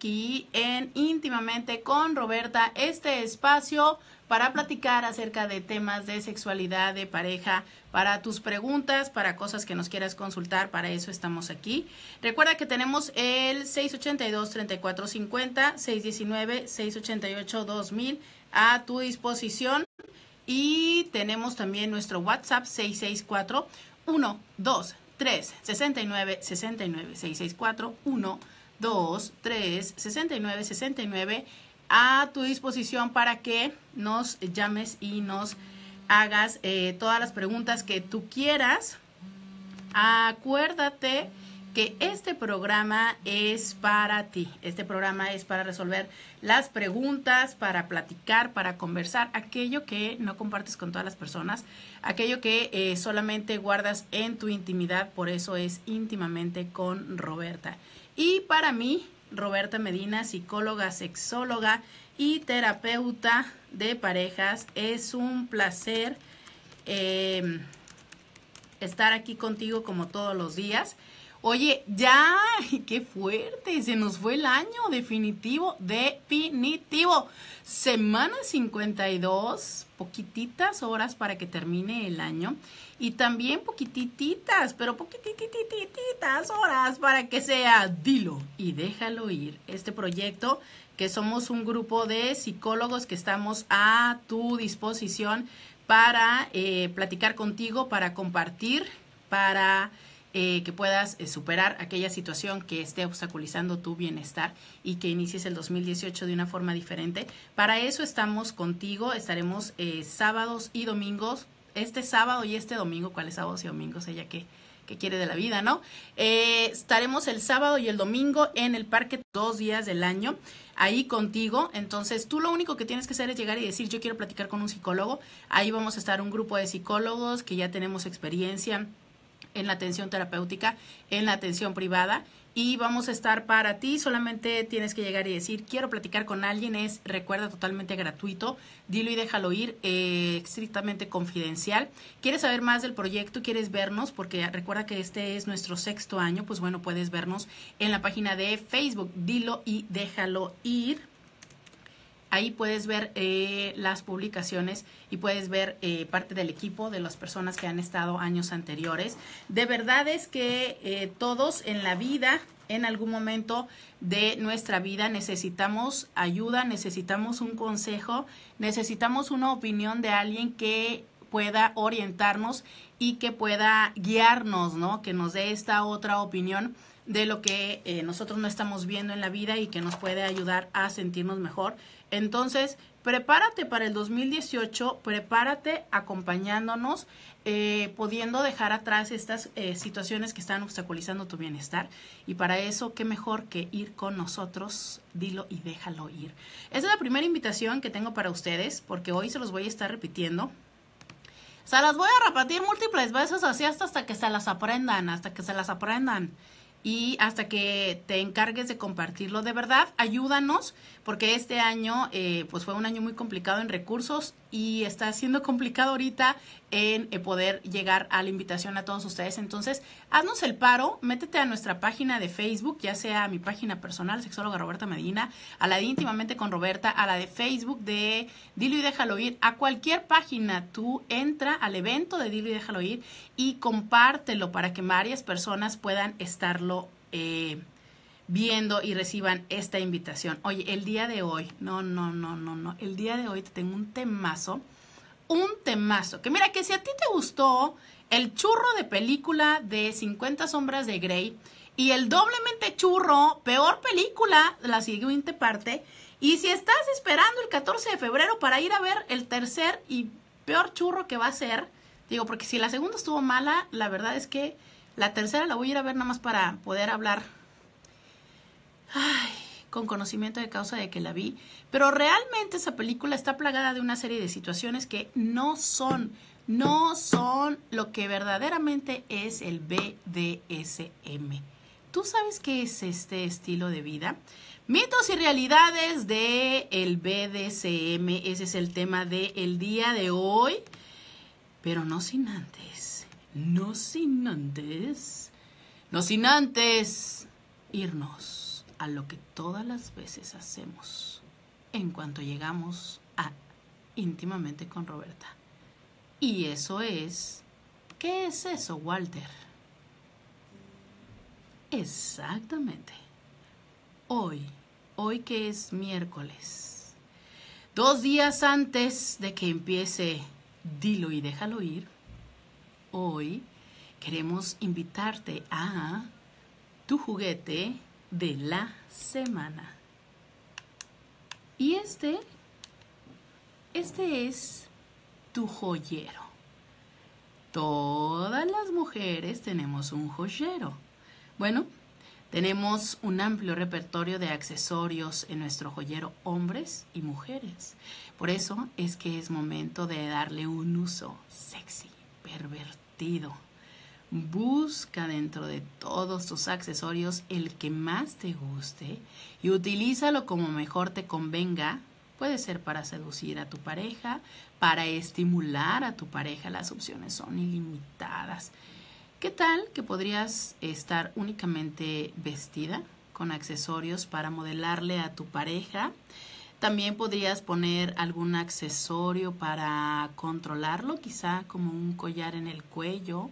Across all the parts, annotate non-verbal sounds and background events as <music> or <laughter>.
aquí en íntimamente con Roberta este espacio para platicar acerca de temas de sexualidad, de pareja, para tus preguntas, para cosas que nos quieras consultar, para eso estamos aquí. Recuerda que tenemos el 682-3450, 619-688-2000 a tu disposición y tenemos también nuestro WhatsApp 664 123 69 69 664 123 69 69 a tu disposición para que nos llames y nos hagas eh, todas las preguntas que tú quieras. Acuérdate que este programa es para ti. Este programa es para resolver las preguntas, para platicar, para conversar, aquello que no compartes con todas las personas, aquello que eh, solamente guardas en tu intimidad, por eso es íntimamente con Roberta. Y para mí, Roberta Medina, psicóloga, sexóloga y terapeuta de parejas. Es un placer em, estar aquí contigo como todos los días. Oye, ya, <laughs> qué fuerte, se nos fue el año, definitivo, definitivo. Semana 52, poquititas horas para que termine el año y también poquititas, pero poquitititas horas para que sea dilo y déjalo ir. Este proyecto que somos un grupo de psicólogos que estamos a tu disposición para eh, platicar contigo, para compartir, para eh, que puedas eh, superar aquella situación que esté obstaculizando tu bienestar y que inicies el 2018 de una forma diferente. Para eso estamos contigo, estaremos sábados y domingos este sábado y este domingo, ¿cuáles sábados y domingos ella que, quiere de la vida, no? Eh, estaremos el sábado y el domingo en el parque dos días del año, ahí contigo. Entonces, tú lo único que tienes que hacer es llegar y decir, yo quiero platicar con un psicólogo. Ahí vamos a estar un grupo de psicólogos que ya tenemos experiencia en la atención terapéutica, en la atención privada y vamos a estar para ti. Solamente tienes que llegar y decir, quiero platicar con alguien. Es, recuerda, totalmente gratuito. Dilo y déjalo ir, eh, estrictamente confidencial. ¿Quieres saber más del proyecto? ¿Quieres vernos? Porque recuerda que este es nuestro sexto año. Pues bueno, puedes vernos en la página de Facebook. Dilo y déjalo ir. Ahí puedes ver eh, las publicaciones y puedes ver eh, parte del equipo de las personas que han estado años anteriores. De verdad es que eh, todos en la vida, en algún momento de nuestra vida, necesitamos ayuda, necesitamos un consejo, necesitamos una opinión de alguien que pueda orientarnos y que pueda guiarnos, ¿no? Que nos dé esta otra opinión de lo que nosotros no estamos viendo en la vida y que nos puede ayudar a sentirnos mejor entonces, prepárate para el 2018, prepárate acompañándonos, eh, pudiendo dejar atrás estas eh, situaciones que están obstaculizando tu bienestar. Y para eso, qué mejor que ir con nosotros, dilo y déjalo ir. Esa es la primera invitación que tengo para ustedes, porque hoy se los voy a estar repitiendo. Se las voy a repetir múltiples veces así hasta, hasta que se las aprendan, hasta que se las aprendan y hasta que te encargues de compartirlo. De verdad, ayúdanos porque este año eh, pues fue un año muy complicado en recursos y está siendo complicado ahorita en eh, poder llegar a la invitación a todos ustedes. Entonces, haznos el paro, métete a nuestra página de Facebook, ya sea a mi página personal, sexóloga Roberta Medina, a la de íntimamente con Roberta, a la de Facebook de Dilo y déjalo ir, a cualquier página tú entra al evento de Dilo y déjalo ir y compártelo para que varias personas puedan estarlo eh, viendo y reciban esta invitación. Oye, el día de hoy, no, no, no, no, no, el día de hoy te tengo un temazo, un temazo, que mira que si a ti te gustó el churro de película de 50 sombras de Grey y el doblemente churro, peor película, la siguiente parte, y si estás esperando el 14 de febrero para ir a ver el tercer y peor churro que va a ser, digo, porque si la segunda estuvo mala, la verdad es que la tercera la voy a ir a ver nada más para poder hablar ay, con conocimiento de causa de que la vi, pero realmente esa película está plagada de una serie de situaciones que no son, no son lo que verdaderamente es el BDSM. ¿Tú sabes qué es este estilo de vida? Mitos y realidades de el BDSM, ese es el tema del el día de hoy, pero no sin antes, no sin antes, no sin antes irnos a lo que todas las veces hacemos en cuanto llegamos a íntimamente con Roberta. Y eso es, ¿qué es eso, Walter? Exactamente. Hoy, hoy que es miércoles, dos días antes de que empiece Dilo y déjalo ir, hoy queremos invitarte a tu juguete de la semana. Y este, este es tu joyero. Todas las mujeres tenemos un joyero. Bueno, tenemos un amplio repertorio de accesorios en nuestro joyero hombres y mujeres. Por eso es que es momento de darle un uso sexy, pervertido Busca dentro de todos tus accesorios el que más te guste y utilízalo como mejor te convenga. Puede ser para seducir a tu pareja, para estimular a tu pareja. Las opciones son ilimitadas. ¿Qué tal que podrías estar únicamente vestida con accesorios para modelarle a tu pareja? También podrías poner algún accesorio para controlarlo, quizá como un collar en el cuello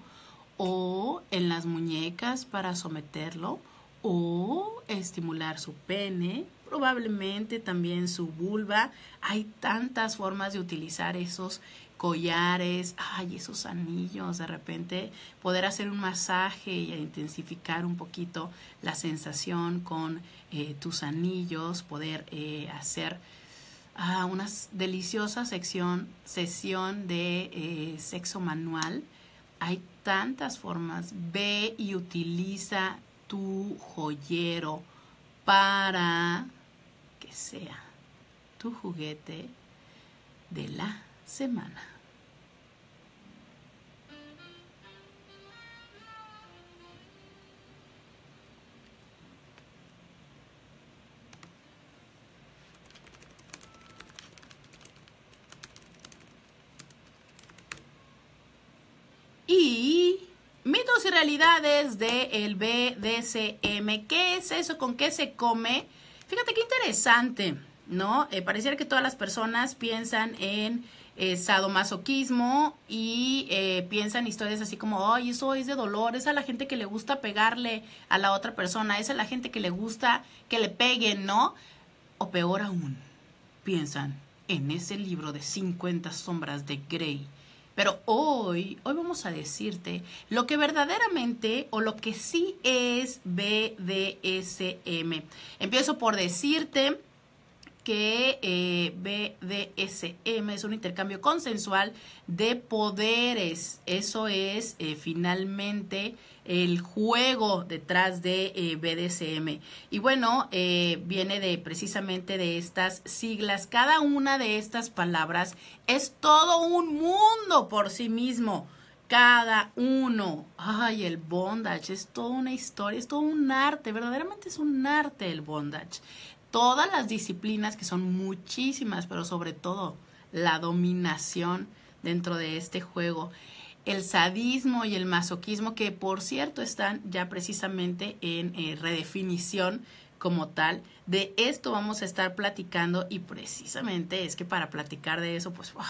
o en las muñecas para someterlo o estimular su pene, probablemente también su vulva. Hay tantas formas de utilizar esos collares, ay, esos anillos, de repente poder hacer un masaje y intensificar un poquito la sensación con eh, tus anillos, poder eh, hacer ah, una deliciosa sección, sesión de eh, sexo manual. Hay tantas formas. Ve y utiliza tu joyero para que sea tu juguete de la semana. Y mitos y realidades del BDSM. ¿Qué es eso? ¿Con qué se come? Fíjate qué interesante, ¿no? Eh, pareciera que todas las personas piensan en eh, sadomasoquismo y eh, piensan historias así como, ay, eso es de dolor, es a la gente que le gusta pegarle a la otra persona, es a la gente que le gusta que le peguen, ¿no? O peor aún, piensan en ese libro de 50 sombras de Grey pero hoy, hoy vamos a decirte lo que verdaderamente o lo que sí es BDSM. Empiezo por decirte que eh, BDSM es un intercambio consensual de poderes. Eso es eh, finalmente el juego detrás de eh, BDSM. Y bueno, eh, viene de precisamente de estas siglas. Cada una de estas palabras es todo un mundo por sí mismo. Cada uno. Ay, el bondage es toda una historia, es todo un arte, verdaderamente es un arte el bondage. Todas las disciplinas, que son muchísimas, pero sobre todo la dominación dentro de este juego el sadismo y el masoquismo, que por cierto están ya precisamente en eh, redefinición como tal. De esto vamos a estar platicando y precisamente es que para platicar de eso, pues wow,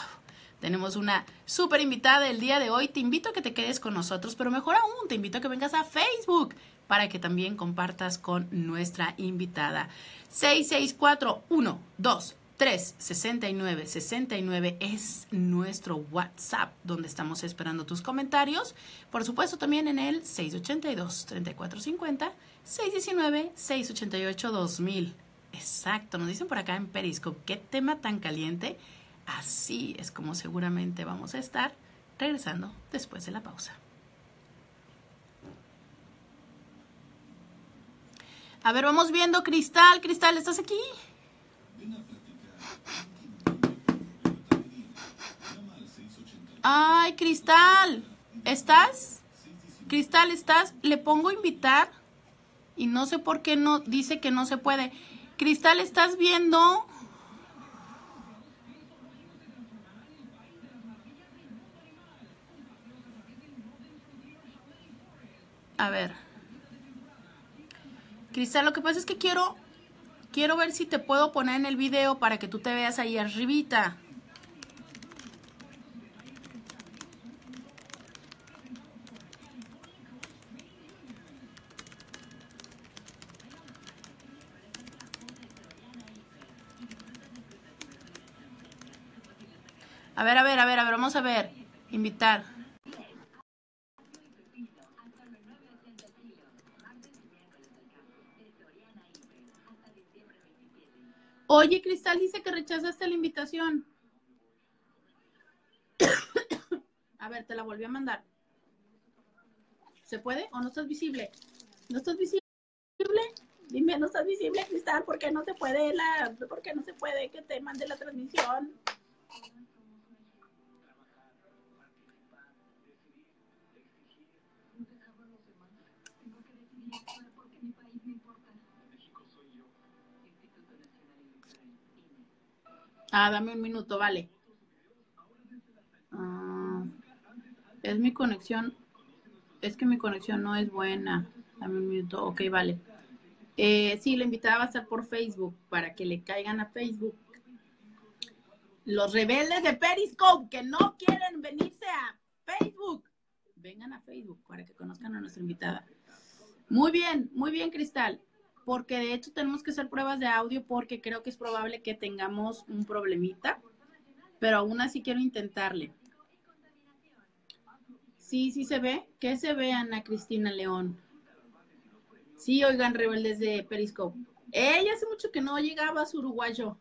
tenemos una súper invitada el día de hoy. Te invito a que te quedes con nosotros, pero mejor aún, te invito a que vengas a Facebook para que también compartas con nuestra invitada. 664112 369 69 es nuestro WhatsApp donde estamos esperando tus comentarios. Por supuesto también en el 682 3450 619 688 2000. Exacto, nos dicen por acá en Periscope, qué tema tan caliente. Así es como seguramente vamos a estar regresando después de la pausa. A ver, vamos viendo Cristal. Cristal, ¿estás aquí? Ay, Cristal, ¿estás? Cristal, ¿estás? Le pongo invitar y no sé por qué no dice que no se puede. Cristal, ¿estás viendo? A ver. Cristal, lo que pasa es que quiero, quiero ver si te puedo poner en el video para que tú te veas ahí arribita. A ver, a ver, a ver, a ver, vamos a ver. Invitar. Oye, Cristal dice que rechazaste la invitación. <coughs> a ver, te la volví a mandar. ¿Se puede o no estás visible? ¿No estás visible? Dime, ¿no estás visible, Cristal? ¿Por qué no se puede la, por qué no se puede que te mande la transmisión? Ah, dame un minuto, vale. Ah, es mi conexión. Es que mi conexión no es buena. Dame un minuto. Ok, vale. Eh, sí, la invitada va a estar por Facebook para que le caigan a Facebook. Los rebeldes de Periscope que no quieren venirse a Facebook, vengan a Facebook para que conozcan a nuestra invitada. Muy bien, muy bien, Cristal porque de hecho tenemos que hacer pruebas de audio porque creo que es probable que tengamos un problemita, pero aún así quiero intentarle. Sí, sí se ve. ¿Qué se ve, Ana Cristina León? Sí, oigan, rebeldes de Periscope. Ella hace mucho que no llegaba a su uruguayo.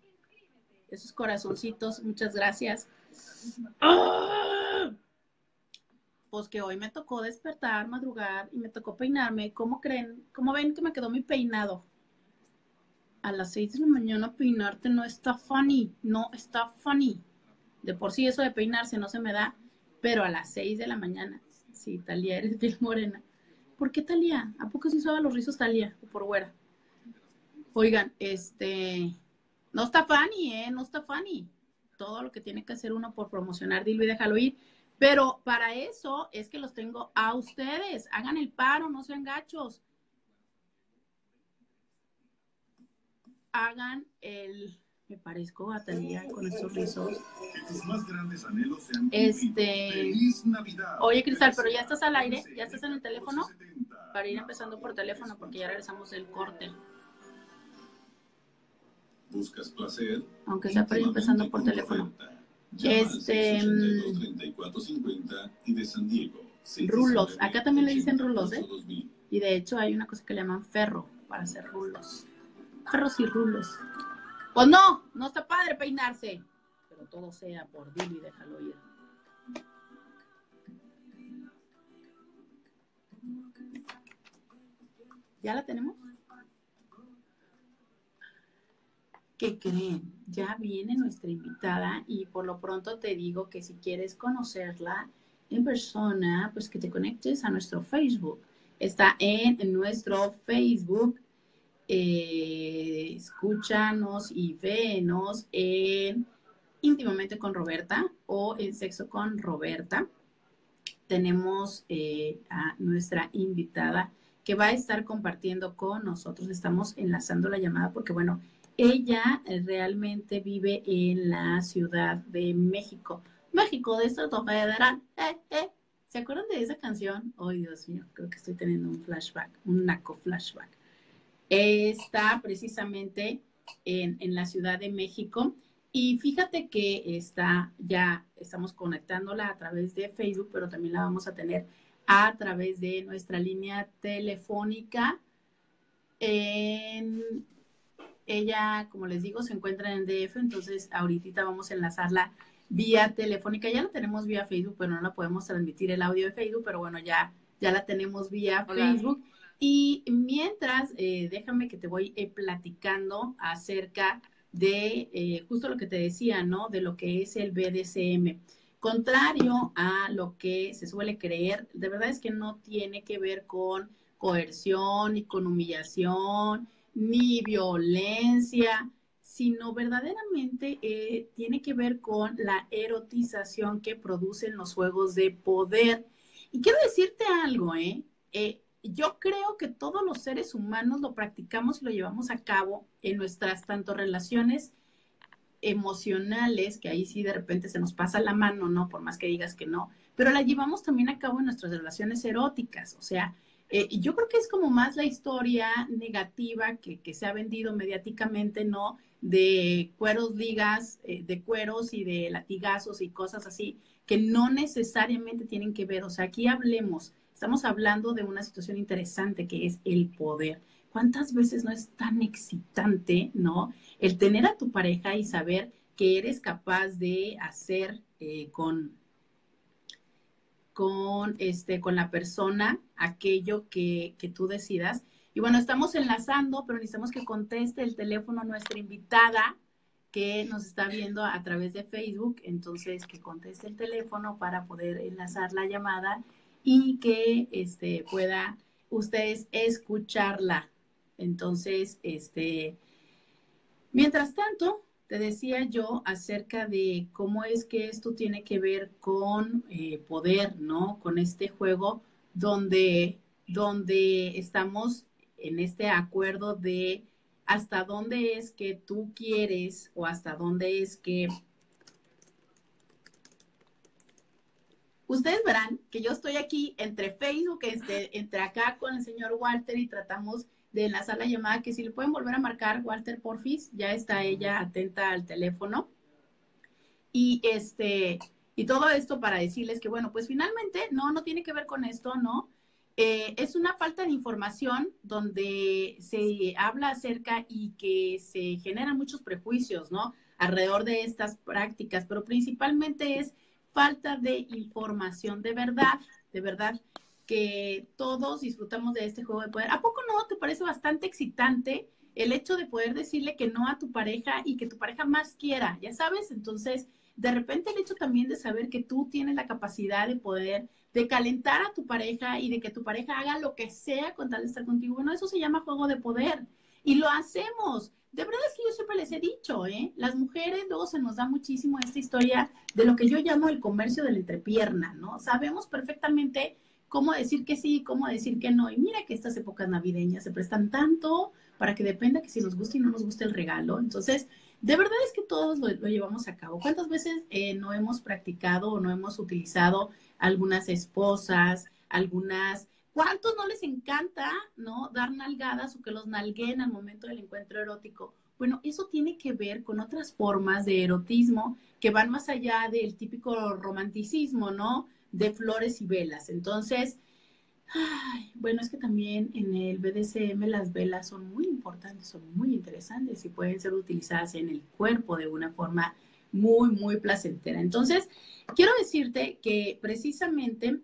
Esos corazoncitos, muchas gracias. ¡Ah! Pues que hoy me tocó despertar, madrugar y me tocó peinarme. ¿Cómo creen? ¿Cómo ven que me quedó mi peinado? A las seis de la mañana peinarte no está funny, no está funny. De por sí eso de peinarse no se me da, pero a las seis de la mañana, sí, Talía, eres bien morena. ¿Por qué Talía? ¿A poco se usaba los rizos Talía o por güera? Oigan, este, no está funny, ¿eh? No está funny. Todo lo que tiene que hacer uno por promocionar, dilo y déjalo ir pero para eso es que los tengo a ustedes. Hagan el paro, no sean gachos. Hagan el. Me parezco a Talía con estos rizos. Este. Oye, Cristal, pero ya estás al aire, ya estás en el teléfono. Para ir empezando por teléfono, porque ya regresamos del corte. Buscas placer. Aunque sea para ir empezando por teléfono. Este. Rulos. Acá también le dicen rulos, ¿eh? Y de hecho hay una cosa que le llaman ferro para hacer rulos. Ferros y rulos. Pues no, no está padre peinarse. Pero todo sea por Dilo y déjalo ir. ¿Ya la tenemos? ¿Qué creen? Ya viene nuestra invitada y por lo pronto te digo que si quieres conocerla en persona, pues que te conectes a nuestro Facebook. Está en, nuestro Facebook. Eh, escúchanos y venos en íntimamente con Roberta o en sexo con Roberta. Tenemos eh, a nuestra invitada que va a estar compartiendo con nosotros. Estamos enlazando la llamada porque, bueno, ella eh, realmente vive en la Ciudad de México. México, Distrito Federal. Eh, eh. ¿Se acuerdan de esa canción? Ay, Dios mío, creo que estoy teniendo un flashback, un naco flashback. Está precisamente en, en la Ciudad de México. Y fíjate que está ya, estamos conectándola a través de Facebook, pero también la vamos a tener a través de nuestra línea telefónica en ella, como les digo, se encuentra en DF, entonces ahorita vamos a enlazarla vía telefónica. Ya la tenemos vía Facebook, pero no la podemos transmitir el audio de Facebook, pero bueno, ya, ya la tenemos vía Facebook. Y mientras, eh, déjame que te voy eh, platicando acerca de eh, justo lo que te decía, ¿no? De lo que es el BDSM. Contrario a lo que se suele creer, de verdad es que no tiene que ver con coerción y con humillación ni violencia, sino verdaderamente eh, tiene que ver con la erotización que producen los juegos de poder. Y quiero decirte algo, ¿eh? eh yo creo que todos los seres humanos lo practicamos y lo llevamos a cabo en nuestras tanto relaciones emocionales, que ahí sí de repente se nos pasa la mano, ¿no? Por más que digas que no, pero la llevamos también a cabo en nuestras relaciones eróticas, o sea, eh, yo creo que es como más la historia negativa que, se ha vendido mediáticamente, ¿no? De cueros, ligas, eh, de cueros y de latigazos y cosas así, que no necesariamente tienen que ver, o sea, aquí hablemos, estamos hablando de una situación interesante que es el poder. ¿Cuántas veces no es tan excitante, ¿no? El tener a tu pareja y saber que eres capaz de hacer eh, con con, este, con la persona aquello que, que tú decidas. Y bueno, estamos enlazando, pero necesitamos que conteste el teléfono nuestra invitada que nos está viendo a través de Facebook. Entonces, que conteste el teléfono para poder enlazar la llamada y que este, pueda ustedes escucharla. Entonces, este, mientras tanto, te decía yo acerca de cómo es que esto tiene que ver con eh, poder, ¿no? Con este juego donde, donde estamos en este acuerdo de hasta dónde es que tú quieres o hasta dónde es que... Ustedes verán que yo estoy aquí entre Facebook, este, entre acá con el señor Walter y tratamos de la llamada, que si le pueden volver a marcar, Walter Porfis, ya está ella atenta al teléfono. Y este, y todo esto para decirles que, bueno, pues finalmente, no, no tiene que ver con esto, ¿no? Eh, es una falta de información donde se habla acerca y que se generan muchos prejuicios, ¿no? Alrededor de estas prácticas, pero principalmente es falta de información de verdad, de verdad que todos disfrutamos de este juego de poder. ¿A poco no te parece bastante excitante el hecho de poder decirle que no a tu pareja y que tu pareja más quiera? Ya sabes, entonces, de repente el hecho también de saber que tú tienes la capacidad de poder, de calentar a tu pareja y de que tu pareja haga lo que sea con tal de estar contigo, bueno, eso se llama juego de poder. Y lo hacemos. De verdad es que yo siempre les he dicho, ¿eh? Las mujeres luego se nos da muchísimo esta historia de lo que yo llamo el comercio de la entrepierna, ¿no? Sabemos perfectamente cómo decir que sí, cómo decir que no. Y mira que estas épocas navideñas se prestan tanto para que dependa que si nos gusta y no nos gusta el regalo. Entonces, de verdad es que todos lo, llevamos a cabo. ¿Cuántas veces eh, no hemos practicado o no hemos utilizado algunas esposas, algunas... ¿Cuántos no les encanta, no? Dar nalgadas o que los nalguen al momento del encuentro erótico. Bueno, eso tiene que ver con otras formas de erotismo que van más allá del típico romanticismo, ¿no? De flores y velas. Entonces, bueno, es que también en el BDSM las velas son muy importantes, son muy interesantes y pueden ser utilizadas en el cuerpo de una forma muy, muy placentera. Entonces, quiero decirte que precisamente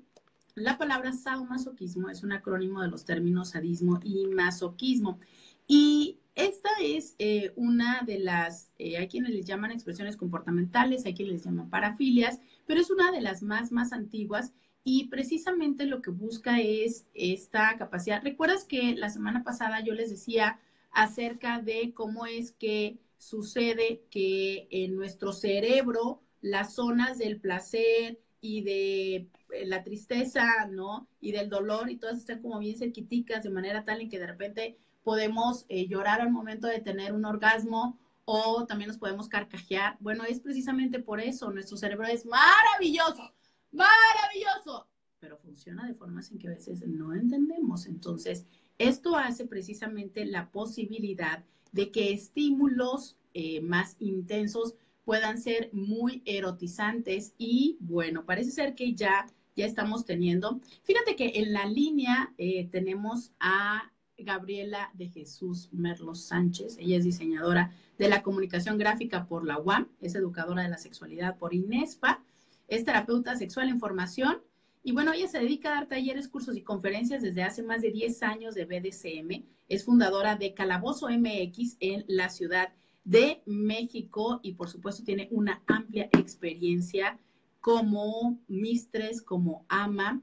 la palabra sadomasoquismo es un acrónimo de los términos sadismo y masoquismo. Y esta es eh, una de las, eh, hay quienes les llaman expresiones comportamentales, hay quienes les llaman parafilias, pero es una de las más, más antiguas y precisamente lo que busca es esta capacidad. ¿Recuerdas que la semana pasada yo les decía acerca de cómo es que sucede que en nuestro cerebro las zonas del placer y de eh, la tristeza, ¿no? Y del dolor y todas están como bien cerquiticas de manera tal en que de repente podemos eh, llorar al momento de tener un orgasmo o también nos podemos carcajear. Bueno, es precisamente por eso, nuestro cerebro es maravilloso, maravilloso, pero funciona de formas en que a veces no entendemos. Entonces, esto hace precisamente la posibilidad de que estímulos eh, más intensos puedan ser muy erotizantes y bueno, parece ser que ya, ya estamos teniendo. Fíjate que en la línea eh, tenemos a Gabriela de Jesús Merlos Sánchez. Ella es diseñadora de la comunicación gráfica por la UAM, es educadora de la sexualidad por INESPA, es terapeuta sexual en formación y bueno, ella se dedica a dar talleres, cursos y conferencias desde hace más de 10 años de BDCM. Es fundadora de Calabozo MX en la Ciudad de México y por supuesto tiene una amplia experiencia como mistress, como ama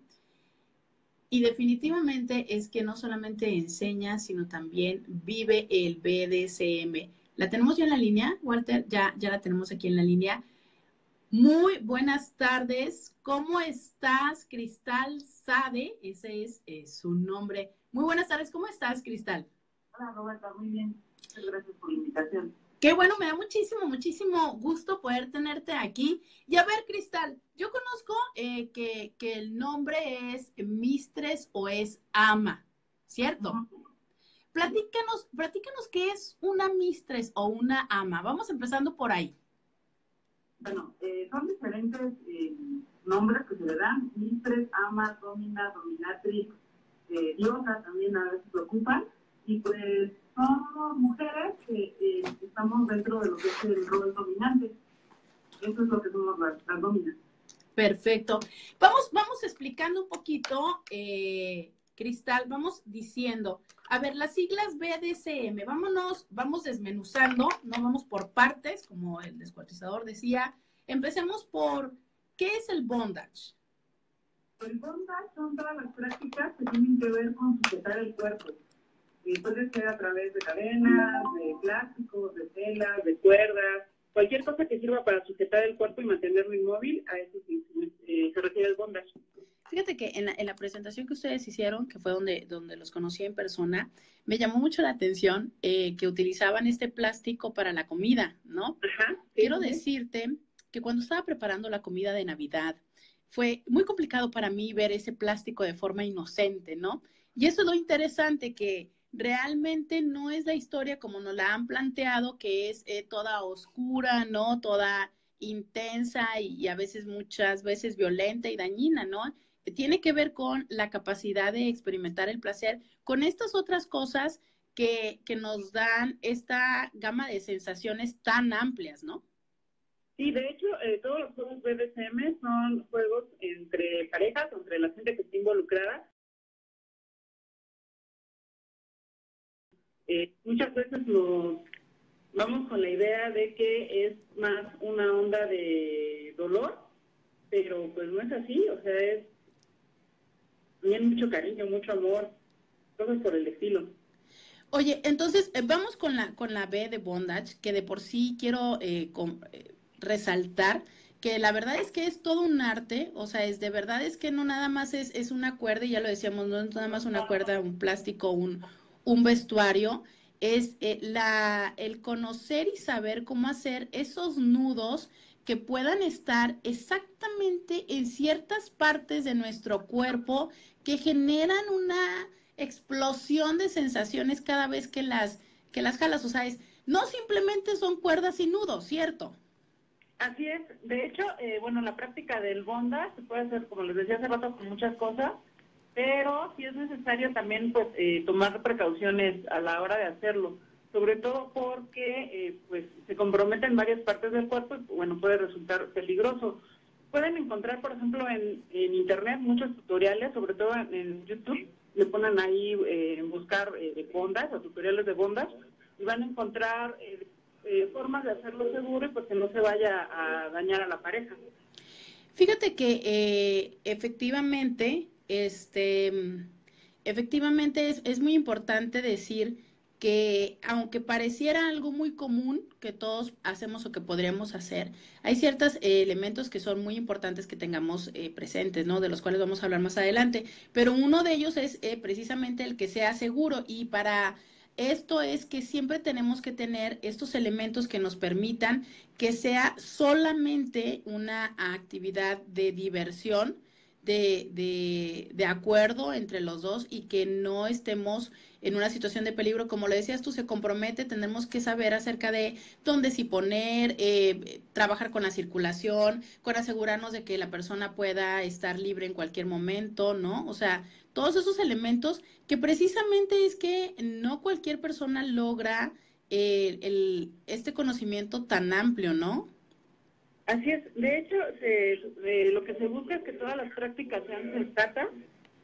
y definitivamente es que no solamente enseña, sino también vive el BDSM. ¿La tenemos ya en la línea, Walter? Ya, ya la tenemos aquí en la línea. Muy buenas tardes. ¿Cómo estás, Cristal Sade? Ese es eh, su nombre. Muy buenas tardes. ¿Cómo estás, Cristal? Hola, Roberta. Muy bien. Muchas gracias por la invitación. Qué bueno, me da muchísimo, muchísimo gusto poder tenerte aquí. Y a ver, Cristal, yo conozco eh, que, que, el nombre es Mistres o es Ama, ¿cierto? Platícanos, platícanos qué es una Mistres o una Ama. Vamos empezando por ahí. Bueno, eh, son diferentes eh, nombres que se le dan, mistres, amas, domina, dominatrix, diosa también a veces se ocupan, y pues son mujeres que eh, estamos dentro de lo que es el rol dominante. Eso es lo que somos las, las. Perfecto. Vamos, vamos explicando un poquito, eh, Cristal, vamos diciendo, a ver, las siglas BDSM, vámonos, vamos desmenuzando, no vamos por partes, como el descuartizador decía. Empecemos por, ¿qué es el bondage? El bondage son todas las prácticas que tienen que ver con sujetar el cuerpo. Y puede ser a través de cadenas, de plásticos, de telas, de cuerdas, cualquier cosa que sirva para sujetar el cuerpo y mantenerlo inmóvil, a eso se, eh, se refiere el bondage. Fíjate que en la, en la, presentación que ustedes hicieron, que fue donde, donde los conocí en persona, me llamó mucho la atención eh, que utilizaban este plástico para la comida, ¿no? Ajá, sí, Quiero sí. decirte que cuando estaba preparando la comida de Navidad, fue muy complicado para mí ver ese plástico de forma inocente, ¿no? Y eso es lo interesante, que realmente no es la historia como nos la han planteado, que es eh, toda oscura, ¿no? Toda intensa y, a veces, muchas veces violenta y dañina, ¿no? tiene que ver con la capacidad de experimentar el placer, con estas otras cosas que, que, nos dan esta gama de sensaciones tan amplias, ¿no? Sí, de hecho, eh, todos los juegos BDSM son juegos entre parejas, entre la gente que está involucrada. Eh, muchas veces nos vamos con la idea de que es más una onda de dolor, pero pues no es así, o sea, es también mucho cariño, mucho amor, cosas por el estilo. Oye, entonces eh, vamos con la con la B de bondage, que de por sí quiero eh, con, eh, resaltar que la verdad es que es todo un arte, o sea, es de verdad es que no nada más es, es una cuerda, y ya lo decíamos, no es nada más una cuerda, un plástico, un, un vestuario, es la, el conocer y saber cómo hacer esos nudos que puedan estar exactamente en ciertas partes de nuestro cuerpo que generan una explosión de sensaciones cada vez que las, que las jalas. O sea, es, no simplemente son cuerdas y nudos, ¿cierto? Así es. De hecho, eh, bueno, la práctica del bonda se puede hacer, como les decía hace rato, con muchas cosas, pero sí es necesario también pues eh, tomar precauciones a la hora de hacerlo sobre todo porque eh, pues se comprometen varias partes del cuerpo y bueno puede resultar peligroso. Pueden encontrar, por ejemplo, en, en internet muchos tutoriales, sobre todo en, YouTube, le ponen ahí eh, buscar eh, bondas o tutoriales de bondas y van a encontrar formas de hacerlo seguro y pues que no se vaya a dañar a la pareja. Fíjate que efectivamente, este, efectivamente es, es muy importante decir que aunque pareciera algo muy común que todos hacemos o que podríamos hacer, hay ciertos eh, elementos que son muy importantes que tengamos eh, presentes, ¿no? De los cuales vamos a hablar más adelante. Pero uno de ellos es eh, precisamente el que sea seguro y para esto es que siempre tenemos que tener estos elementos que nos permitan que sea solamente una actividad de diversión, de, de, de acuerdo entre los dos y que no estemos en una situación de peligro, como le decías tú, se compromete, tenemos que saber acerca de dónde sí poner, eh, trabajar con la circulación, con asegurarnos de que la persona pueda estar libre en cualquier momento, ¿no? O sea, todos esos elementos que precisamente es que no cualquier persona logra eh, el, este conocimiento tan amplio, ¿no? Así es. De hecho, se, lo que se busca es que todas las prácticas sean sensatas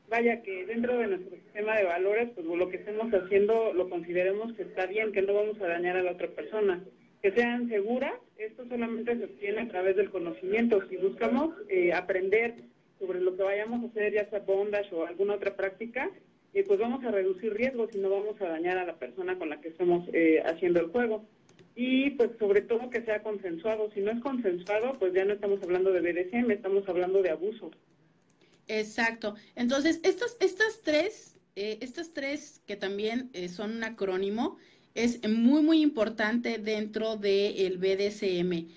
vaya que dentro de nuestro sistema de valores, pues lo que estemos haciendo lo consideremos que está bien, que no vamos a dañar a la otra persona. Que sean seguras, esto solamente se obtiene a través del conocimiento. Si buscamos eh, aprender sobre lo que vayamos a hacer, ya sea bondage o alguna otra práctica, eh, pues vamos a reducir riesgos y no vamos a dañar a la persona con la que estamos eh, haciendo el juego. Y pues sobre todo que sea consensuado. Si no es consensuado, pues ya no estamos hablando de BDSM, estamos hablando de abuso. Exacto. Entonces, estas, estas tres, eh, estas tres que también eh, son un acrónimo, es muy, muy importante dentro del BDSM.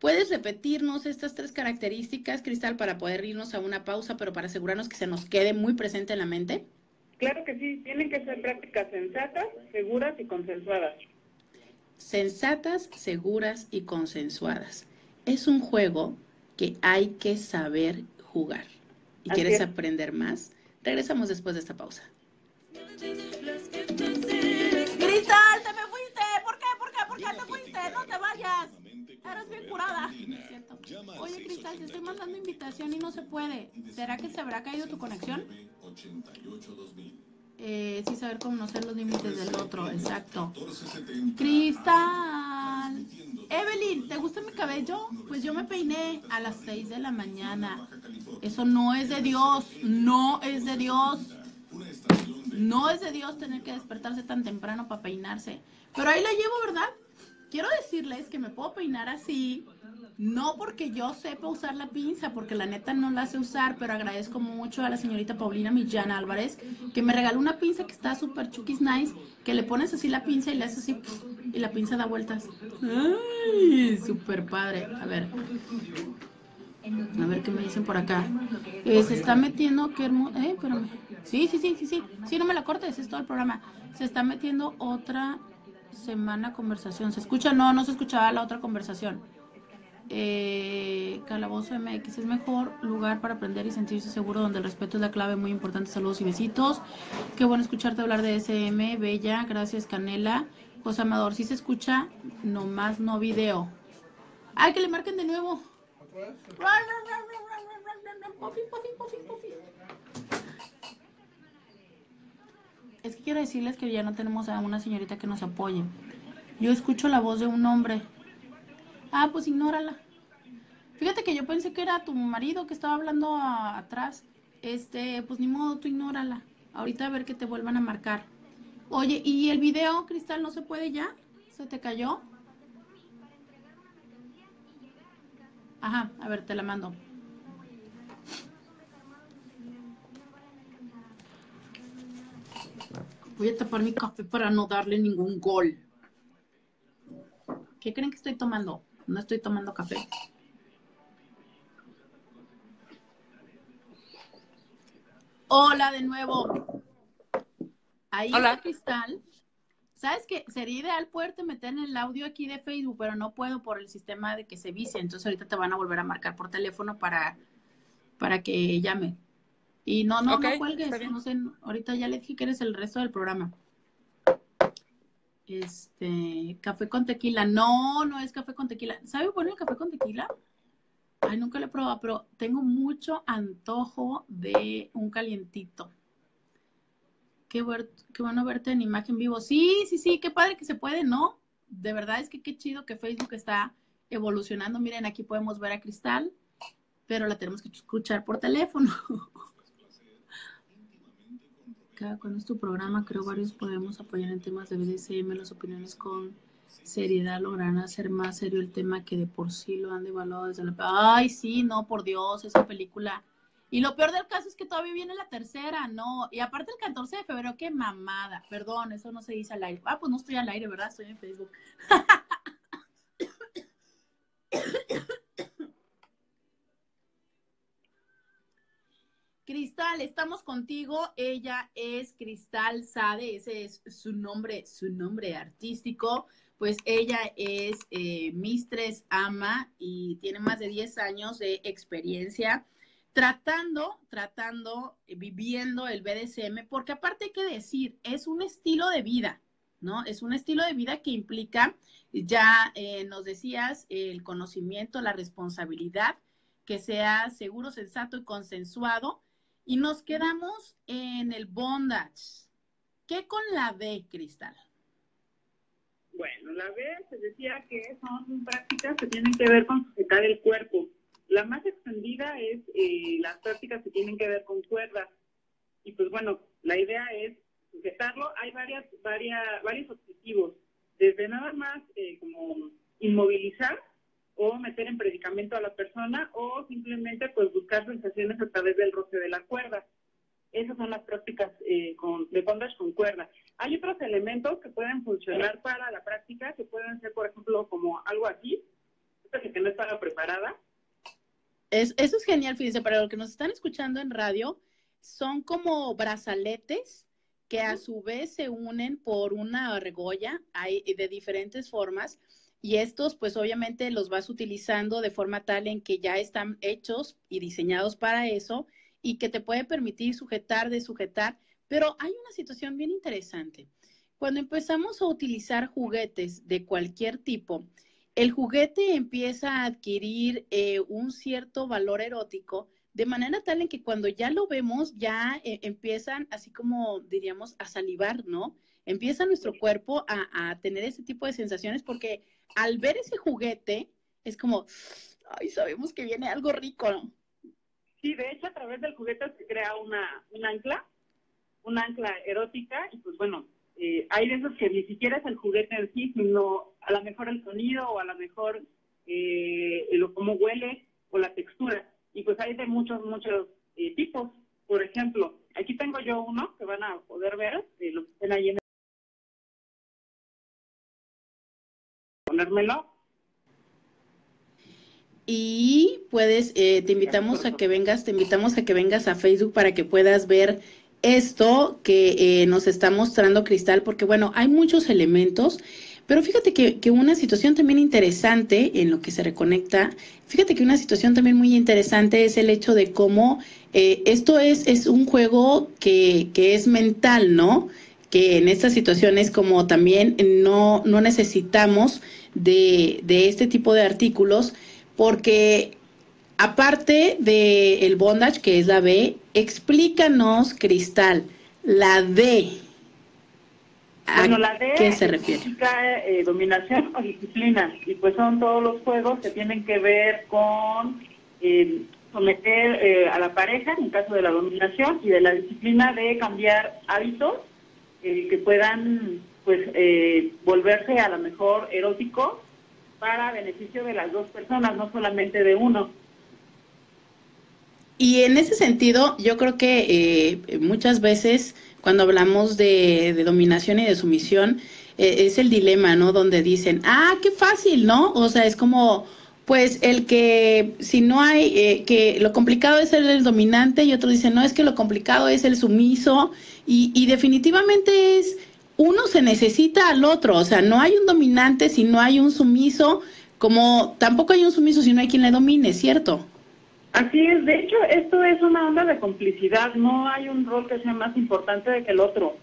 ¿Puedes repetirnos estas tres características, Cristal, para poder irnos a una pausa, pero para asegurarnos que se nos quede muy presente en la mente? Claro que sí, tienen que ser prácticas sensatas, seguras y consensuadas sensatas, seguras y consensuadas. Es un juego que hay que saber jugar. ¿Y quieres aprender más? Regresamos después de esta pausa. Cristal, te me fuiste. ¿Por qué? ¿Por qué? ¿Por qué te fuiste? No te vayas. Eres bien curada. Oye, Cristal, te estoy mandando invitación y no se puede. ¿Será que se habrá caído tu conexión? Eh, sí saber conocer los límites del otro, exacto. Cristal. Evelyn, ¿te gusta mi cabello? Pues yo me peiné a las 6 de la mañana. Eso no es de Dios, no es de Dios. No es de Dios tener que despertarse tan temprano para peinarse. Pero ahí la llevo, ¿verdad? Quiero decirles que me puedo peinar así, no porque yo sepa usar la pinza, porque la neta no la sé usar, pero agradezco mucho a la señorita Paulina Millán Álvarez, que me regaló una pinza que está súper chukis nice, que le pones así la pinza y le haces así, y la pinza da vueltas. ¡Ay! Súper padre. A ver. A ver qué me dicen por acá. Eh, se está metiendo, qué hermoso. Eh, espérame. Sí, sí, sí, sí, sí. Sí, no me la cortes, es todo el programa. Se está metiendo otra semana conversación. ¿Se escucha? No, no se escuchaba la otra conversación eh, Calabozo MX es mejor lugar para aprender y sentirse seguro donde el respeto es la clave, muy importante. Saludos y besitos. Qué bueno escucharte hablar de SM, Bella, gracias Canela. José Amador, si se escucha, nomás no video. Ay, que le marquen de nuevo. Es que quiero decirles que ya no tenemos a una señorita que nos apoye. Yo escucho la voz de un hombre Ah, pues ignórala. Fíjate que yo pensé que era tu marido que estaba hablando atrás. Este, pues ni modo, tú ignórala. Ahorita a ver que te vuelvan a marcar. Oye, ¿y el video, Cristal, no se puede ya? ¿Se te cayó? Ajá, a ver, te la mando. Voy a tapar mi café para no darle ningún gol. ¿Qué creen que estoy tomando? No estoy tomando café. Hola de nuevo. Ahí Hola. Cristal. ¿Sabes qué? Sería ideal poderte meter en el audio aquí de Facebook, pero no puedo por el sistema de que se vice. Entonces ahorita te van a volver a marcar por teléfono para, para que llame. Y no, no, no cuelgues. No sé, ahorita ya le dije que eres el resto del programa. Este, café con tequila. No, no es café con tequila. ¿Sabe poner el café con tequila? Ay, nunca lo he probado, pero tengo mucho antojo de un calientito. Qué, qué bueno verte en imagen vivo. Sí, sí, sí, qué padre que se puede, ¿no? De verdad es que qué chido que Facebook está evolucionando. Miren, aquí podemos ver a Cristal, pero la tenemos que escuchar por teléfono. <laughs> con es tu programa, creo varios podemos apoyar en temas de BDSM, las opiniones con seriedad logran hacer más serio el tema que de por sí lo han devaluado desde la... Ay, sí, no, por Dios, esa película. Y lo peor del caso es que todavía viene la tercera, no. Y aparte el 14 de febrero, qué mamada. Perdón, eso no se dice al aire. Ah, pues no estoy al aire, ¿verdad? Estoy en Facebook. Cristal, estamos contigo. Ella es Cristal Sade, ese es su nombre, su nombre artístico. Pues ella es eh, Mistress Ama y tiene más de 10 años de experiencia tratando, tratando, eh, viviendo el BDSM, porque aparte hay que decir, es un estilo de vida, ¿no? Es un estilo de vida que implica, ya eh, nos decías, el conocimiento, la responsabilidad, que sea seguro, sensato y consensuado y nos quedamos en el bondage. ¿Qué con la B, Cristal? Bueno, la B se decía que son prácticas que tienen que ver con sujetar el cuerpo. La más extendida es eh, las prácticas que tienen que ver con cuerdas. Y pues bueno, la idea es sujetarlo. Hay varias, varias, varios objetivos. desde nada más eh, como inmovilizar o meter en predicamento a la persona o simplemente pues buscar sensaciones a través del roce de la cuerda. Esas son las prácticas eh, con, de bondage con cuerda. Hay otros elementos que pueden funcionar para la práctica, que pueden ser, por ejemplo, como algo así, que no estaba preparada. Es, eso es genial, fíjense, para los que nos están escuchando en radio, son como brazaletes que a su vez se unen por una argolla hay de diferentes formas y estos pues obviamente los vas utilizando de forma tal en que ya están hechos y diseñados para eso y que te puede permitir sujetar, de sujetar, pero hay una situación bien interesante. Cuando empezamos a utilizar juguetes de cualquier tipo, el juguete empieza a adquirir eh, un cierto valor erótico de manera tal en que cuando ya lo vemos, ya eh, empiezan así como diríamos a salivar, ¿no? Empieza nuestro cuerpo a, a, tener ese tipo de sensaciones porque al ver ese juguete es como, ay, sabemos que viene algo rico, ¿no? Sí, de hecho a través del juguete se crea una, un ancla, una ancla erótica y pues bueno, eh, hay de esos que ni siquiera es el juguete en sí, sino a lo mejor el sonido o a lo mejor eh, lo cómo huele o la textura. Y pues hay de muchos, muchos eh, tipos. Por ejemplo, aquí tengo yo uno que van a poder ver, eh, lo que estén ahí en y puedes, eh, te invitamos a que vengas, te invitamos a que vengas a Facebook para que puedas ver esto que eh, nos está mostrando Cristal, porque bueno, hay muchos elementos, pero fíjate que, que, una situación también interesante en lo que se reconecta, fíjate que una situación también muy interesante es el hecho de cómo eh, esto es, es un juego que, que es mental, ¿no? Que en estas situaciones como también no, no necesitamos de, de este tipo de artículos, porque aparte del el bondage, que es la B, explícanos, Cristal, la D. ¿A bueno, la D qué se refiere? Eh, dominación o disciplina, y pues son todos los juegos que tienen que ver con eh, someter eh, a la pareja, en caso de la dominación, y de la disciplina de cambiar hábitos eh, que puedan pues eh, volverse a lo mejor eróticos para beneficio de las dos personas, no solamente de uno. Y en ese sentido, yo creo que eh, muchas veces cuando hablamos de, dominación y de sumisión, eh, es el dilema, ¿no? Donde dicen, ah, qué fácil, ¿no? O sea, es como, pues el que si no hay, eh, que lo complicado es el, el, dominante y otro dice, no, es que lo complicado es el sumiso y, y definitivamente es uno se necesita al otro, o sea, no hay un dominante si no hay un sumiso, como tampoco hay un sumiso si no hay quien le domine, ¿cierto? Así es, de hecho, esto es una onda de complicidad, no hay un rol que sea más importante que el otro.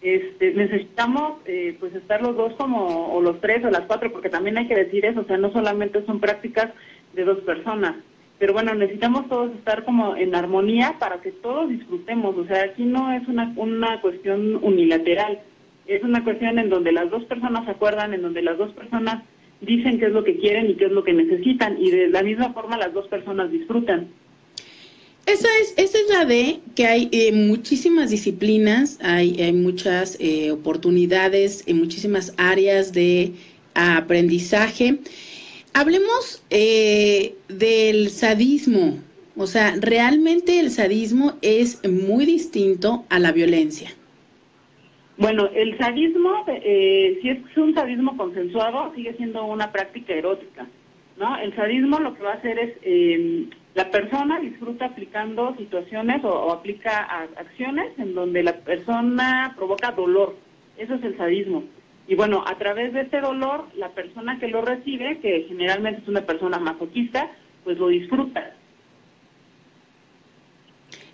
Este, necesitamos eh, pues estar los dos como, o los tres o las cuatro, porque también hay que decir eso, o sea, no solamente son prácticas de dos personas, pero bueno, necesitamos todos estar como en armonía para que todos disfrutemos, o sea, aquí no es una, una cuestión unilateral, es una cuestión en donde las dos personas se acuerdan, en donde las dos personas dicen qué es lo que quieren y qué es lo que necesitan y de la misma forma las dos personas disfrutan. Esa es, esa es la de que hay eh, muchísimas disciplinas, hay, hay muchas eh, oportunidades en muchísimas áreas de aprendizaje. Hablemos eh, del sadismo, o sea, realmente el sadismo es muy distinto a la violencia. Bueno, el sadismo, eh, si es un sadismo consensuado, sigue siendo una práctica erótica, ¿no? El sadismo lo que va a hacer es, eh, la persona disfruta aplicando situaciones o, aplica acciones en donde la persona provoca dolor. Eso es el sadismo. Y bueno, a través de este dolor, la persona que lo recibe, que generalmente es una persona masoquista, pues lo disfruta.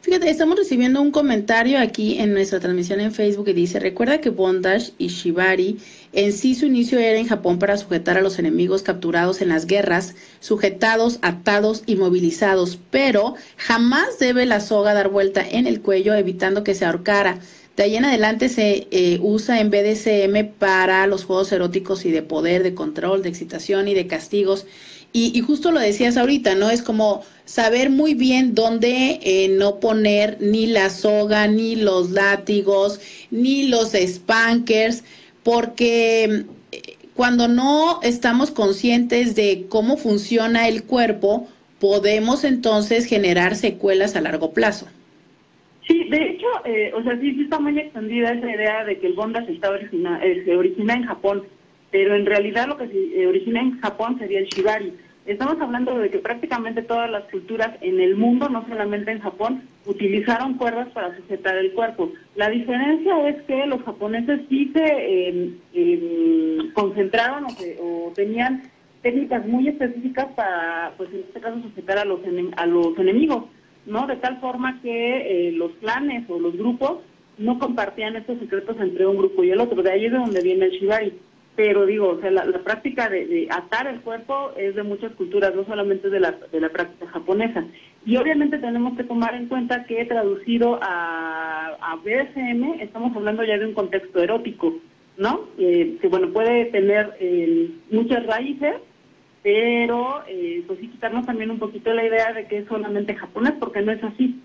Fíjate, estamos recibiendo un comentario aquí en nuestra transmisión en Facebook que dice, recuerda que bondage y shibari en sí su inicio era en Japón para sujetar a los enemigos capturados en las guerras, sujetados, atados y movilizados, pero jamás debe la soga dar vuelta en el cuello evitando que se ahorcara. De ahí en adelante se eh, usa en BDSM para los juegos eróticos y de poder, de control, de excitación y de castigos. Y, y, justo lo decías ahorita, ¿no? Es como saber muy bien dónde eh, no poner ni la soga, ni los látigos, ni los spankers, porque cuando no estamos conscientes de cómo funciona el cuerpo, podemos entonces generar secuelas a largo plazo. Sí, de hecho, eh, o sea, sí, sí está muy extendida esa idea de que el bondage está origina, eh, se origina en Japón, pero en realidad lo que se eh, origina en Japón sería el shibari. Estamos hablando de que prácticamente todas las culturas en el mundo, no solamente en Japón, utilizaron cuerdas para sujetar el cuerpo. La diferencia es que los japoneses sí se em, concentraron o, tenían técnicas muy específicas para, pues en este caso, sujetar a los, a los enemigos, ¿no? De tal forma que eh, los clanes o los grupos no compartían estos secretos entre un grupo y el otro. De ahí es de donde viene el shibari pero digo, o sea, la, práctica de, atar el cuerpo es de muchas culturas, no solamente de la, de la práctica japonesa. Y obviamente tenemos que tomar en cuenta que traducido a, a BSM estamos hablando ya de un contexto erótico, ¿no? Eh, que bueno, puede tener eh, muchas raíces, pero eh, pues sí quitarnos también un poquito la idea de que es solamente japonés, porque no es así.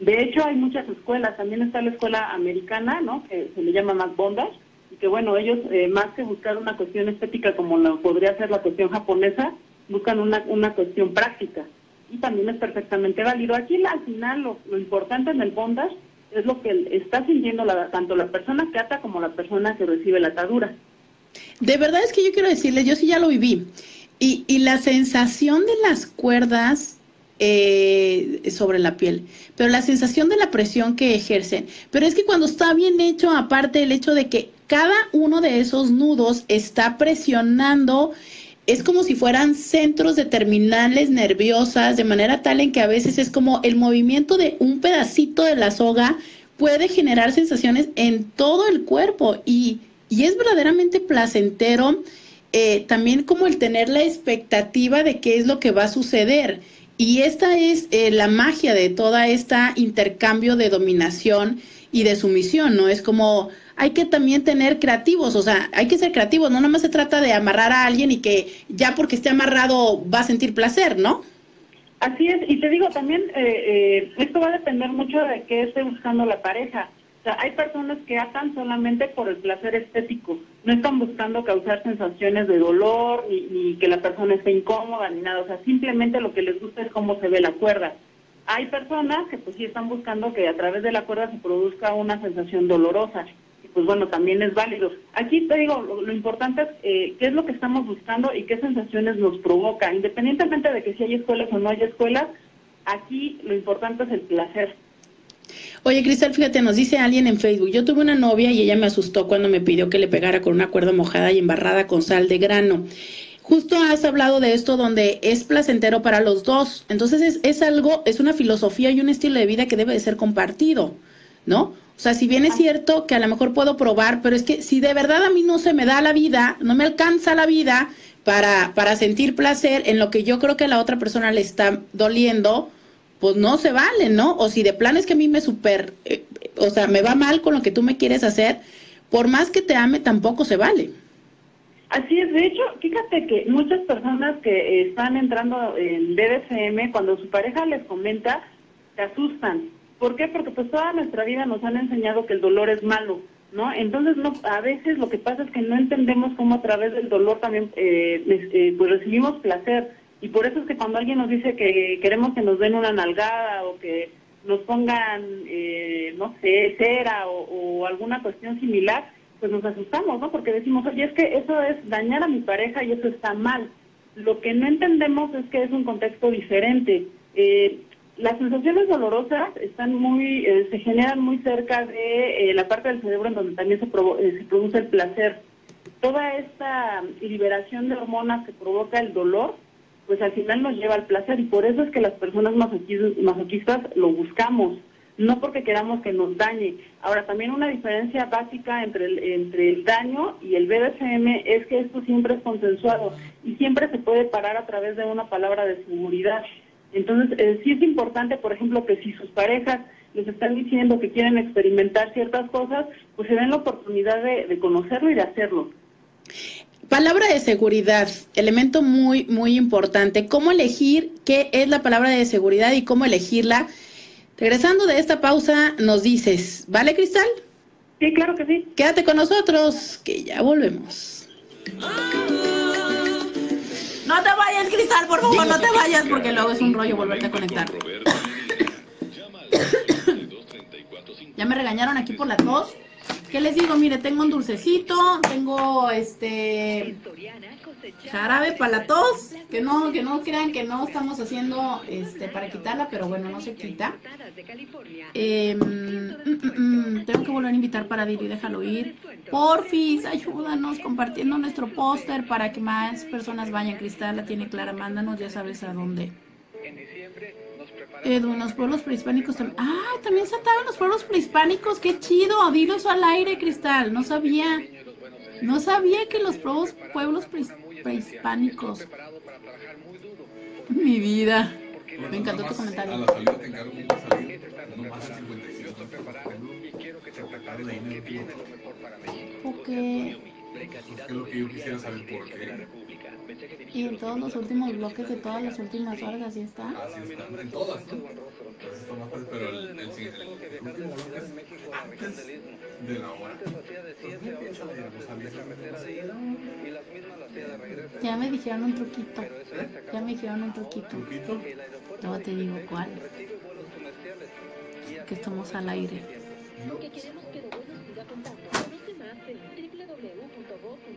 De hecho, hay muchas escuelas, también está la escuela americana, ¿no? Que se le llama más Bondage, que bueno, ellos eh, más que buscar una cuestión estética como lo podría ser la cuestión japonesa, buscan una, una cuestión práctica. Y también es perfectamente válido. Aquí al final lo, importante en el bondage es lo que está sintiendo la, tanto la persona que ata como la persona que recibe la atadura. De verdad es que yo quiero decirles, yo sí ya lo viví. Y, y la sensación de las cuerdas eh, sobre la piel, pero la sensación de la presión que ejercen. Pero es que cuando está bien hecho, aparte el hecho de que cada uno de esos nudos está presionando, es como si fueran centros de terminales nerviosas, de manera tal en que a veces es como el movimiento de un pedacito de la soga puede generar sensaciones en todo el cuerpo y, y es verdaderamente placentero. Eh, también como el tener la expectativa de qué es lo que va a suceder. Y esta es eh, la magia de toda esta intercambio de dominación y de sumisión, ¿no? Es como hay que también tener creativos, o sea, hay que ser creativos, no nomás se trata de amarrar a alguien y que ya porque esté amarrado va a sentir placer, ¿no? Así es, y te digo también, eh, eh, esto va a depender mucho de qué esté buscando la pareja. O sea, hay personas que atan solamente por el placer estético, no están buscando causar sensaciones de dolor ni, que la persona esté incómoda ni nada, o sea, simplemente lo que les gusta es cómo se ve la cuerda. Hay personas que pues sí están buscando que a través de la cuerda se produzca una sensación dolorosa, pues bueno, también es válido. Aquí te digo, lo, importante es eh, qué es lo que estamos buscando y qué sensaciones nos provoca, independientemente de que si hay escuelas o no hay escuelas, aquí lo importante es el placer. Oye, Cristal, fíjate, nos dice alguien en Facebook, yo tuve una novia y ella me asustó cuando me pidió que le pegara con una cuerda mojada y embarrada con sal de grano. Justo has hablado de esto donde es placentero para los dos. Entonces es, es algo, es una filosofía y un estilo de vida que debe de ser compartido, ¿no? O sea, si bien es cierto que a lo mejor puedo probar, pero es que si de verdad a mí no se me da la vida, no me alcanza la vida para, para sentir placer en lo que yo creo que a la otra persona le está doliendo, pues no se vale, ¿no? O si de plano es que a mí me super, eh, o sea, me va mal con lo que tú me quieres hacer, por más que te ame, tampoco se vale. Así es, de hecho, fíjate que muchas personas que están entrando en BDSM, cuando su pareja les comenta, se asustan. ¿Por qué? Porque pues toda nuestra vida nos han enseñado que el dolor es malo, ¿no? Entonces, no, a veces lo que pasa es que no entendemos cómo a través del dolor también eh, eh pues recibimos placer y por eso es que cuando alguien nos dice que queremos que nos den una nalgada o que nos pongan, eh, no sé, cera o, alguna cuestión similar, pues nos asustamos, ¿no? Porque decimos, oye, es que eso es dañar a mi pareja y eso está mal. Lo que no entendemos es que es un contexto diferente. Eh, las sensaciones dolorosas están muy, eh, se generan muy cerca de la parte del cerebro en donde también se, se produce el placer. Toda esta liberación de hormonas que provoca el dolor pues al final nos lleva al placer y por eso es que las personas masoquistas lo buscamos, no porque queramos que nos dañe. Ahora, también una diferencia básica entre el, entre el daño y el BDSM es que esto siempre es consensuado y siempre se puede parar a través de una palabra de seguridad. Entonces, eh, sí es importante, por ejemplo, que si sus parejas les están diciendo que quieren experimentar ciertas cosas, pues se den la oportunidad de, de conocerlo y de hacerlo. Palabra de seguridad, elemento muy, muy importante. ¿Cómo elegir qué es la palabra de seguridad y cómo elegirla? Regresando de esta pausa, nos dices, ¿vale, Cristal? Sí, claro que sí. Quédate con nosotros, que ya volvemos. No te vayas, Cristal, por favor, no te vayas, porque luego es un rollo volverte a conectar. Ya me regañaron aquí por la tos. ¿Qué les digo? Mire, tengo un dulcecito, tengo este jarabe para la que no, que no crean que no estamos haciendo este para quitarla, pero bueno, no se quita. Eh, mm, mm, mm, tengo que volver a invitar para Diri, déjalo ir. Porfis, ayúdanos compartiendo nuestro póster para que más personas vayan. Cristal la tiene clara, mándanos, ya sabes a dónde. Edu, los pueblos prehispánicos también. ¡Ah! También se los pueblos prehispánicos. ¡Qué chido! Dilo eso al aire, Cristal. No sabía. No sabía que los pueblos, pueblos prehispánicos prehispánicos. Mi vida. Me encantó tu comentario. A la salida te encargo una salida, no más de 55. ¿Por qué? Es lo que yo quisiera saber por qué. Y en todos los últimos bloques de todas las últimas horas, así está. Así está, en todas, ¿no? Pero el, el, el, el último bloque es antes de la hora. Ya me dijeron un truquito. Ya me dijeron un truquito. Luego te digo cuál. Que estamos al aire.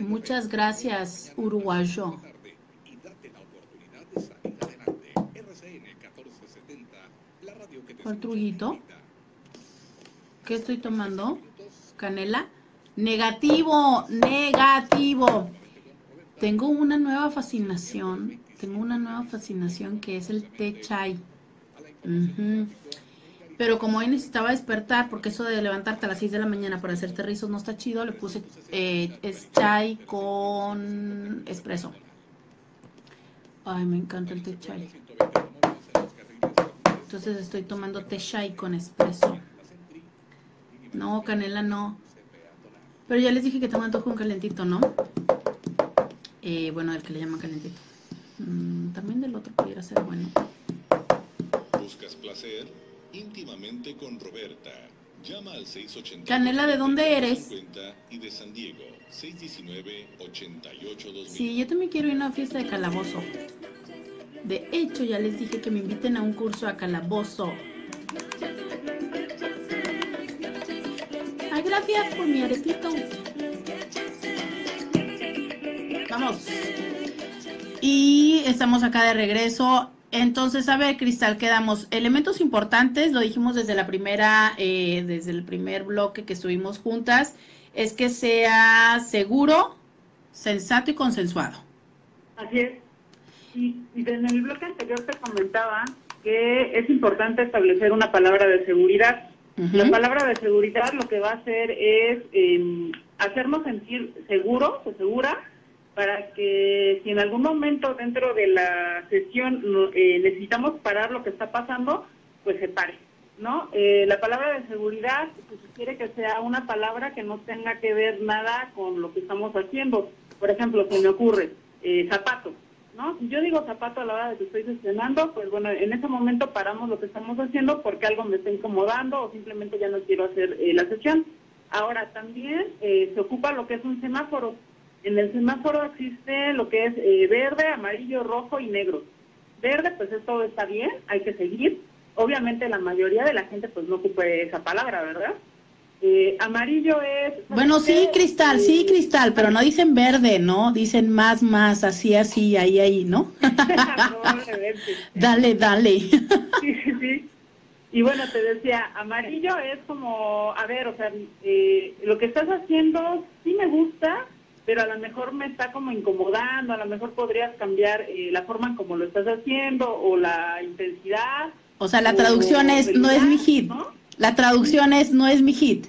Muchas gracias, uruguayo. ¿Por Trujito? ¿Qué estoy tomando? ¿Canela? Negativo, negativo. Tengo una nueva fascinación. Tengo una nueva fascinación que es el té chai. Pero como hoy necesitaba despertar, porque eso de levantarte a las 6 de la mañana para hacerte rizos no está chido, le puse eh, chai con espresso. Ay, me encanta el té chai. Entonces estoy tomando té chai con espresso. No, canela no. Pero ya les dije que tengo antojo un calentito, ¿no? Eh, bueno, el que le llaman calentito. Mm, también del otro pudiera ser bueno. ¿Buscas placer? Íntimamente con Roberta. Llama al 680 Canela, ¿de dónde eres? Y de San Diego, 619 88 Sí, yo también quiero ir a una fiesta de calabozo. De hecho, ya les dije que me inviten a un curso a calabozo. Ay, gracias por mi aretito. Vamos. Y estamos acá de regreso entonces, a ver, Cristal, quedamos. Elementos importantes, lo dijimos desde la primera, eh, desde el primer bloque que estuvimos juntas, es que sea seguro, sensato y consensuado. Así es. Y, y en el bloque anterior te comentaba que es importante establecer una palabra de seguridad. La palabra de seguridad lo que va a hacer es eh, hacernos sentir seguros o segura para que si en algún momento dentro de la sesión eh, necesitamos parar lo que está pasando, pues se pare, ¿no? Eh, la palabra de seguridad pues, quiere que sea una palabra que no tenga que ver nada con lo que estamos haciendo. Por ejemplo, se me ocurre eh, zapato, ¿no? Si yo digo zapato a la hora de que estoy sesionando, pues bueno, en ese momento paramos lo que estamos haciendo porque algo me está incomodando o simplemente ya no quiero hacer la sesión. Ahora también se ocupa lo que es un semáforo. En el semáforo existe lo que es eh, verde, amarillo, rojo y negro. Verde, pues esto está bien, hay que seguir. Obviamente la mayoría de la gente pues no ocupa esa palabra, ¿verdad? Eh, amarillo es... Bueno, sí, cristal, sí, eh, cristal, pero no dicen verde, ¿no? Dicen más, más, así, así, ahí, ahí, ¿no? <laughs> <laughs> dale, dale. sí, sí. Y bueno, te decía, amarillo es como, a ver, o sea, lo que estás haciendo sí me gusta, pero a lo mejor me está como incomodando, a lo mejor podrías cambiar eh, la forma en cómo lo estás haciendo o la intensidad. O sea, la traducción es no es mi hit. La traducción es no es mi hit.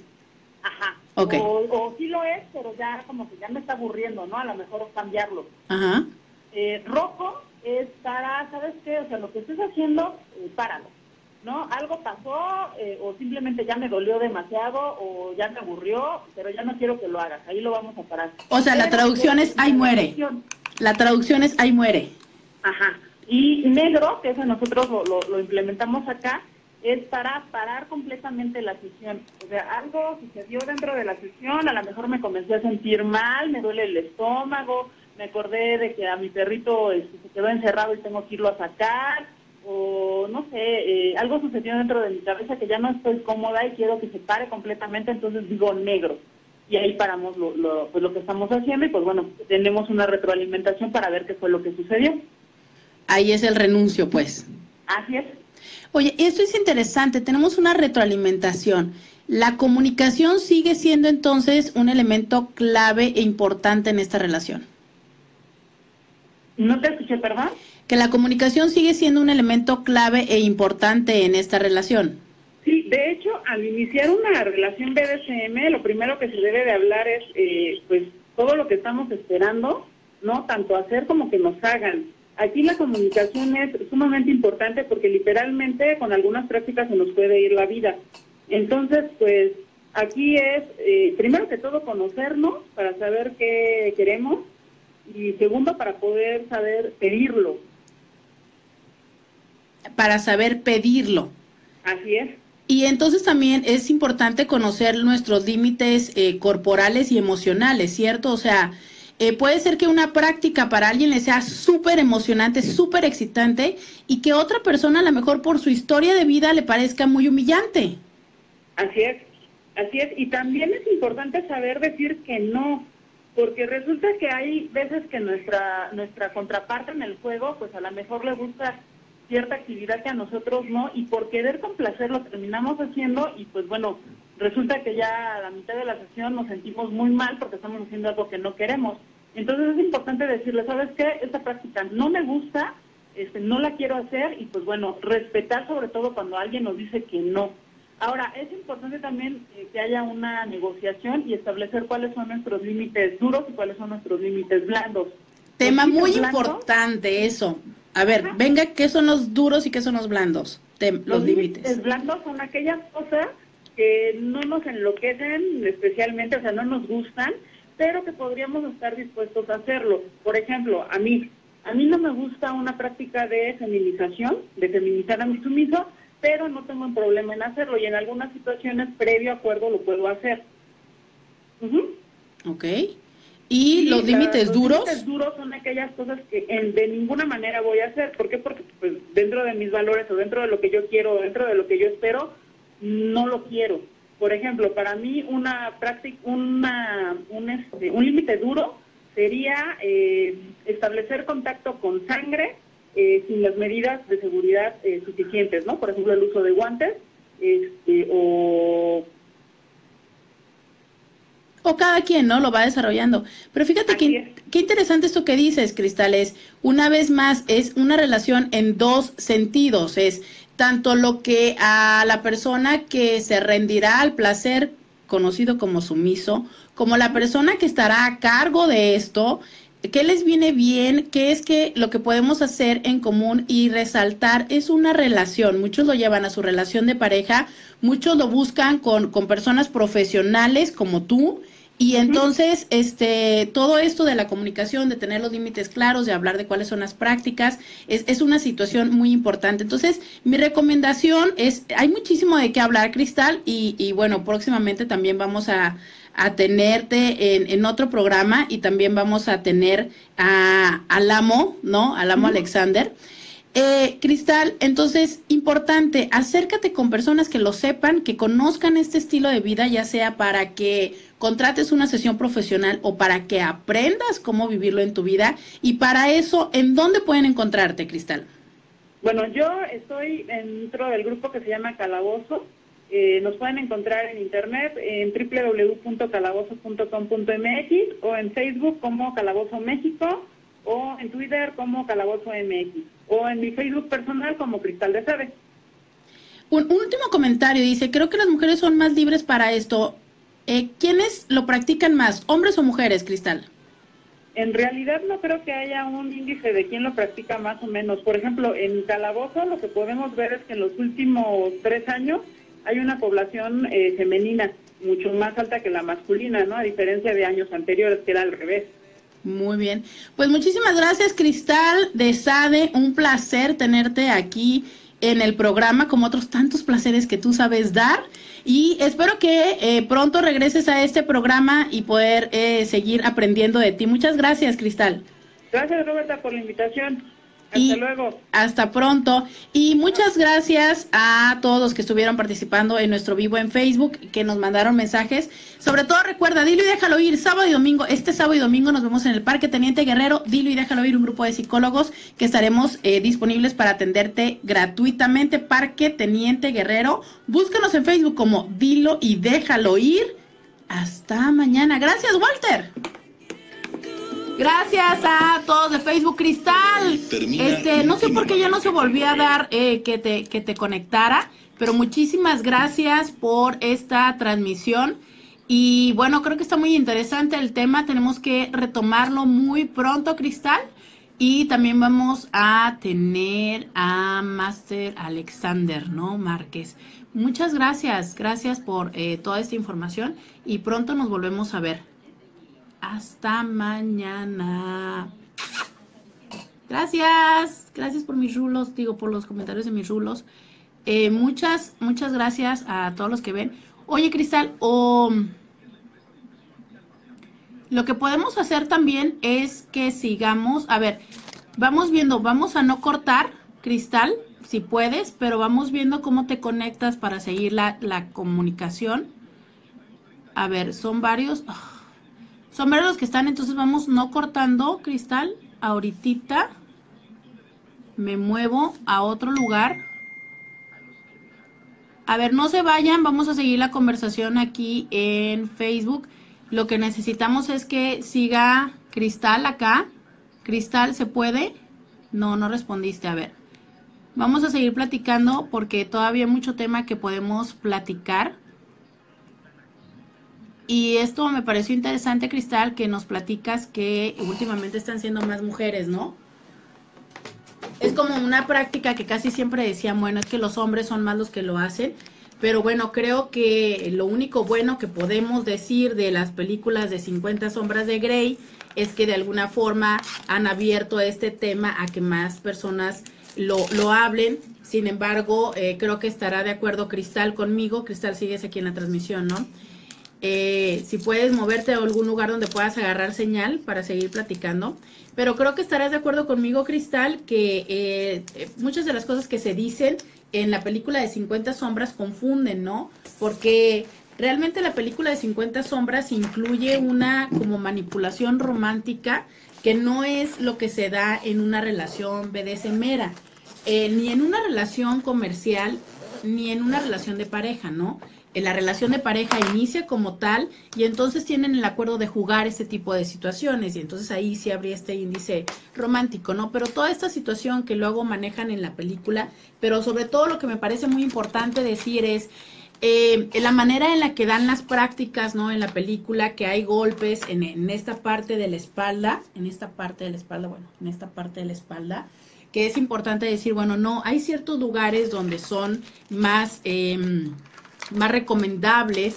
Ajá, Okay. O, sí lo es, pero ya como que ya me está aburriendo, ¿no? A lo mejor cambiarlo. Ajá. Eh, rojo es para, ¿sabes qué? O sea, lo que estés haciendo, eh, páralo. ¿No? Algo pasó eh, o simplemente ya me dolió demasiado o ya me aburrió, pero ya no quiero que lo hagas. Ahí lo vamos a parar. O sea, la traducción es ahí muere. La traducción es ahí muere. Ajá. Y negro, que eso nosotros lo, lo implementamos acá, es para parar completamente la sesión. O sea, algo sucedió dentro de la sesión, a lo mejor me comencé a sentir mal, me duele el estómago, me acordé de que a mi perrito este, se quedó encerrado y tengo que irlo a sacar, o no sé, eh, algo sucedió dentro de mi cabeza que ya no estoy cómoda y quiero que se pare completamente, entonces digo negro. Y ahí paramos lo, lo, pues lo que estamos haciendo y pues bueno, tenemos una retroalimentación para ver qué fue lo que sucedió. Ahí es el renuncio, pues. Así es. Oye, esto es interesante, tenemos una retroalimentación. ¿La comunicación sigue siendo entonces un elemento clave e importante en esta relación? No te escuché, perdón. Que la comunicación sigue siendo un elemento clave e importante en esta relación. Sí, de hecho, al iniciar una relación BDSM, lo primero que se debe de hablar es, eh, pues, todo lo que estamos esperando, ¿no? Tanto hacer como que nos hagan. Aquí la comunicación es sumamente importante porque literalmente con algunas prácticas se nos puede ir la vida. Entonces, pues aquí es, eh, primero que todo, conocernos para saber qué queremos y segundo, para poder saber pedirlo. Para saber pedirlo. Así es. Y entonces también es importante conocer nuestros límites eh, corporales y emocionales, ¿cierto? O sea, eh, puede ser que una práctica para alguien le sea súper emocionante, súper excitante y que otra persona a lo mejor por su historia de vida le parezca muy humillante. Así es, así es. Y también es importante saber decir que no, porque resulta que hay veces que nuestra, nuestra contraparte en el juego, pues a lo mejor le gusta cierta actividad que a nosotros no, y por querer complacerlo terminamos haciendo y pues bueno, resulta que ya a la mitad de la sesión nos sentimos muy mal porque estamos haciendo algo que no queremos. Entonces es importante decirle, ¿sabes qué? Esta práctica no me gusta, este, no la quiero hacer y pues bueno, respetar sobre todo cuando alguien nos dice que no. Ahora, es importante también eh, que haya una negociación y establecer cuáles son nuestros límites duros y cuáles son nuestros límites blandos. Tema muy importante eso. A ver, venga, ¿qué son los duros y qué son los blandos? los, límites. límites blandos son aquellas cosas que no nos enloquecen especialmente, o sea, no nos gustan, pero que podríamos estar dispuestos a hacerlo. Por ejemplo, a mí, a mí no me gusta una práctica de feminización, de feminizar a mi sumiso, pero no tengo un problema en hacerlo y en algunas situaciones previo acuerdo lo puedo hacer. Ok. ¿Y los límites duros? Los límites duros son aquellas cosas que de ninguna manera voy a hacer. ¿Por qué? Porque pues, dentro de mis valores o dentro de lo que yo quiero, dentro de lo que yo espero, no lo quiero. Por ejemplo, para mí una práctica, una, un, este, un límite duro sería eh, establecer contacto con sangre eh, sin las medidas de seguridad eh, suficientes, ¿no? Por ejemplo, el uso de guantes este, o o cada quien, ¿no? Lo va desarrollando. Pero fíjate que, qué interesante esto que dices, Cristales. Una vez más, es una relación en dos sentidos. Es tanto lo que a la persona que se rendirá al placer, conocido como sumiso, como la persona que estará a cargo de esto, qué les viene bien, qué es que lo que podemos hacer en común y resaltar es una relación. Muchos lo llevan a su relación de pareja, muchos lo buscan con, con personas profesionales como tú y entonces, este, todo esto de la comunicación, de tener los límites claros, de hablar de cuáles son las prácticas, es, es una situación muy importante. Entonces, mi recomendación es, hay muchísimo de qué hablar, Cristal, y, y bueno, próximamente también vamos a, a tenerte en, en, otro programa y también vamos a tener a, al amo, ¿no? Al amo Alexander. Eh, Cristal, entonces, importante, acércate con personas que lo sepan, que conozcan este estilo de vida, ya sea para que contrates una sesión profesional o para que aprendas cómo vivirlo en tu vida. Y para eso, ¿en dónde pueden encontrarte, Cristal? Bueno, yo estoy dentro del grupo que se llama Calabozo. Eh, nos pueden encontrar en internet en www.calabozo.com.mx o en Facebook como Calabozo México o en Twitter como Calabozo MX o en mi Facebook personal como Cristal de Sabe. Un, último comentario, dice, creo que las mujeres son más libres para esto. Eh, ¿Quiénes lo practican más, hombres o mujeres, Cristal? En realidad no creo que haya un índice de quién lo practica más o menos. Por ejemplo, en Calabozo lo que podemos ver es que en los últimos tres años hay una población eh, femenina mucho más alta que la masculina, ¿no? A diferencia de años anteriores que era al revés. Muy bien. Pues muchísimas gracias, Cristal de Sade. Un placer tenerte aquí en el programa, como otros tantos placeres que tú sabes dar. Y espero que eh, pronto regreses a este programa y poder eh, seguir aprendiendo de ti. Muchas gracias, Cristal. Gracias, Roberta, por la invitación. Hasta luego. Hasta pronto. Y muchas gracias a todos los que estuvieron participando en nuestro vivo en Facebook, que nos mandaron mensajes. Sobre todo recuerda, dilo y déjalo ir, sábado y domingo. Este sábado y domingo nos vemos en el Parque Teniente Guerrero. Dilo y déjalo ir, un grupo de psicólogos que estaremos eh, disponibles para atenderte gratuitamente. Parque Teniente Guerrero. Búscanos en Facebook como Dilo y déjalo ir. Hasta mañana. Gracias, Walter. Gracias a todos de Facebook Cristal. este, no sé por qué ya no se volvió a dar eh, que, te, que te conectara, pero muchísimas gracias por esta transmisión. Y bueno, creo que está muy interesante el tema. Tenemos que retomarlo muy pronto, Cristal. Y también vamos a tener a Master Alexander, ¿no? Márquez. Muchas gracias, gracias por eh, toda esta información y pronto nos volvemos a ver. Hasta mañana. Gracias. Gracias por mis rulos, digo, por los comentarios de mis rulos. Eh, muchas, muchas gracias a todos los que ven. Oye, Cristal, o lo que podemos hacer también es que sigamos, a ver, vamos viendo, vamos a no cortar, Cristal, si puedes, pero vamos viendo cómo te conectas para seguir la, la comunicación. A ver, son varios. Ah, son los que están, entonces vamos no cortando cristal. Ahorita me muevo a otro lugar. A ver, no se vayan, vamos a seguir la conversación aquí en Facebook. Lo que necesitamos es que siga Cristal acá. Cristal, ¿se puede? No, no respondiste. A ver, vamos a seguir platicando porque todavía hay mucho tema que podemos platicar. Y esto me pareció interesante, Cristal, que nos platicas que últimamente están siendo más mujeres, ¿no? Es como una práctica que casi siempre decían, bueno, es que los hombres son más los que lo hacen, pero bueno, creo que lo único bueno que podemos decir de las películas de 50 sombras de Grey es que de alguna forma han abierto este tema a que más personas lo, lo hablen. Sin embargo, eh, creo que estará de acuerdo Cristal conmigo. Cristal, sigues aquí en la transmisión, ¿no? Eh, si puedes moverte a algún lugar donde puedas agarrar señal para seguir platicando. Pero creo que estarás de acuerdo conmigo, Cristal, que eh, muchas de las cosas que se dicen en la película de 50 sombras confunden, ¿no? Porque realmente la película de 50 sombras incluye una como manipulación romántica que no es lo que se da en una relación BDSMera, eh, ni en una relación comercial, ni en una relación de pareja, ¿no? La relación de pareja inicia como tal y entonces tienen el acuerdo de jugar ese tipo de situaciones y entonces ahí sí habría este índice romántico, ¿no? Pero toda esta situación que luego manejan en la película, pero sobre todo lo que me parece muy importante decir es eh, la manera en la que dan las prácticas, ¿no? En la película, que hay golpes en, en esta parte de la espalda, en esta parte de la espalda, bueno, en esta parte de la espalda, que es importante decir, bueno, no, hay ciertos lugares donde son más... Eh, más recomendables,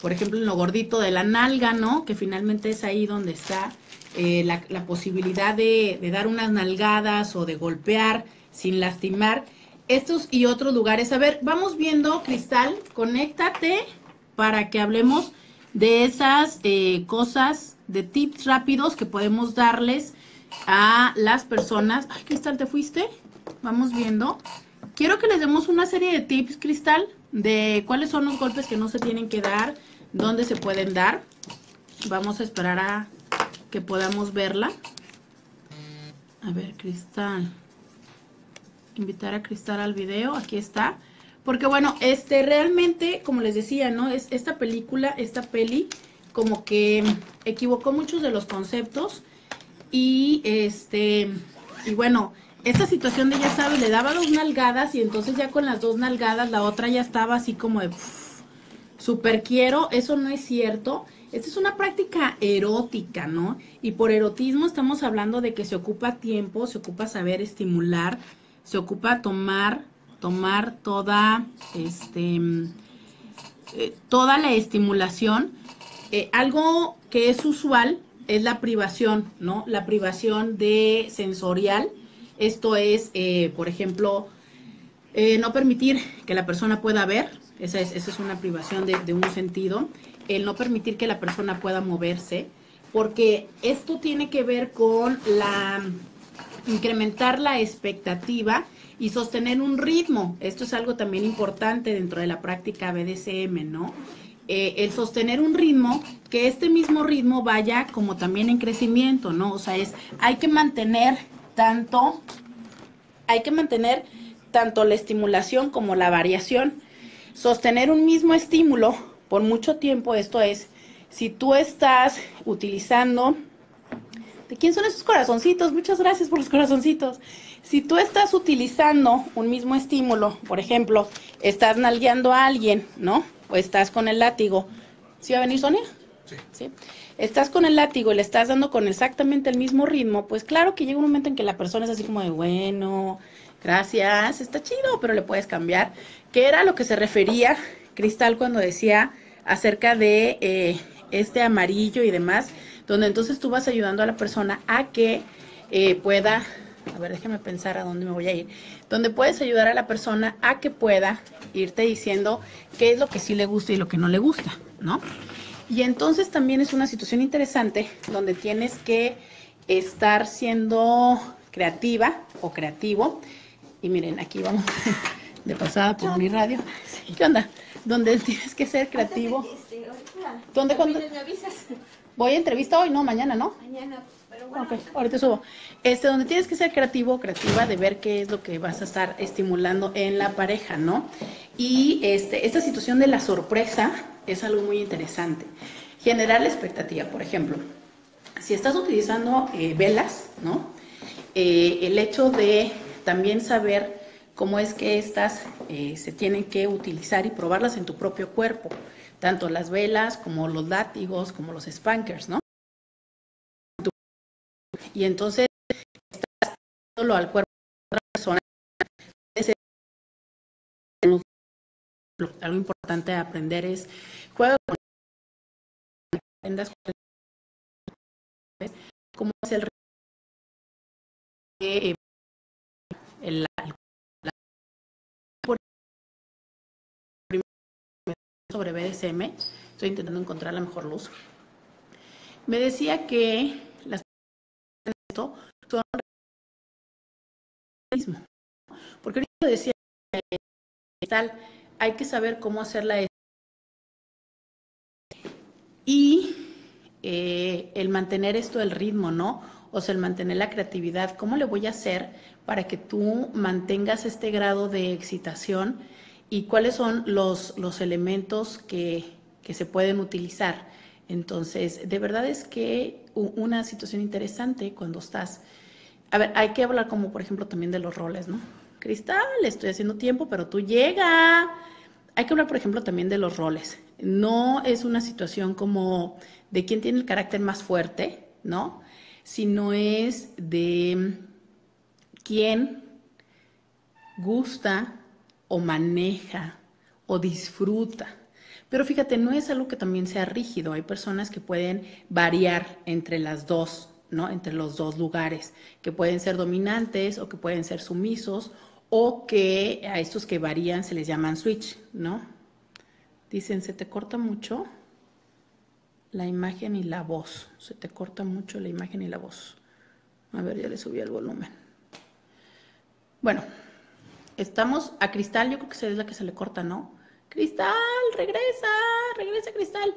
por ejemplo, en lo gordito de la nalga, ¿no? Que finalmente es ahí donde está eh, la, posibilidad de, dar unas nalgadas o de golpear sin lastimar. Estos y otros lugares. A ver, vamos viendo, Cristal, conéctate para que hablemos de esas eh, cosas, de tips rápidos que podemos darles a las personas. Ay, Cristal, ¿te fuiste? Vamos viendo. Quiero que les demos una serie de tips, Cristal, de cuáles son los golpes que no se tienen que dar, dónde se pueden dar. Vamos a esperar a que podamos verla. A ver, Cristal. Invitar a Cristal al video, aquí está. Porque bueno, este realmente, como les decía, ¿no? Es esta película, esta peli, como que equivocó muchos de los conceptos. Y este, y bueno, esta situación de, ya sabes, le daba dos nalgadas y entonces ya con las dos nalgadas la otra ya estaba así como de... super quiero, eso no es cierto. Esta es una práctica erótica, ¿no? Y por erotismo estamos hablando de que se ocupa tiempo, se ocupa saber estimular, se ocupa tomar, tomar toda, este, eh, toda la estimulación. Eh, algo que es usual es la privación, ¿no? La privación de sensorial. Esto es, eh, por ejemplo, no permitir que la persona pueda ver. Esa es, esa es una privación de, de un sentido. El no permitir que la persona pueda moverse. Porque esto tiene que ver con la incrementar la expectativa y sostener un ritmo. Esto es algo también importante dentro de la práctica BDSM, ¿no? Eh, el sostener un ritmo, que este mismo ritmo vaya como también en crecimiento, ¿no? O sea, es, hay que mantener tanto, hay que mantener tanto la estimulación como la variación. Sostener un mismo estímulo por mucho tiempo, esto es, si tú estás utilizando, ¿de quién son esos corazoncitos? Muchas gracias por los corazoncitos. Si tú estás utilizando un mismo estímulo, por ejemplo, estás nalgueando a alguien, ¿no? O estás con el látigo. ¿Sí va a venir Sonia? Sí. ¿Sí? Estás con el látigo y le estás dando con exactamente el mismo ritmo, pues claro que llega un momento en que la persona es así como de, bueno, gracias, está chido, pero le puedes cambiar. ¿Qué era lo que se refería Cristal cuando decía acerca de eh, este amarillo y demás? Donde entonces tú vas ayudando a la persona a que eh, pueda a ver, déjame pensar a dónde me voy a ir, donde puedes ayudar a la persona a que pueda irte diciendo qué es lo que sí le gusta y lo que no le gusta, ¿no? Y entonces también es una situación interesante donde tienes que estar siendo creativa o creativo. Y miren, aquí vamos <laughs> de pasada por mi radio. ¿Qué onda? Donde tienes que ser creativo. ¿Dónde cuando? Voy a entrevista hoy, no, mañana, ¿no? Mañana. Ok, ahorita subo. Este, donde tienes que ser creativo creativa de ver qué es lo que vas a estar estimulando en la pareja, ¿no? Y este, esta situación de la sorpresa es algo muy interesante. Generar la expectativa, por ejemplo, si estás utilizando eh, velas, ¿no? Eh, el hecho de también saber cómo es que estas eh, se tienen que utilizar y probarlas en tu propio cuerpo, tanto las velas como los látigos, como los spankers, ¿no? Y entonces estás dándolo al cuerpo de otra persona. Algo importante de aprender es juega con cómo es el el, el, sobre BDSM, estoy intentando encontrar la mejor luz. Me decía que esto son porque ahorita decía tal hay que saber cómo hacerla y eh, el mantener esto el ritmo no o sea el mantener la creatividad cómo le voy a hacer para que tú mantengas este grado de excitación y cuáles son los, los elementos que, que se pueden utilizar entonces, de verdad es que una situación interesante cuando estás... A ver, hay que hablar como, por ejemplo, también de los roles, ¿no? Cristal, estoy haciendo tiempo, pero tú llega. Hay que hablar, por ejemplo, también de los roles. No es una situación como de quién tiene el carácter más fuerte, ¿no? Sino es de quién gusta o maneja o disfruta pero fíjate, no es algo que también sea rígido. Hay personas que pueden variar entre las dos, ¿no? Entre los dos lugares, que pueden ser dominantes o que pueden ser sumisos o que a estos que varían se les llaman switch, ¿no? Dicen, se te corta mucho la imagen y la voz. Se te corta mucho la imagen y la voz. A ver, ya le subí el volumen. Bueno, estamos a Cristal, yo creo que es la que se le corta, ¿no? Cristal, regresa, regresa Cristal.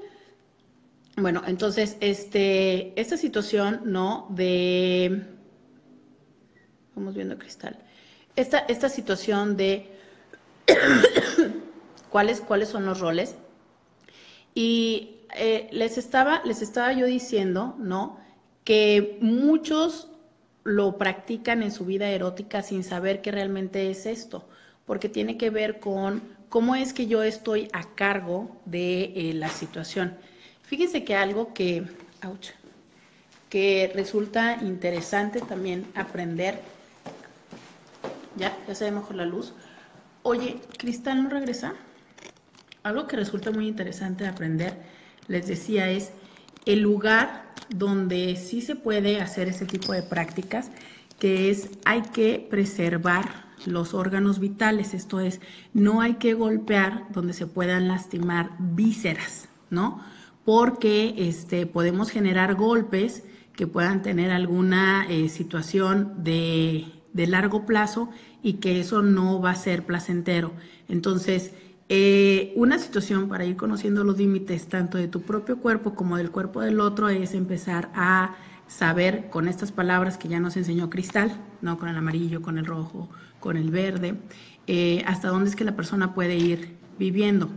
Bueno, entonces, este, esta situación, ¿no? De, vamos viendo Cristal, esta, esta situación de <coughs> cuáles, cuáles son los roles. Y eh, les, estaba, les estaba yo diciendo, ¿no? Que muchos lo practican en su vida erótica sin saber qué realmente es esto. porque tiene que ver con cómo es que yo estoy a cargo de eh, la situación. Fíjense que algo que, que resulta interesante también aprender, ya, ya se ve mejor la luz. Oye, Cristal no regresa. Algo que resulta muy interesante aprender, les decía, es el lugar donde sí se puede hacer ese tipo de prácticas, que es hay que preservar los órganos vitales, esto es, no hay que golpear donde se puedan lastimar vísceras, ¿no? Porque este, podemos generar golpes que puedan tener alguna eh, situación de, de largo plazo y que eso no va a ser placentero. Entonces, eh, una situación para ir conociendo los límites tanto de tu propio cuerpo como del cuerpo del otro es empezar a saber con estas palabras que ya nos enseñó Cristal, ¿no? con el amarillo, con el rojo, con el verde, eh, hasta dónde es que la persona puede ir viviendo.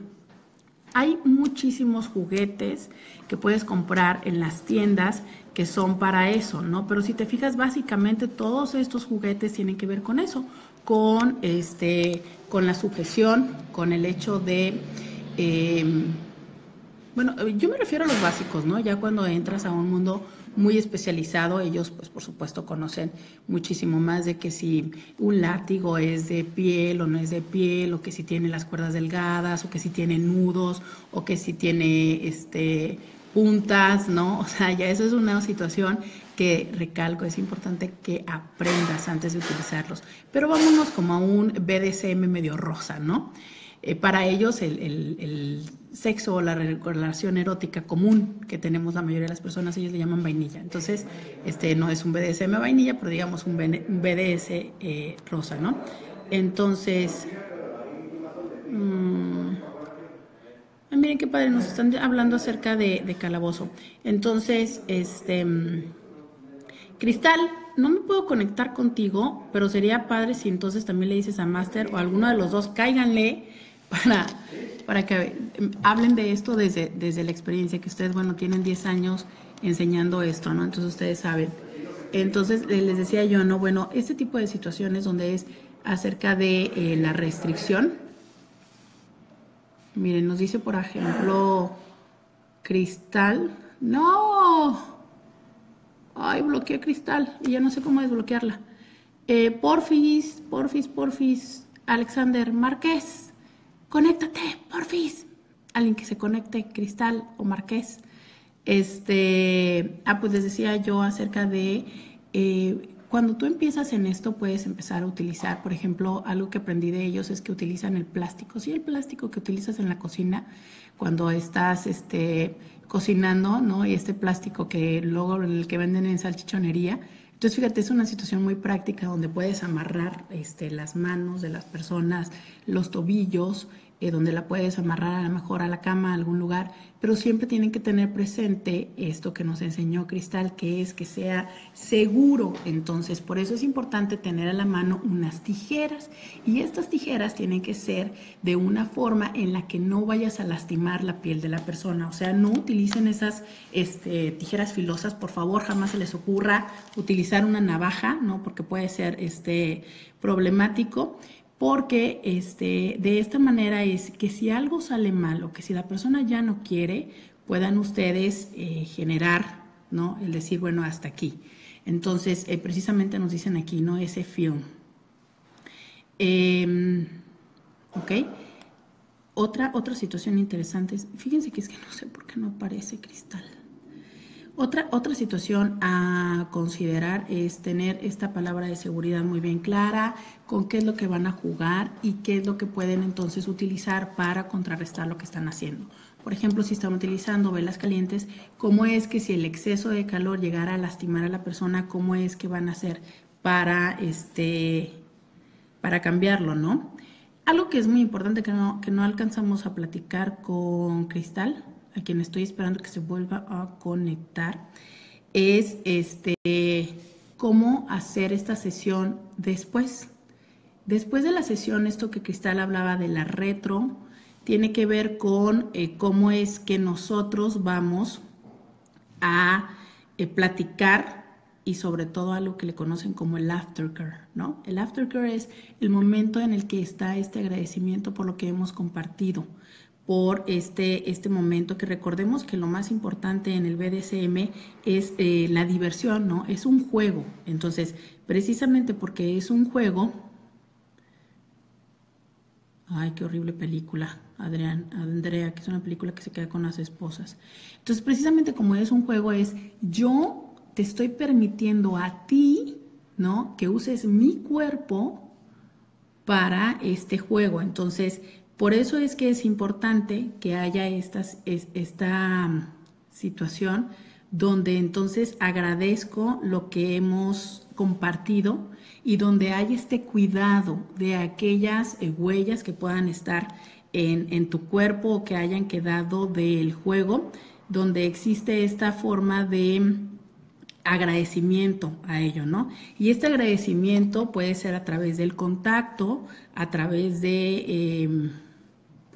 Hay muchísimos juguetes que puedes comprar en las tiendas que son para eso, ¿no? Pero si te fijas, básicamente todos estos juguetes tienen que ver con eso, con este con la sujeción, con el hecho de, em, bueno, yo me refiero a los básicos, ¿no? Ya cuando entras a un mundo muy especializado, ellos pues por supuesto conocen muchísimo más de que si un látigo es de piel o no es de piel, o que si tiene las cuerdas delgadas, o que si tiene nudos, o que si tiene este puntas, ¿no? <laughs> O sea, ya eso es una situación que recalco, es importante que aprendas antes de utilizarlos. Pero vámonos como a un BDSM medio rosa, ¿no? Eh, para ellos el, sexo o la relación erótica común que tenemos la mayoría de las personas, ellos le llaman vainilla. Entonces, este no es un BDSM vainilla, pero digamos un BDS eh, rosa, ¿no? Entonces, mmm, miren qué padre, nos están hablando acerca de, calabozo. Entonces, este... Cristal, no me puedo conectar contigo, pero sería padre si entonces también le dices a Master o alguno de los dos, cáiganle para, para que hablen de esto desde, desde la experiencia, que ustedes, bueno, tienen 10 años enseñando esto, ¿no? Entonces ustedes saben. Entonces eh, les decía yo, ¿no? Bueno, este tipo de situaciones donde es acerca de eh, la restricción. Miren, nos dice, por ejemplo, Cristal. No, Ay, bloqueé cristal y ya no sé cómo desbloquearla. Eh, porfis, porfis, porfis, Alexander Márquez, conéctate, porfis. Alguien que se conecte, Cristal o Marqués. Este, ah, pues les decía yo acerca de eh, cuando tú empiezas en esto, puedes empezar a utilizar, por ejemplo, algo que aprendí de ellos es que utilizan el plástico. Sí, el plástico que utilizas en la cocina cuando estás, este, cocinando, ¿no? Y este plástico que luego el que venden en salchichonería. Entonces, fíjate, es una situación muy práctica donde puedes amarrar este, las manos de las personas, los tobillos, eh, donde la puedes amarrar a lo mejor a la cama, a algún lugar, pero siempre tienen que tener presente esto que nos enseñó Cristal, que es que sea seguro. Entonces, por eso es importante tener a la mano unas tijeras y estas tijeras tienen que ser de una forma en la que no vayas a lastimar la piel de la persona. O sea, no utilicen esas este, tijeras filosas, por favor, jamás se les ocurra utilizar una navaja, ¿no? Porque puede ser este, problemático porque este, de esta manera es que si algo sale mal o que si la persona ya no quiere, puedan ustedes eh, generar, ¿no? El decir, bueno, hasta aquí. Entonces, eh, precisamente nos dicen aquí, ¿no? Ese film. Em, ok. Otra, otra situación interesante es, fíjense que es que no sé por qué no aparece cristal. Otra, otra situación a considerar es tener esta palabra de seguridad muy bien clara, con qué es lo que van a jugar y qué es lo que pueden entonces utilizar para contrarrestar lo que están haciendo. Por ejemplo, si están utilizando velas calientes, ¿cómo es que si el exceso de calor llegara a lastimar a la persona, cómo es que van a hacer para, este, para cambiarlo, ¿no? Algo que es muy importante que no, que no alcanzamos a platicar con Cristal a quien estoy esperando que se vuelva a conectar, es este cómo hacer esta sesión después. Después de la sesión, esto que Cristal hablaba de la retro, tiene que ver con eh, cómo es que nosotros vamos a eh, platicar y sobre todo algo que le conocen como el aftercare, ¿no? El aftercare es el momento en el que está este agradecimiento por lo que hemos compartido, por este, este momento que recordemos que lo más importante en el BDSM es eh, la diversión, ¿no? Es un juego. Entonces, precisamente porque es un juego, ay, qué horrible película, Adrián, Andrea, que es una película que se queda con las esposas. Entonces, precisamente como es un juego, es yo te estoy permitiendo a ti, ¿no? Que uses mi cuerpo para este juego. Entonces, por eso es que es importante que haya esta mm, situación donde entonces agradezco lo que hemos compartido y donde hay este cuidado de aquellas eh, huellas que puedan estar en, en, tu cuerpo o que hayan quedado del juego, donde existe esta forma de mm, agradecimiento a ello, ¿no? Y este agradecimiento puede ser a través del contacto, a través de... Em,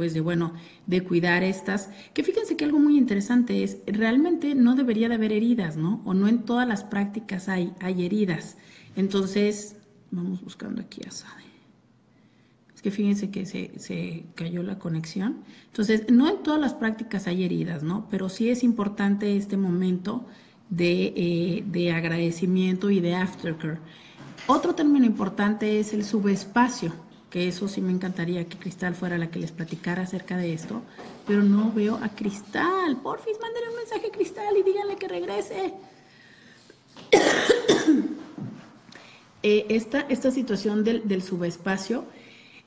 pues de bueno, de cuidar estas, que fíjense que algo muy interesante es, realmente no debería de haber heridas, ¿no? O no en todas las prácticas hay, hay heridas. Entonces, vamos buscando aquí a Sade. Es que fíjense que se, se, cayó la conexión. Entonces, no en todas las prácticas hay heridas, ¿no? Pero sí es importante este momento de, eh, de agradecimiento y de aftercare. Otro término importante es el subespacio que eso sí me encantaría que Cristal fuera la que les platicara acerca de esto, pero no veo a Cristal. Porfis, mándenle un mensaje a Cristal y díganle que regrese. <coughs> Eh, esta, esta, situación del, del subespacio,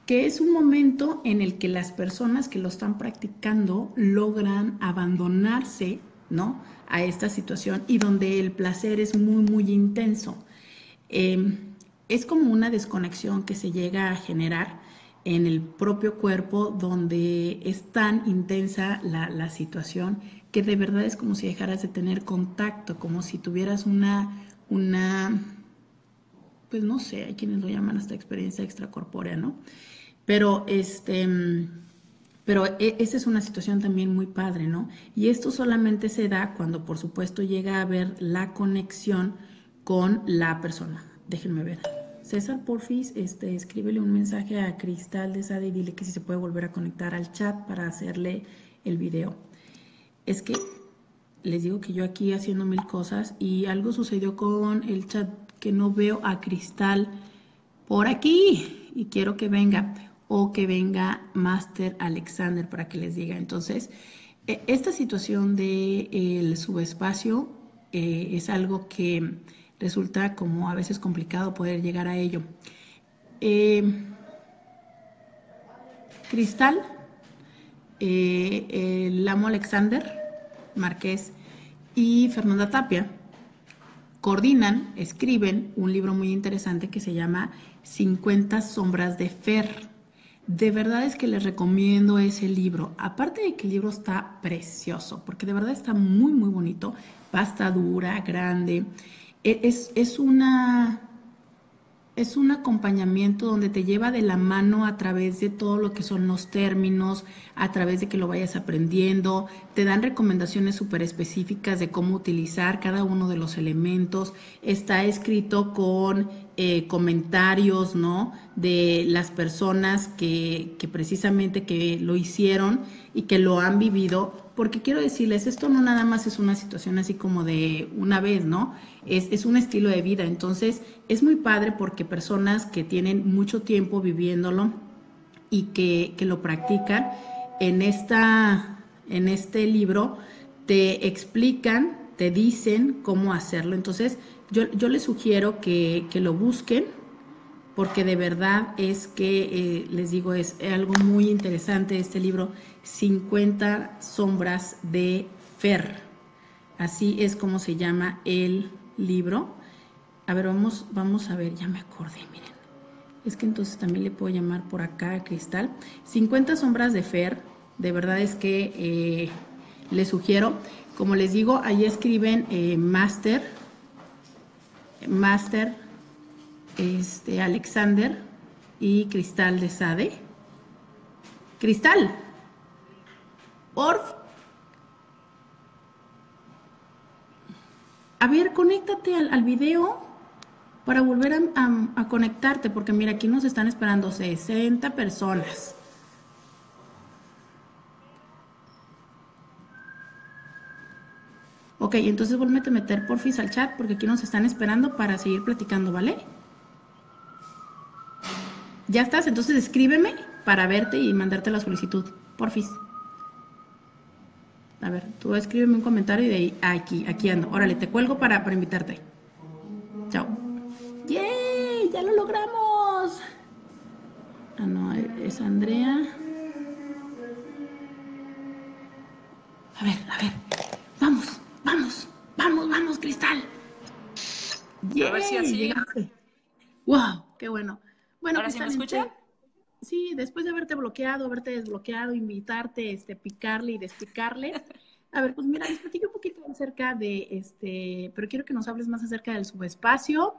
que es un momento en el que las personas que lo están practicando logran abandonarse, ¿no? A esta situación y donde el placer es muy, muy intenso. Eh, es como una desconexión que se llega a generar en el propio cuerpo donde es tan intensa la, situación que de verdad es como si dejaras de tener contacto, como si tuvieras una, una, pues no sé, hay quienes lo llaman hasta experiencia extracorpórea, ¿no? Pero este, pero e, esa es una situación también muy padre, ¿no? Y esto solamente se da cuando, por supuesto, llega a haber la conexión con la persona. Déjenme ver. César Porfis, este, escríbele un mensaje a Cristal de Sade y dile que si se puede volver a conectar al chat para hacerle el video. Es que les digo que yo aquí haciendo mil cosas y algo sucedió con el chat que no veo a Cristal por aquí y quiero que venga o que venga Master Alexander para que les diga. Entonces, e, esta situación de el subespacio eh, es algo que resulta como a veces complicado poder llegar a ello. Eh, Cristal, eh, el amo Alexander Márquez y Fernanda Tapia coordinan, escriben un libro muy interesante que se llama 50 sombras de Fer. De verdad es que les recomiendo ese libro. Aparte de que el libro está precioso, porque de verdad está muy, muy bonito. Pasta dura, grande. E, es, es, una, es un acompañamiento donde te lleva de la mano a través de todo lo que son los términos, a través de que lo vayas aprendiendo, te dan recomendaciones súper específicas de cómo utilizar cada uno de los elementos, está escrito con eh, comentarios, ¿no? De las personas que, que precisamente que lo hicieron y que lo han vivido porque quiero decirles, esto no nada más es una situación así como de una vez, ¿no? Es, es, un estilo de vida. Entonces, es muy padre porque personas que tienen mucho tiempo viviéndolo y que, que lo practican, en, esta, en este libro te explican, te dicen cómo hacerlo. Entonces, yo, yo les sugiero que, que lo busquen porque de verdad es que, eh, les digo, es algo muy interesante este libro 50 sombras de Fer. Así es como se llama el libro. A ver, vamos, vamos a ver, ya me acordé, miren. Es que entonces también le puedo llamar por acá Cristal. 50 sombras de Fer. De verdad es que eh, les sugiero. Como les digo, ahí escriben eh, Master. Master este, Alexander y Cristal de Sade. Cristal. Orf. A ver, conéctate al, al video para volver a, conectarte, porque mira, aquí nos están esperando 60 personas. Ok, entonces vuelve a meter porfis al chat porque aquí nos están esperando para seguir platicando, ¿vale? Ya estás, entonces escríbeme para verte y mandarte la solicitud, porfis. A ver, tú escríbeme un comentario y de ahí, aquí, aquí ando. Órale, te cuelgo para, para invitarte. Chao. ¡Yay! ¡Ya lo logramos! Ah, no, es Andrea. A ver, a ver. Vamos, vamos, vamos, vamos, Cristal. A ver si así. Llegaste. ¡Wow! ¡Qué bueno! Bueno, ¿Ahora sí me escucha? Sí, después de haberte bloqueado, haberte desbloqueado, invitarte, este, picarle y despicarle. A ver, pues mira, les un poquito acerca de este, pero quiero que nos hables más acerca del subespacio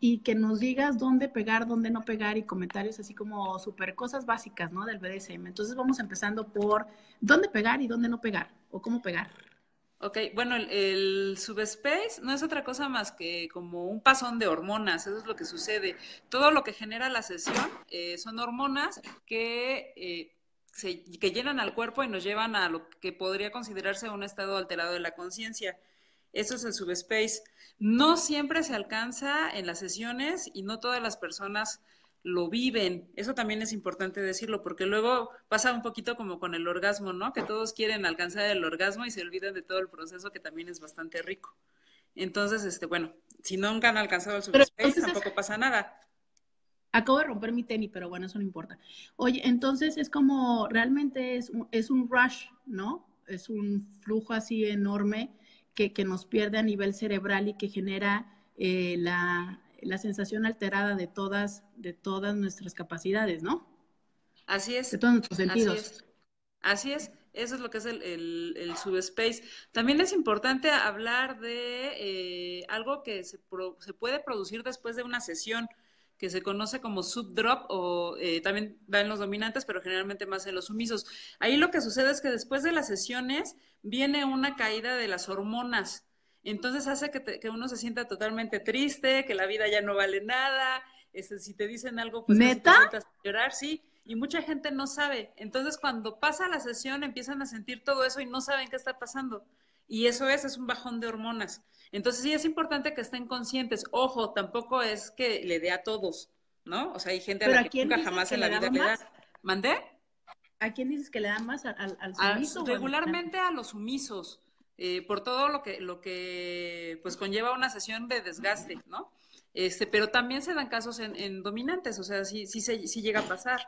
y que nos digas dónde pegar, dónde no pegar y comentarios así como súper cosas básicas, ¿no? Del BDSM. Entonces vamos empezando por dónde pegar y dónde no pegar o cómo pegar. Ok, bueno, el, subspace no es otra cosa más que como un pasón de hormonas, eso es lo que sucede. Todo lo que genera la sesión eh, son hormonas que, eh, se, que llenan al cuerpo y nos llevan a lo que podría considerarse un estado alterado de la conciencia. Eso es el subspace. No siempre se alcanza en las sesiones y no todas las personas lo viven. Eso también es importante decirlo, porque luego pasa un poquito como con el orgasmo, ¿no? Que todos quieren alcanzar el orgasmo y se olvidan de todo el proceso que también es bastante rico. Entonces, este, bueno, si nunca han alcanzado el subspace, tampoco pasa nada. Acabo de romper mi tenis, pero bueno, eso no importa. Oye, entonces es como, realmente es es un rush, ¿no? Es un flujo así enorme que, nos pierde a nivel cerebral y que genera eh, la, sensación alterada de todas, de todas nuestras capacidades, ¿no? Así es. De todos nuestros sentidos. Así es. Eso es lo que es el, el, subspace. También es importante hablar de eh, algo que se, se puede producir después de una sesión que se conoce como subdrop o eh, también va en los dominantes, pero generalmente más en los sumisos. Ahí lo que sucede es que después de las sesiones viene una caída de las hormonas. Entonces hace que, uno se sienta totalmente triste, que la vida ya no vale nada. Este, si te dicen algo, pues ¿Neta? te llorar, sí. Y mucha gente no sabe. Entonces cuando pasa la sesión empiezan a sentir todo eso y no saben qué está pasando. Y eso es, es un bajón de hormonas. Entonces sí es importante que estén conscientes. Ojo, tampoco es que le dé a todos, ¿no? O sea, hay gente a la que nunca jamás en la vida le da. ¿Mandé? ¿A quién dices que le dan más? ¿Al, al sumiso? regularmente a los sumisos, eh, por todo lo que, lo que pues conlleva una sesión de desgaste, ¿no? Este, pero también se dan casos en, dominantes, o sea, sí, sí, sí llega a pasar.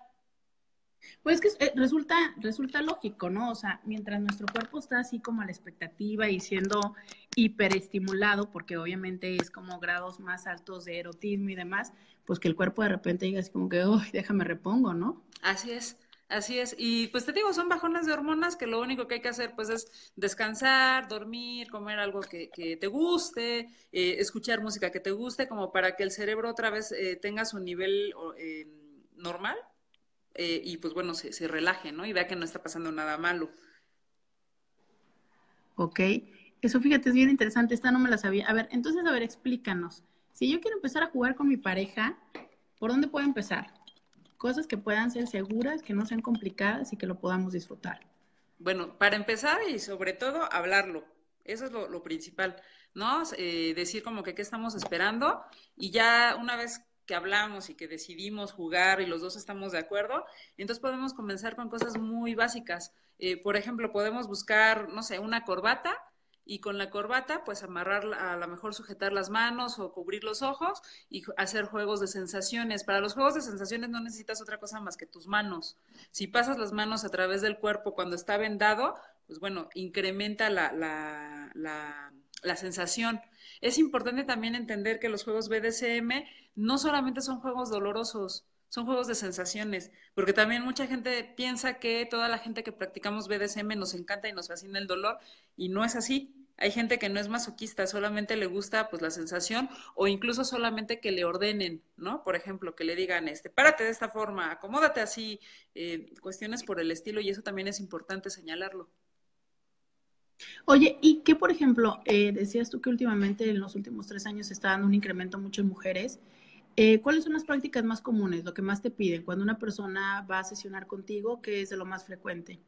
Pues que eh, resulta, resulta lógico, ¿no? O sea, mientras nuestro cuerpo está así como a la expectativa y siendo hiperestimulado, porque obviamente es como grados más altos de erotismo y demás, pues que el cuerpo de repente diga así como que, uy, déjame repongo, ¿no? Así es. Así es, y pues te digo, son bajones de hormonas que lo único que hay que hacer pues es descansar, dormir, comer algo que, que te guste, eh, escuchar música que te guste, como para que el cerebro otra vez eh, tenga su nivel normal eh, y pues bueno, se, se, relaje, ¿no? Y vea que no está pasando nada malo. Ok, eso fíjate, es bien interesante, esta no me la sabía. A ver, entonces, a ver, explícanos. Si yo quiero empezar a jugar con mi pareja, ¿por dónde puedo empezar? Cosas que puedan ser seguras, que no sean complicadas y que lo podamos disfrutar. Bueno, para empezar y sobre todo hablarlo, eso es lo, principal, ¿no? Eh, decir como que qué estamos esperando y ya una vez que hablamos y que decidimos jugar y los dos estamos de acuerdo, entonces podemos comenzar con cosas muy básicas. Eh, por ejemplo, podemos buscar, no sé, una corbata y con la corbata, pues amarrar, a lo mejor sujetar las manos o cubrir los ojos y hacer juegos de sensaciones. Para los juegos de sensaciones no necesitas otra cosa más que tus manos. Si pasas las manos a través del cuerpo cuando está vendado, pues bueno, incrementa la, la, la, la sensación. Es importante también entender que los juegos BDSM no solamente son juegos dolorosos, son juegos de sensaciones, porque también mucha gente piensa que toda la gente que practicamos BDSM nos encanta y nos fascina el dolor, y no es así. Hay gente que no es masoquista, solamente le gusta pues la sensación o incluso solamente que le ordenen, ¿no? Por ejemplo, que le digan, este, párate de esta forma, acomódate así, eh, cuestiones por el estilo y eso también es importante señalarlo. Oye, ¿y qué, por ejemplo, eh, decías tú que últimamente en los últimos tres años se está dando un incremento mucho en mujeres? Eh, ¿Cuáles son las prácticas más comunes, lo que más te piden cuando una persona va a sesionar contigo? ¿Qué es de lo más frecuente?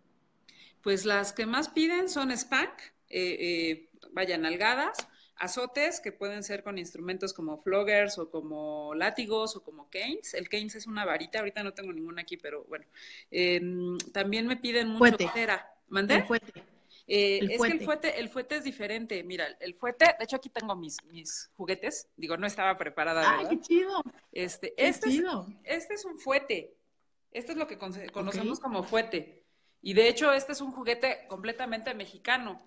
Pues las que más piden son spank, eh, eh, vaya, nalgadas, azotes que pueden ser con instrumentos como floggers o como látigos o como canes. El canes es una varita, ahorita no tengo ninguna aquí, pero bueno. Em, también me piden mucho cera. ¿Mandé? El fuete. Eh, es que el fuete, el fuete es diferente. Mira, el fuete, de hecho aquí tengo mis, mis juguetes. Digo, no estaba preparada. ¡Ay, qué chido! Este, este, Es, este es un fuete. Este es lo que conocemos como fuete. Y de hecho, este es un juguete completamente mexicano.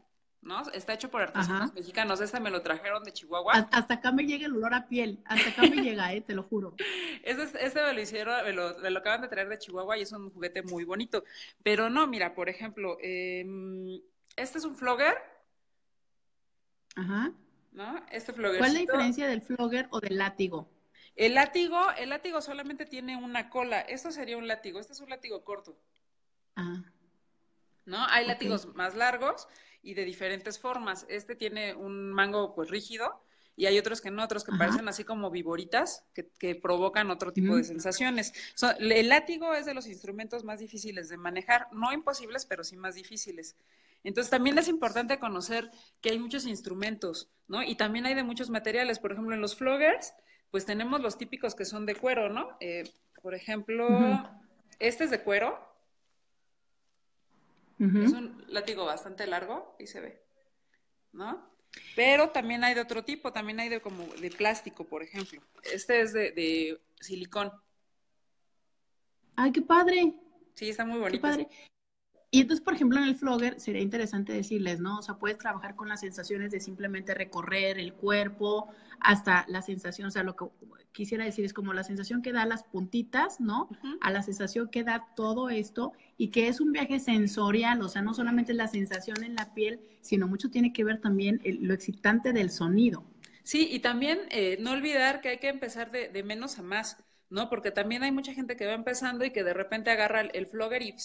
¿No? Está hecho por artesanos mexicanos. Este me lo trajeron de Chihuahua. Hasta acá me llega el olor a piel. Hasta acá me llega, eh, te lo juro. <laughs> Este, este me lo hicieron, me lo, me lo, acaban de traer de Chihuahua y es un juguete muy bonito. Pero no, mira, por ejemplo, eh, este es un flogger. Ajá. ¿No? Este flogger. ¿Cuál es la diferencia del flogger o del látigo? El látigo, el látigo solamente tiene una cola. Esto sería un látigo. Este es un látigo corto. Ah. ¿No? Hay látigos más largos y de diferentes formas. Este tiene un mango pues rígido y hay otros que no, otros que parecen así como viboritas que, provocan otro tipo de sensaciones. el látigo es de los instrumentos más difíciles de manejar, no imposibles, pero sí más difíciles. Entonces también es importante conocer que hay muchos instrumentos, ¿no? Y también hay de muchos materiales. Por ejemplo, en los floggers, pues tenemos los típicos que son de cuero, ¿no? Eh, por ejemplo, este es de cuero. Es un látigo bastante largo, y se ve, ¿no? Pero también hay de otro tipo, también hay de como de plástico, por ejemplo. Este es de, de silicón. ¡Ay, qué padre! Sí, está muy bonito. Qué padre. Y entonces, por ejemplo, en el flogger sería interesante decirles, ¿no? O sea, puedes trabajar con las sensaciones de simplemente recorrer el cuerpo hasta la sensación, o sea, lo que quisiera decir es como la sensación que da las puntitas, ¿no? A la sensación que da todo esto y que es un viaje sensorial, o sea, no solamente la sensación en la piel, sino mucho tiene que ver también lo excitante del sonido. Sí, y también eh, no olvidar que hay que empezar de, de menos a más. ¿No? Porque también hay mucha gente que va empezando y que de repente agarra el, flogger y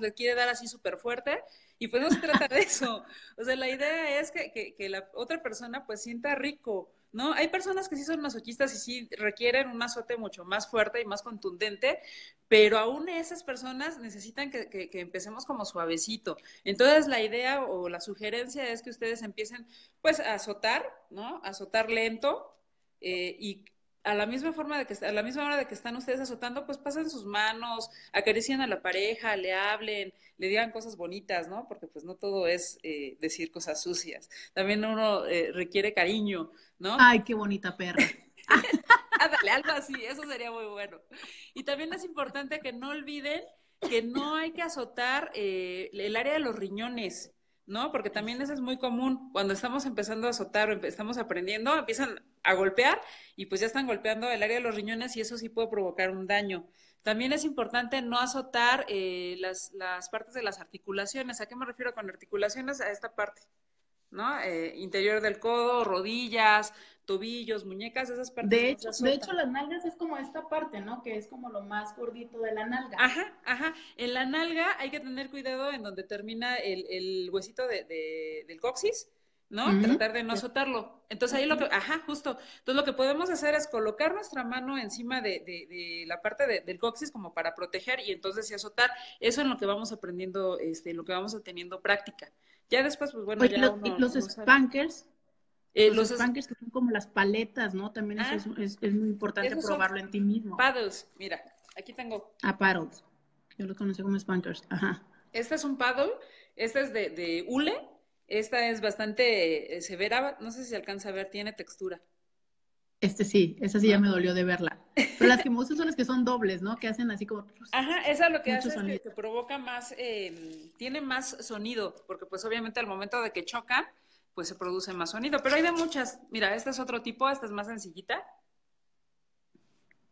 le quiere dar así súper fuerte. Y pues no se trata de eso. O sea, la idea es que, que, la otra persona pues sienta rico, ¿no? Hay personas que sí son masoquistas y sí requieren un azote mucho más fuerte y más contundente, pero aún esas personas necesitan que, que, empecemos como suavecito. Entonces la idea o la sugerencia es que ustedes empiecen pues a azotar, ¿no? A azotar lento eh, y a la misma forma de que a la misma hora de que están ustedes azotando, pues pasen sus manos, acaricien a la pareja, le hablen, le digan cosas bonitas, ¿no? Porque pues no todo es eh, decir cosas sucias. También uno eh, requiere cariño, ¿no? Ay, qué bonita perra. <laughs> Ándale, algo así, eso sería muy bueno. Y también es importante que no olviden que no hay que azotar eh, el área de los riñones. ¿No? Porque también eso es muy común. Cuando estamos empezando a azotar o estamos aprendiendo, empiezan a golpear y pues ya están golpeando el área de los riñones y eso sí puede provocar un daño. También es importante no azotar eh, las, las, partes de las articulaciones. ¿A qué me refiero con articulaciones? A esta parte, ¿no? Eh, interior del codo, rodillas, tobillos, muñecas, esas partes. De hecho, de hecho, las nalgas es como esta parte, ¿no? Que es como lo más gordito de la nalga. Ajá, ajá. En la nalga hay que tener cuidado en donde termina el, el huesito de, del coxis ¿no? Tratar de no azotarlo. Entonces ahí lo que, ajá, justo. Entonces lo que podemos hacer es colocar nuestra mano encima de, de, la parte del coxis como para proteger y entonces sí azotar. Eso es lo que vamos aprendiendo, este, lo que vamos teniendo práctica. Ya después, pues bueno, ya los spankers. Eh, los, spankers que son como las paletas, ¿no? También eso ah. es, es, muy importante probarlo en ti mismo. Paddles, mira, aquí tengo. Ah, paddles. Yo los conocí como spankers, ajá. Este es un paddle, este es de, de hule, esta es bastante eh, severa, no sé si se alcanza a ver, tiene textura. Este sí, esa sí ya me dolió de verla. Pero las que me gustan son las que son dobles, ¿no? Que hacen así como... Ajá, esa lo que hace es que, provoca más, em, tiene más sonido, porque pues obviamente al momento de que chocan, pues se produce más sonido. Pero hay de muchas. Mira, esta es otro tipo, esta es más sencillita.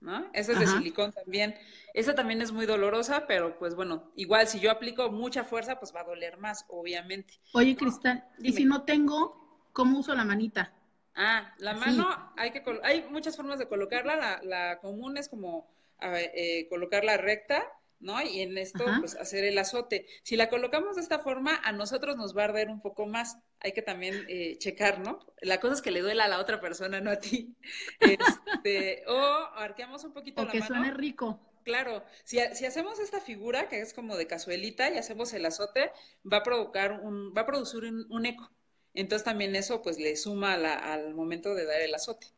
¿no? Esa es de silicón también. Esa también es muy dolorosa, pero pues bueno, igual si yo aplico mucha fuerza, pues va a doler más, obviamente. Oye, Cristal, ¿y si no tengo, cómo uso la manita? Ah, la mano, hay que hay muchas formas de colocarla. La, común es como eh, colocarla recta ¿no? Y en esto, pues hacer el azote. Si la colocamos de esta forma, a nosotros nos va a arder un poco más. Hay que también eh, checar, ¿no? La cosa es que le duela a la otra persona, no a ti. <laughs> Este, o arqueamos un poquito o la que mano. suene rico. Claro, si, si, hacemos esta figura, que es como de cazuelita, y hacemos el azote, va a provocar un, va a producir un, eco. Entonces también eso pues le suma al momento de dar el azote.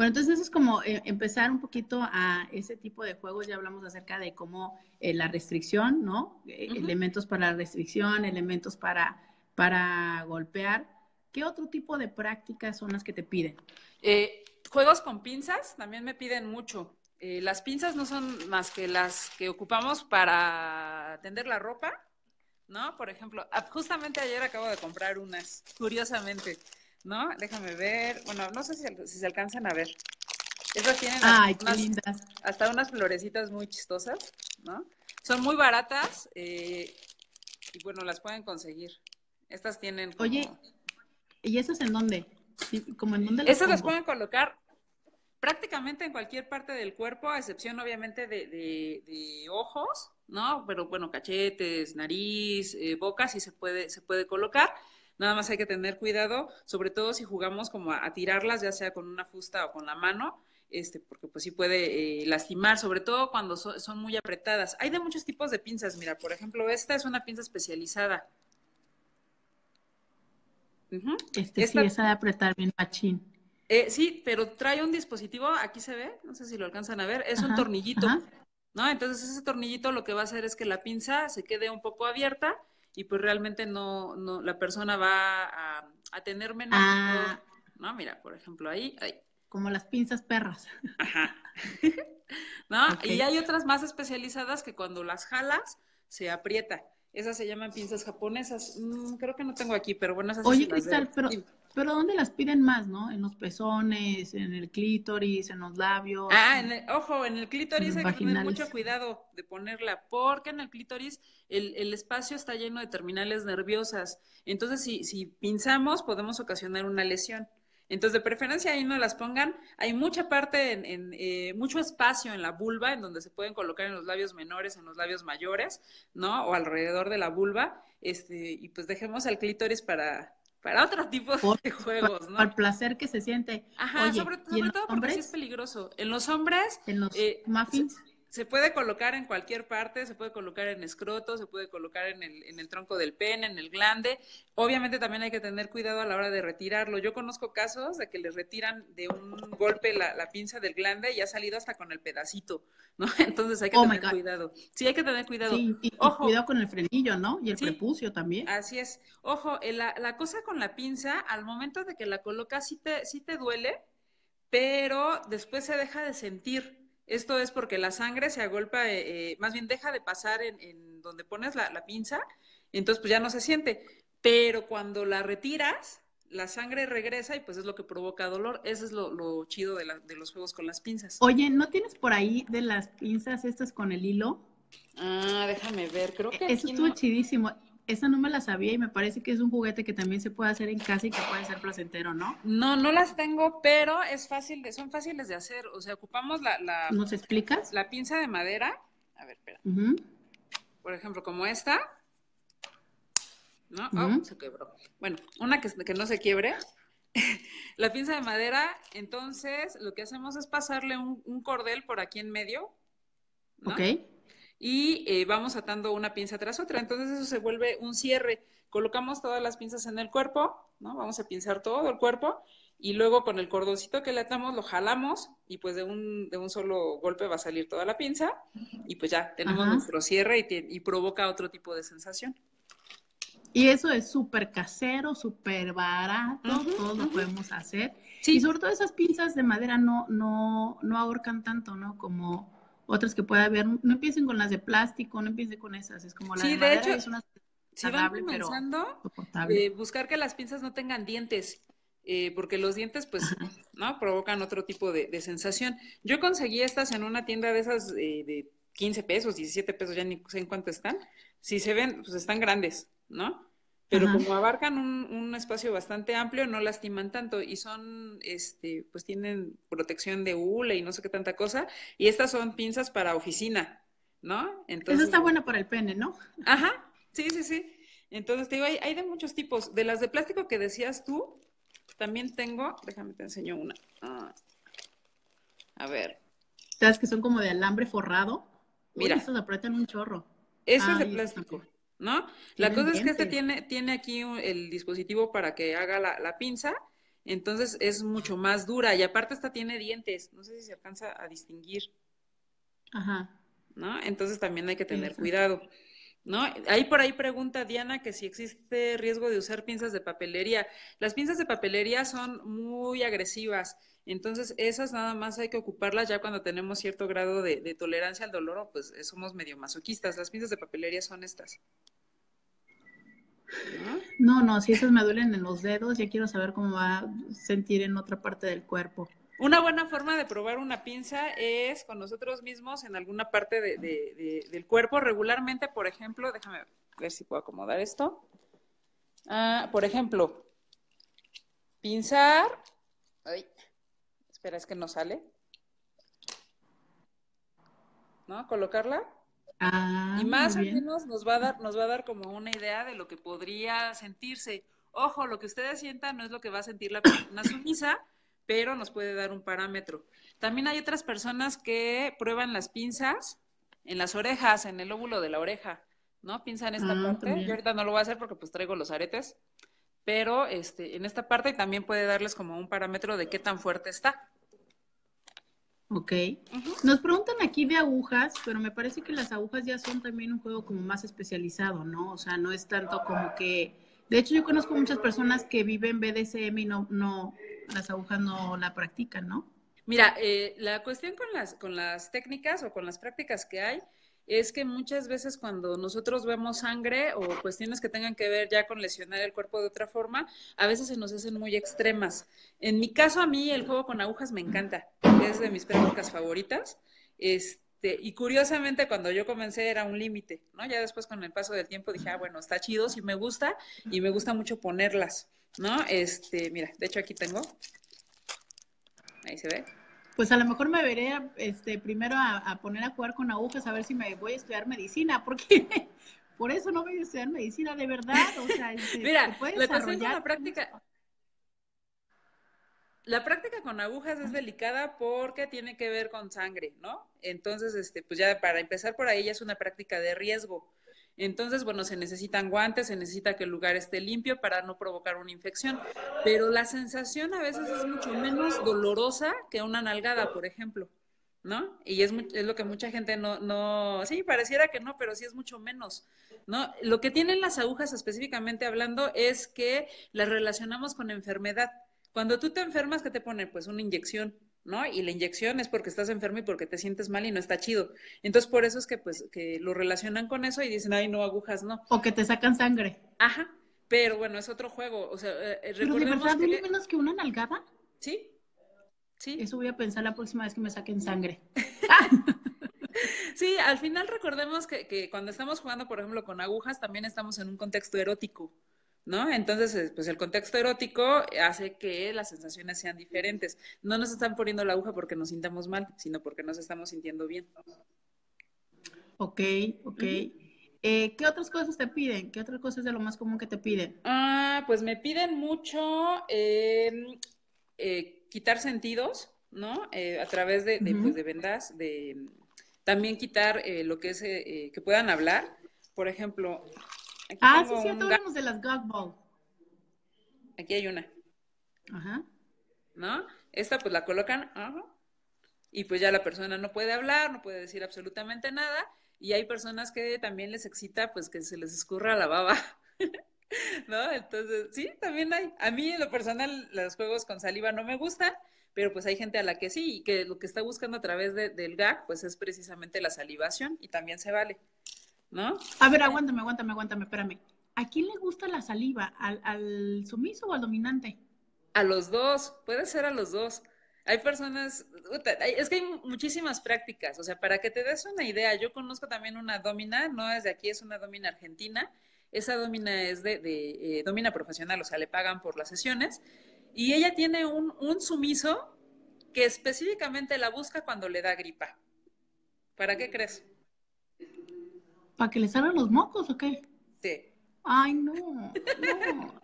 Bueno, entonces eso es como eh, empezar un poquito a ese tipo de juegos. Ya hablamos acerca de cómo eh, la restricción, ¿no? Eh, elementos para la restricción, elementos para, para golpear. ¿Qué otro tipo de prácticas son las que te piden? juegos con pinzas también me piden mucho. las pinzas no son más que las que ocupamos para tender la ropa, ¿no? Por ejemplo, ah, justamente ayer acabo de comprar unas, curiosamente. ¿no? Déjame ver. Bueno, no sé si, se alcanzan a ver. Esas tienen hasta unas florecitas muy chistosas, ¿no? Son muy baratas eh, y bueno, las pueden conseguir. Estas tienen. Oye, ¿y esas en dónde? ¿Como en dónde las Esas las pueden colocar prácticamente en cualquier parte del cuerpo, a excepción obviamente de, de, ojos, ¿no? Pero bueno, cachetes, nariz, eh, boca, sí se puede, se puede colocar. Nada más hay que tener cuidado, sobre todo si jugamos como a, tirarlas, ya sea con una fusta o con la mano, este, porque pues sí puede eh, lastimar, sobre todo cuando son muy apretadas. Hay de muchos tipos de pinzas, mira, por ejemplo, esta es una pinza especializada. Este sí, esa de apretar bien machín. Eh, sí, pero trae un dispositivo, aquí se ve, no sé si lo alcanzan a ver, es un tornillito, ¿no? Entonces ese tornillito lo que va a hacer es que la pinza se quede un poco abierta y pues realmente no, no la persona va a, a tener menos. Ah. ¿No? Mira, por ejemplo, ahí, ahí. Como las pinzas perras. Ajá. <laughs> ¿No? Y hay otras más especializadas que cuando las jalas se aprieta. Esas se llaman pinzas japonesas. Mm, creo que no tengo aquí, pero bueno, esas Oye, Cristal, pero, pero ¿dónde las piden más, no? En los pezones, en el clítoris, en los labios. Ah, ojo, en el clítoris hay que tener mucho cuidado de ponerla, porque en el clítoris el, el, espacio está lleno de terminales nerviosas. Entonces, si, si pinzamos, podemos ocasionar una lesión. Entonces, de preferencia ahí no las pongan. Hay mucha parte, en, eh, mucho espacio en la vulva, en donde se pueden colocar en los labios menores, en los labios mayores, ¿no? O alrededor de la vulva. Este, y pues dejemos el clítoris para, para otro tipo de juegos, ¿no? El placer que se siente. Ajá, sobre, todo porque sí es peligroso. En los hombres... En los eh, muffins se puede colocar en cualquier parte, se puede colocar en escroto, se puede colocar en el, en el tronco del pene, en el glande. Obviamente también hay que tener cuidado a la hora de retirarlo. Yo conozco casos de que les retiran de un golpe la, la pinza del glande y ha salido hasta con el pedacito, ¿no? <laughs> Entonces hay que oh tener cuidado. Sí, hay que tener cuidado. Sí, y, Ojo. cuidado con el frenillo, ¿no? Y el prepucio también. Así es. Ojo, eh, la, la cosa con la pinza, al momento de que la colocas sí te, sí te duele, pero después se deja de sentir. Esto es porque la sangre se agolpa, eh, eh, más bien deja de pasar en, donde pones la, pinza, entonces pues ya no se siente. Pero cuando la retiras, la sangre regresa y pues es lo que provoca dolor. Eso es lo, chido de, de, los juegos con las pinzas. Oye, ¿no tienes por ahí de las pinzas estas con el hilo? Ah, déjame ver, creo que... Eso estuvo chidísimo esa no me la sabía y me parece que es un juguete que también se puede hacer en casa y que puede ser placentero, ¿no? No, no las tengo, pero es fácil, de, son fáciles de hacer. O sea, ocupamos la, la ¿Nos explicas? La pinza de madera. A ver, espera. Por ejemplo, como esta. ¿No? Oh, se quebró. Bueno, una que, que no se quiebre. <laughs> la pinza de madera, entonces lo que hacemos es pasarle un, un cordel por aquí en medio. ¿no? Ok y eh, vamos atando una pinza tras otra. Entonces eso se vuelve un cierre. Colocamos todas las pinzas en el cuerpo, ¿no? Vamos a pinzar todo el cuerpo y luego con el cordoncito que le atamos lo jalamos y pues de un, de un solo golpe va a salir toda la pinza y pues ya tenemos nuestro cierre y, y, provoca otro tipo de sensación. Y eso es súper casero, súper barato, todo lo podemos hacer. Sí. Y sobre todo esas pinzas de madera no, no, no ahorcan tanto, ¿no? Como otras que pueda haber. No empiecen con las de plástico, no empiecen con esas. Es como la sí, de, hecho, es una si van comenzando, eh, buscar que las pinzas no tengan dientes. Eh, porque los dientes, pues, ¿no? Provocan otro tipo de, sensación. Yo conseguí estas en una tienda de esas eh, de 15 pesos, 17 pesos, ya ni sé en cuánto están. Si se ven, pues están grandes, ¿no? Pero como abarcan un, un, espacio bastante amplio, no lastiman tanto y son, este, pues tienen protección de hule y no sé qué tanta cosa. Y estas son pinzas para oficina, ¿no? Entonces, Eso está bueno para el pene, ¿no? Ajá, sí, sí, sí. Entonces, te digo, hay, hay de muchos tipos. De las de plástico que decías tú, también tengo, déjame te enseño una. Ah, a ver. ¿Sabes que son como de alambre forrado? Mira. Uy, estos apretan un chorro. Eso es de plástico. ¿No? La cosa es que este tiene, tiene aquí el dispositivo para que haga la, pinza, entonces es mucho más dura y aparte esta tiene dientes, no sé si se alcanza a distinguir. Ajá. ¿No? Entonces también hay que tener cuidado. ¿No? Ahí por ahí pregunta Diana que si existe riesgo de usar pinzas de papelería. Las pinzas de papelería son muy agresivas, entonces esas nada más hay que ocuparlas ya cuando tenemos cierto grado de, de tolerancia al dolor o pues somos medio masoquistas. Las pinzas de papelería son estas. No, no, si esas me duelen en los dedos, ya quiero saber cómo va a sentir en otra parte del cuerpo. Una buena forma de probar una pinza es con nosotros mismos en alguna parte del cuerpo. Regularmente, por ejemplo, déjame ver si puedo acomodar esto. Ah, por ejemplo, pinzar. Ay, espera, es que no sale. ¿No? Colocarla Ah, y más o menos nos va a dar, nos va a dar como una idea de lo que podría sentirse. Ojo, lo que ustedes sientan no es lo que va a sentir la persona sumisa, pero nos puede dar un parámetro. También hay otras personas que prueban las pinzas en las orejas, en el lóbulo de la oreja, ¿no? Pinzan esta ah, parte. Yo ahorita no lo voy a hacer porque pues traigo los aretes, pero este, en esta parte también puede darles como un parámetro de qué tan fuerte está. Ok. Nos preguntan aquí de agujas, pero me parece que las agujas ya son también un juego como más especializado, ¿no? O sea, no es tanto como que... De hecho, yo conozco muchas personas que viven BDSM y no, no, las agujas no la practican, ¿no? Mira, eh, la cuestión con las, con las técnicas o con las prácticas que hay es que muchas veces cuando nosotros vemos sangre o cuestiones que tengan que ver ya con lesionar el cuerpo de otra forma, a veces se nos hacen muy extremas. En mi caso, a mí el juego con agujas me encanta, es de mis prácticas favoritas. Este, y curiosamente cuando yo comencé era un límite, ¿no? Ya después con el paso del tiempo dije, ah, bueno, está chido, sí me gusta y me gusta mucho ponerlas, ¿no? Este, mira, de hecho aquí tengo. Ahí se ve. Pues a lo mejor me veré este, primero a, poner a jugar con agujas a ver si me voy a estudiar medicina, porque <laughs> por eso no voy a estudiar medicina de verdad. O sea, este, <laughs> Mira, la cuestión la práctica. La práctica con agujas es delicada porque tiene que ver con sangre, ¿no? Entonces, este, pues ya para empezar por ahí ya es una práctica de riesgo. Entonces, bueno, se necesitan guantes, se necesita que el lugar esté limpio para no provocar una infección, pero la sensación a veces es mucho menos dolorosa que una nalgada, por ejemplo, ¿no? Y es, es lo que mucha gente no, no, sí, pareciera que no, pero sí es mucho menos, ¿no? Lo que tienen las agujas específicamente hablando es que las relacionamos con enfermedad. Cuando tú te enfermas, ¿qué te ponen? Pues una inyección, ¿no? Y la inyección es porque estás enfermo y porque te sientes mal y no está chido. Entonces, por eso es que, pues, que lo relacionan con eso y dicen, ay, no, agujas, no. O que te sacan sangre. Ajá, pero bueno, es otro juego. O sea, eh, eh ¿Pero de verdad duele menos que una nalgada? Sí, sí. Eso voy a pensar la próxima vez que me saquen sangre. <laughs> sí, al final recordemos que, que cuando estamos jugando, por ejemplo, con agujas, también estamos en un contexto erótico. ¿No? Entonces, eh, pues el contexto erótico hace que las sensaciones sean diferentes. No nos están poniendo la aguja porque nos sintamos mal, sino porque nos estamos sintiendo bien. Ok, ok. Eh, ¿Qué otras cosas te piden? ¿Qué otras cosas es de lo más común que te piden? Ah, pues me piden mucho em, eh, quitar sentidos, ¿no? a través de, de, pues, de vendas, de también quitar lo que es que puedan hablar. Por ejemplo, ah, sí, cierto, hablamos de las Gog Ball. Aquí hay una. Ajá. ¿No? Esta pues la colocan, ajá, y pues ya la persona no puede hablar, no puede decir absolutamente nada, y hay personas que también les excita pues que se les escurra la baba. <laughs> ¿No? Entonces, sí, también hay. A mí en lo personal los juegos con saliva no me gustan, pero pues hay gente a la que sí, y que lo que está buscando a través del gag pues es precisamente la salivación y también se vale. ¿No? A ver, aguántame, aguántame, aguántame, espérame. ¿A quién le gusta la saliva? ¿Al, sumiso o al dominante? A los dos, puede ser a los dos. Hay personas, es que hay muchísimas prácticas, o sea, para que te des una idea, yo conozco también una domina, no es de aquí, es una domina argentina, Esa domina es de, de eh, domina profesional, o sea, le pagan por las sesiones. Y ella tiene un, un sumiso que específicamente la busca cuando le da gripa. ¿Para qué crees? ¿Para que le salgan los mocos o qué? Sí. Ay, no, no.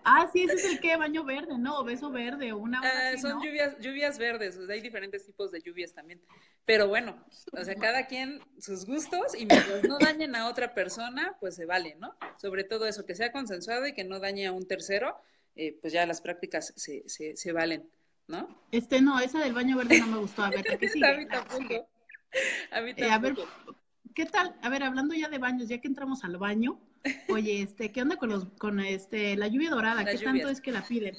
Ah, sí, ese es el que baño verde, ¿no? Beso verde, una. Ah, son lluvias, lluvias verdes, hay diferentes tipos de lluvias también. Pero bueno, o sea, cada quien sus gustos y mientras no dañen a otra persona, pues se vale, ¿no? Sobre todo eso, que sea consensuado y que no dañe a un tercero, eh, pues ya las prácticas se, se, se, valen, ¿no? Este no, esa del baño verde no me gustó. A ver, ¿qué <laughs> sigue? a mí tampoco. A mí tampoco. Eh, a ver, ¿qué tal? A ver, hablando ya de baños, ya que entramos al baño, Oye, este, ¿qué onda con los, con este, la lluvia dorada? ¿Qué tanto es que la piden?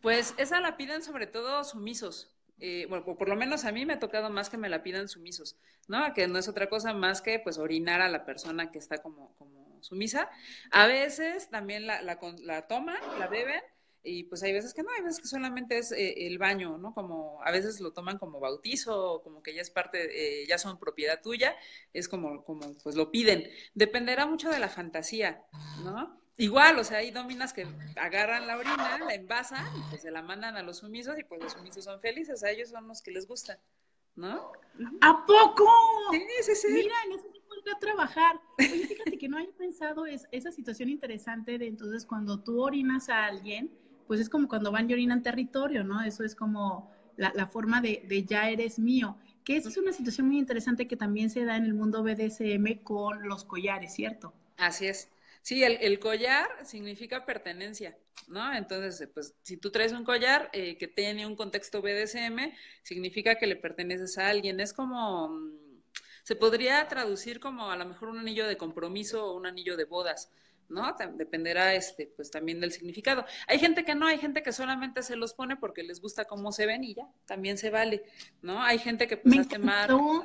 Pues esa la piden sobre todo sumisos. Eh, bueno, por lo menos a mí me ha tocado más que me la pidan sumisos, ¿no? Que no es otra cosa más que pues orinar a la persona que está como, como sumisa. A veces también la, la, la toman, la beben, y pues hay veces que no, hay veces que solamente es eh, el baño, ¿no? Como a veces lo toman como bautizo, como que ya es parte, eh, ya son propiedad tuya, es como, como pues lo piden. Dependerá mucho de la fantasía, ¿no? Igual, o sea, hay dominas que agarran la orina, la envasan y pues se la mandan a los sumisos y pues los sumisos son felices, a ellos son los que les gusta, ¿no? ¿A poco? Sí, sí, sí. Mira, en eso a trabajar. Oye, fíjate que no haya pensado es, esa situación interesante de entonces cuando tú orinas a alguien, pues es como cuando van y orinan territorio, ¿no? Eso es como la, forma de, ya eres mío. Que esa es una situación muy interesante que también se da en el mundo BDSM con los collares, ¿cierto? Así es. Sí, el, collar significa pertenencia, ¿no? Entonces, pues si tú traes un collar eh, que tiene un contexto BDSM, significa que le perteneces a alguien. Es como, mm, se podría traducir como a lo mejor un anillo de compromiso o un anillo de bodas. ¿No? Dependerá este, pues también del significado. Hay gente que no, hay gente que solamente se los pone porque les gusta cómo se ven y ya, también se vale, ¿no? Hay gente que pues me encantó,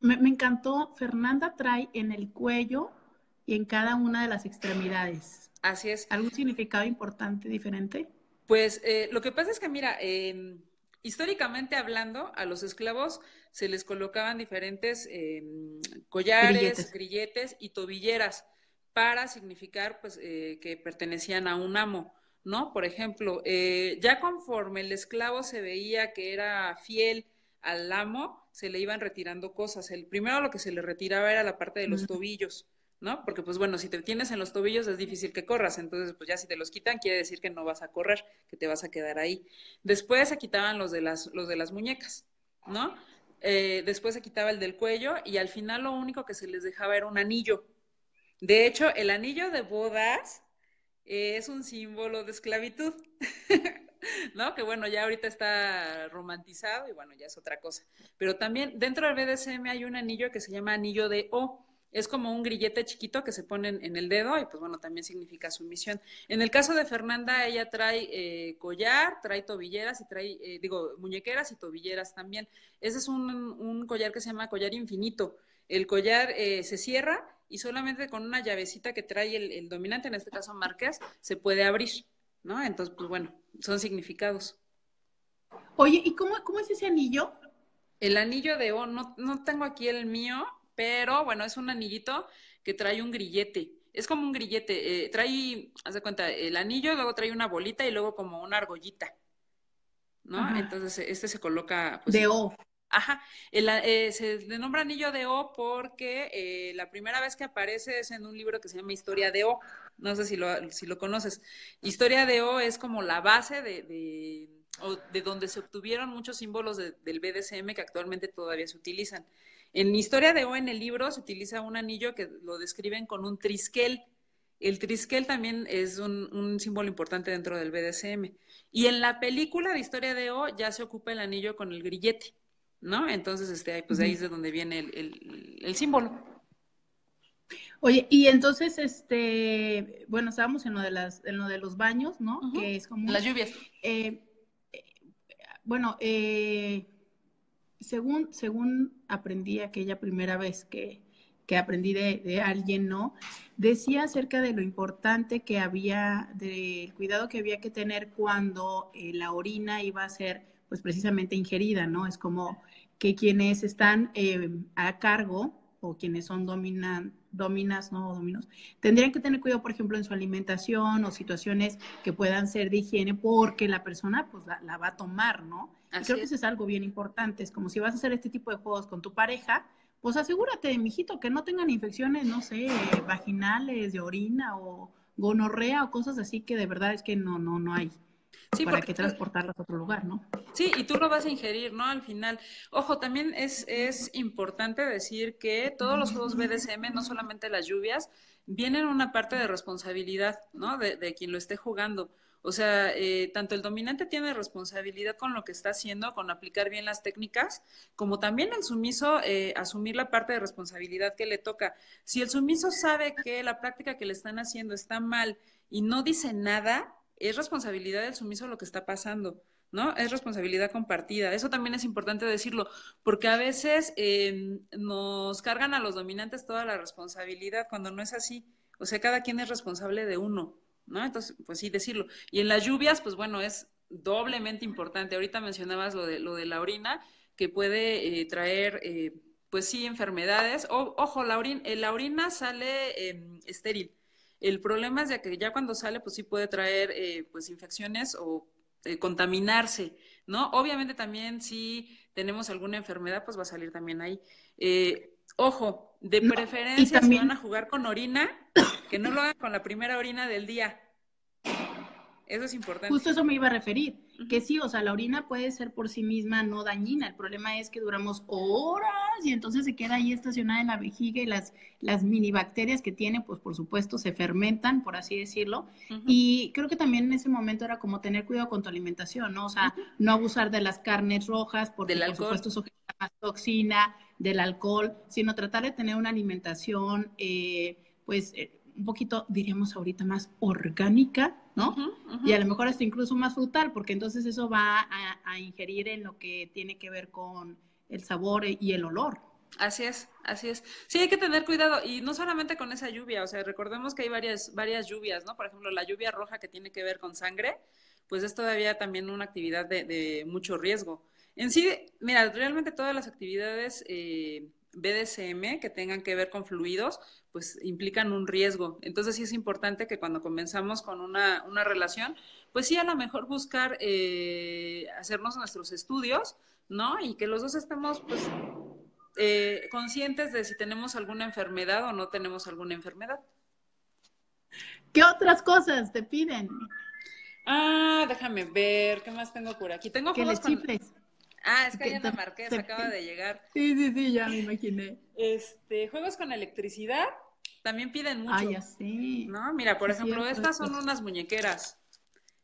me, me, encantó, Fernanda trae en el cuello y en cada una de las extremidades. Así es. ¿Algún significado importante, diferente? Pues eh, lo que pasa es que, mira, eh, históricamente hablando, a los esclavos se les colocaban diferentes em, collares, grilletes y tobilleras para significar pues, eh, que pertenecían a un amo, ¿no? Por ejemplo, eh, ya conforme el esclavo se veía que era fiel al amo, se le iban retirando cosas. El primero lo que se le retiraba era la parte de los tobillos, ¿no? Porque pues bueno, si te tienes en los tobillos es difícil que corras, entonces pues ya si te los quitan quiere decir que no vas a correr, que te vas a quedar ahí. Después se quitaban los de las, los de las muñecas, ¿no? Eh, después se quitaba el del cuello y al final lo único que se les dejaba era un anillo, de hecho, el anillo de bodas es un símbolo de esclavitud, <laughs> ¿no? Que bueno, ya ahorita está romantizado y bueno, ya es otra cosa. Pero también dentro del BDSM hay un anillo que se llama anillo de O. Es como un grillete chiquito que se pone en el dedo y pues bueno, también significa sumisión. En el caso de Fernanda, ella trae eh, collar, trae tobilleras y trae, eh, digo, muñequeras y tobilleras también. Ese es un, un collar que se llama collar infinito. El collar eh, se cierra y solamente con una llavecita que trae el, dominante, en este caso Marqués, se puede abrir, ¿no? Entonces, pues bueno, son significados. Oye, ¿y cómo, cómo es ese anillo? El anillo de O, no, no tengo aquí el mío, pero bueno, es un anillito que trae un grillete. Es como un grillete, eh, trae, haz de cuenta, el anillo, luego trae una bolita y luego como una argollita, ¿no? Entonces, este se coloca... Pues, de O. Ajá, eh, se le nombra anillo de O porque eh, la primera vez que aparece es en un libro que se llama Historia de O. No sé si lo, conoces. Historia de O es como la base de, de, de donde se obtuvieron muchos símbolos del BDSM que actualmente todavía se utilizan. En Historia de O, en el libro, se utiliza un anillo que lo describen con un trisquel. El trisquel también es un, un, símbolo importante dentro del BDSM. Y en la película de Historia de O ya se ocupa el anillo con el grillete. ¿No? Entonces, este, pues de ahí es de donde viene el, símbolo. Oye, y entonces, este, bueno, estábamos en lo de las, en lo de los baños, ¿no? Que es como las lluvias. Eh, bueno, eh, según, según aprendí aquella primera vez que, que aprendí de, alguien, ¿no? Decía acerca de lo importante que había, del cuidado que había que tener cuando eh, la orina iba a ser, pues precisamente ingerida, ¿no? Es como que quienes están eh, a cargo o quienes son dominan, dominas, no dominos, tendrían que tener cuidado, por ejemplo, en su alimentación o situaciones que puedan ser de higiene porque la persona pues la, va a tomar, ¿no? creo que eso es algo bien importante. Es como si vas a hacer este tipo de juegos con tu pareja, pues asegúrate, mijito, que no tengan infecciones, no sé, vaginales, de orina o gonorrea o cosas así que de verdad es que no, no, no hay. Sí, para que transportarlas a otro lugar, ¿no? Sí, y tú lo vas a ingerir, ¿no? Al final. Ojo, también es, es importante decir que todos los juegos BDSM, no solamente las lluvias, vienen una parte de responsabilidad, ¿no? De, de quien lo esté jugando. O sea, eh, tanto el dominante tiene responsabilidad con lo que está haciendo, con aplicar bien las técnicas, como también el sumiso eh, asumir la parte de responsabilidad que le toca. Si el sumiso sabe que la práctica que le están haciendo está mal y no dice nada, es responsabilidad del sumiso lo que está pasando. ¿no? Es responsabilidad compartida. Eso también es importante decirlo, porque a veces em, nos cargan a los dominantes toda la responsabilidad cuando no es así. O sea, cada quien es responsable de uno. ¿no? Entonces, pues sí, decirlo. Y en las lluvias, pues bueno, es doblemente importante. Ahorita mencionabas lo de, lo de la orina, que puede eh, traer, eh, pues sí, enfermedades. ojo, la orina, la orina sale em, estéril. El problema es de que ya cuando sale, pues sí puede traer, pues, infecciones o contaminarse, ¿no? Obviamente también si tenemos alguna enfermedad, pues va a salir también ahí. ojo, de preferencia, si van a jugar con orina, que no lo hagan con la primera orina del día. Eso es importante. Justo eso me iba a referir, que sí, o sea, la orina puede ser por sí misma no dañina, el problema es que duramos horas y entonces se queda ahí estacionada en la vejiga y las, las mini bacterias que tiene, pues por supuesto se fermentan, por así decirlo, y creo que también en ese momento era como tener cuidado con tu alimentación, ¿no? O sea, no abusar de las carnes rojas, porque por supuesto eso genera más toxina, del alcohol, sino tratar de tener una alimentación, eh, pues... Eh, un poquito, diríamos ahorita, más orgánica, ¿no? Y a lo mejor hasta incluso más frutal, porque entonces eso va a, ingerir en lo que tiene que ver con el sabor y el olor. Así es, así es. Sí, hay que tener cuidado y no solamente con esa lluvia, o sea, recordemos que hay varias, varias lluvias, ¿no? Por ejemplo, la lluvia roja que tiene que ver con sangre, pues es todavía también una actividad de, de mucho riesgo. En sí, mira, realmente todas las actividades eh, BDSM que tengan que ver con fluidos, pues implican un riesgo. Entonces sí es importante que cuando comenzamos con una, una relación, pues sí a lo mejor buscar eh, hacernos nuestros estudios, ¿no? Y que los dos estemos pues eh, conscientes de si tenemos alguna enfermedad o no tenemos alguna enfermedad. ¿Qué otras cosas te piden? Ah, déjame ver, ¿qué más tengo por aquí? Tengo que les Ah, es que Ana Marqués acaba de llegar. <laughs> Sí, sí, sí, ya me imaginé. Este, juegos con electricidad también piden mucho. Ah, ya sí. ¿No? Mira, por ejemplo, estas son unas muñequeras.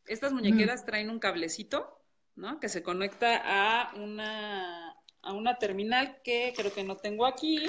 Estas muñequeras traen un cablecito, ¿no? Que se conecta a una, a una terminal que creo que no tengo aquí,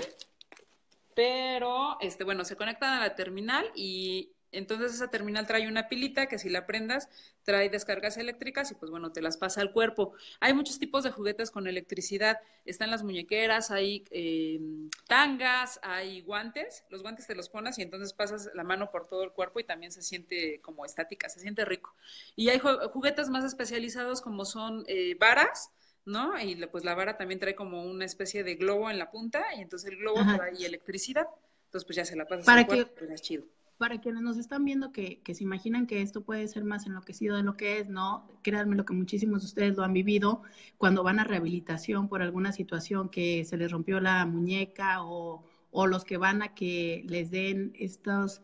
pero, este, bueno, se conectan a la terminal y entonces esa terminal trae una pilita que si la prendas trae descargas eléctricas y pues bueno, te las pasa al cuerpo. Hay muchos tipos de juguetes con electricidad. Están las muñequeras, hay em, tangas, hay guantes. Los guantes te los pones y entonces pasas la mano por todo el cuerpo y también se siente como estática, se siente rico. Y hay juguetes más especializados como son eh, varas. ¿no? Y pues la vara también trae como una especie de globo en la punta y entonces el globo trae electricidad. Entonces pues ya se la pasas al cuerpo, pues es chido para quienes nos están viendo que, se imaginan que esto puede ser más enloquecido de lo que es, no, créanme lo que muchísimos de ustedes lo han vivido cuando van a rehabilitación por alguna situación que se les rompió la muñeca o, o los que van a que les den estos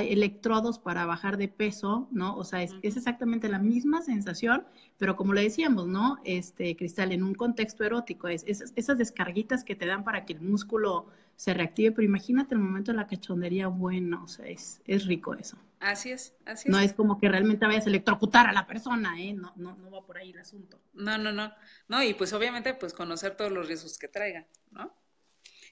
electrodos para bajar de peso, ¿no? O sea, es, exactamente la misma sensación, pero como le decíamos, ¿no? Este, Cristal, en un contexto erótico, es, esas descarguitas que te dan para que el músculo se reactive, pero imagínate el momento de la cachondería, bueno, o sea, es, es rico eso. Así es, así es. No es como que realmente vayas a electrocutar a la persona, ¿eh? No, no, no va por ahí el asunto. No, no, no. No, y pues obviamente, pues conocer todos los riesgos que traiga, ¿no?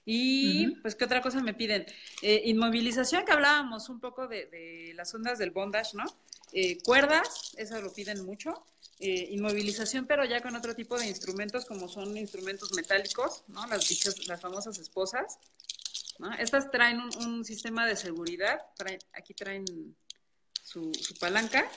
Y pues, ¿qué otra cosa me piden? Eh, inmovilización, que hablábamos un poco de, las ondas del bondage, ¿no? Eh, cuerdas, eso lo piden mucho. Eh, inmovilización, pero ya con otro tipo de instrumentos, como son instrumentos metálicos, ¿no? Las dichas, las famosas esposas. ¿no? Estas traen un, sistema de seguridad, aquí traen su, su palanca,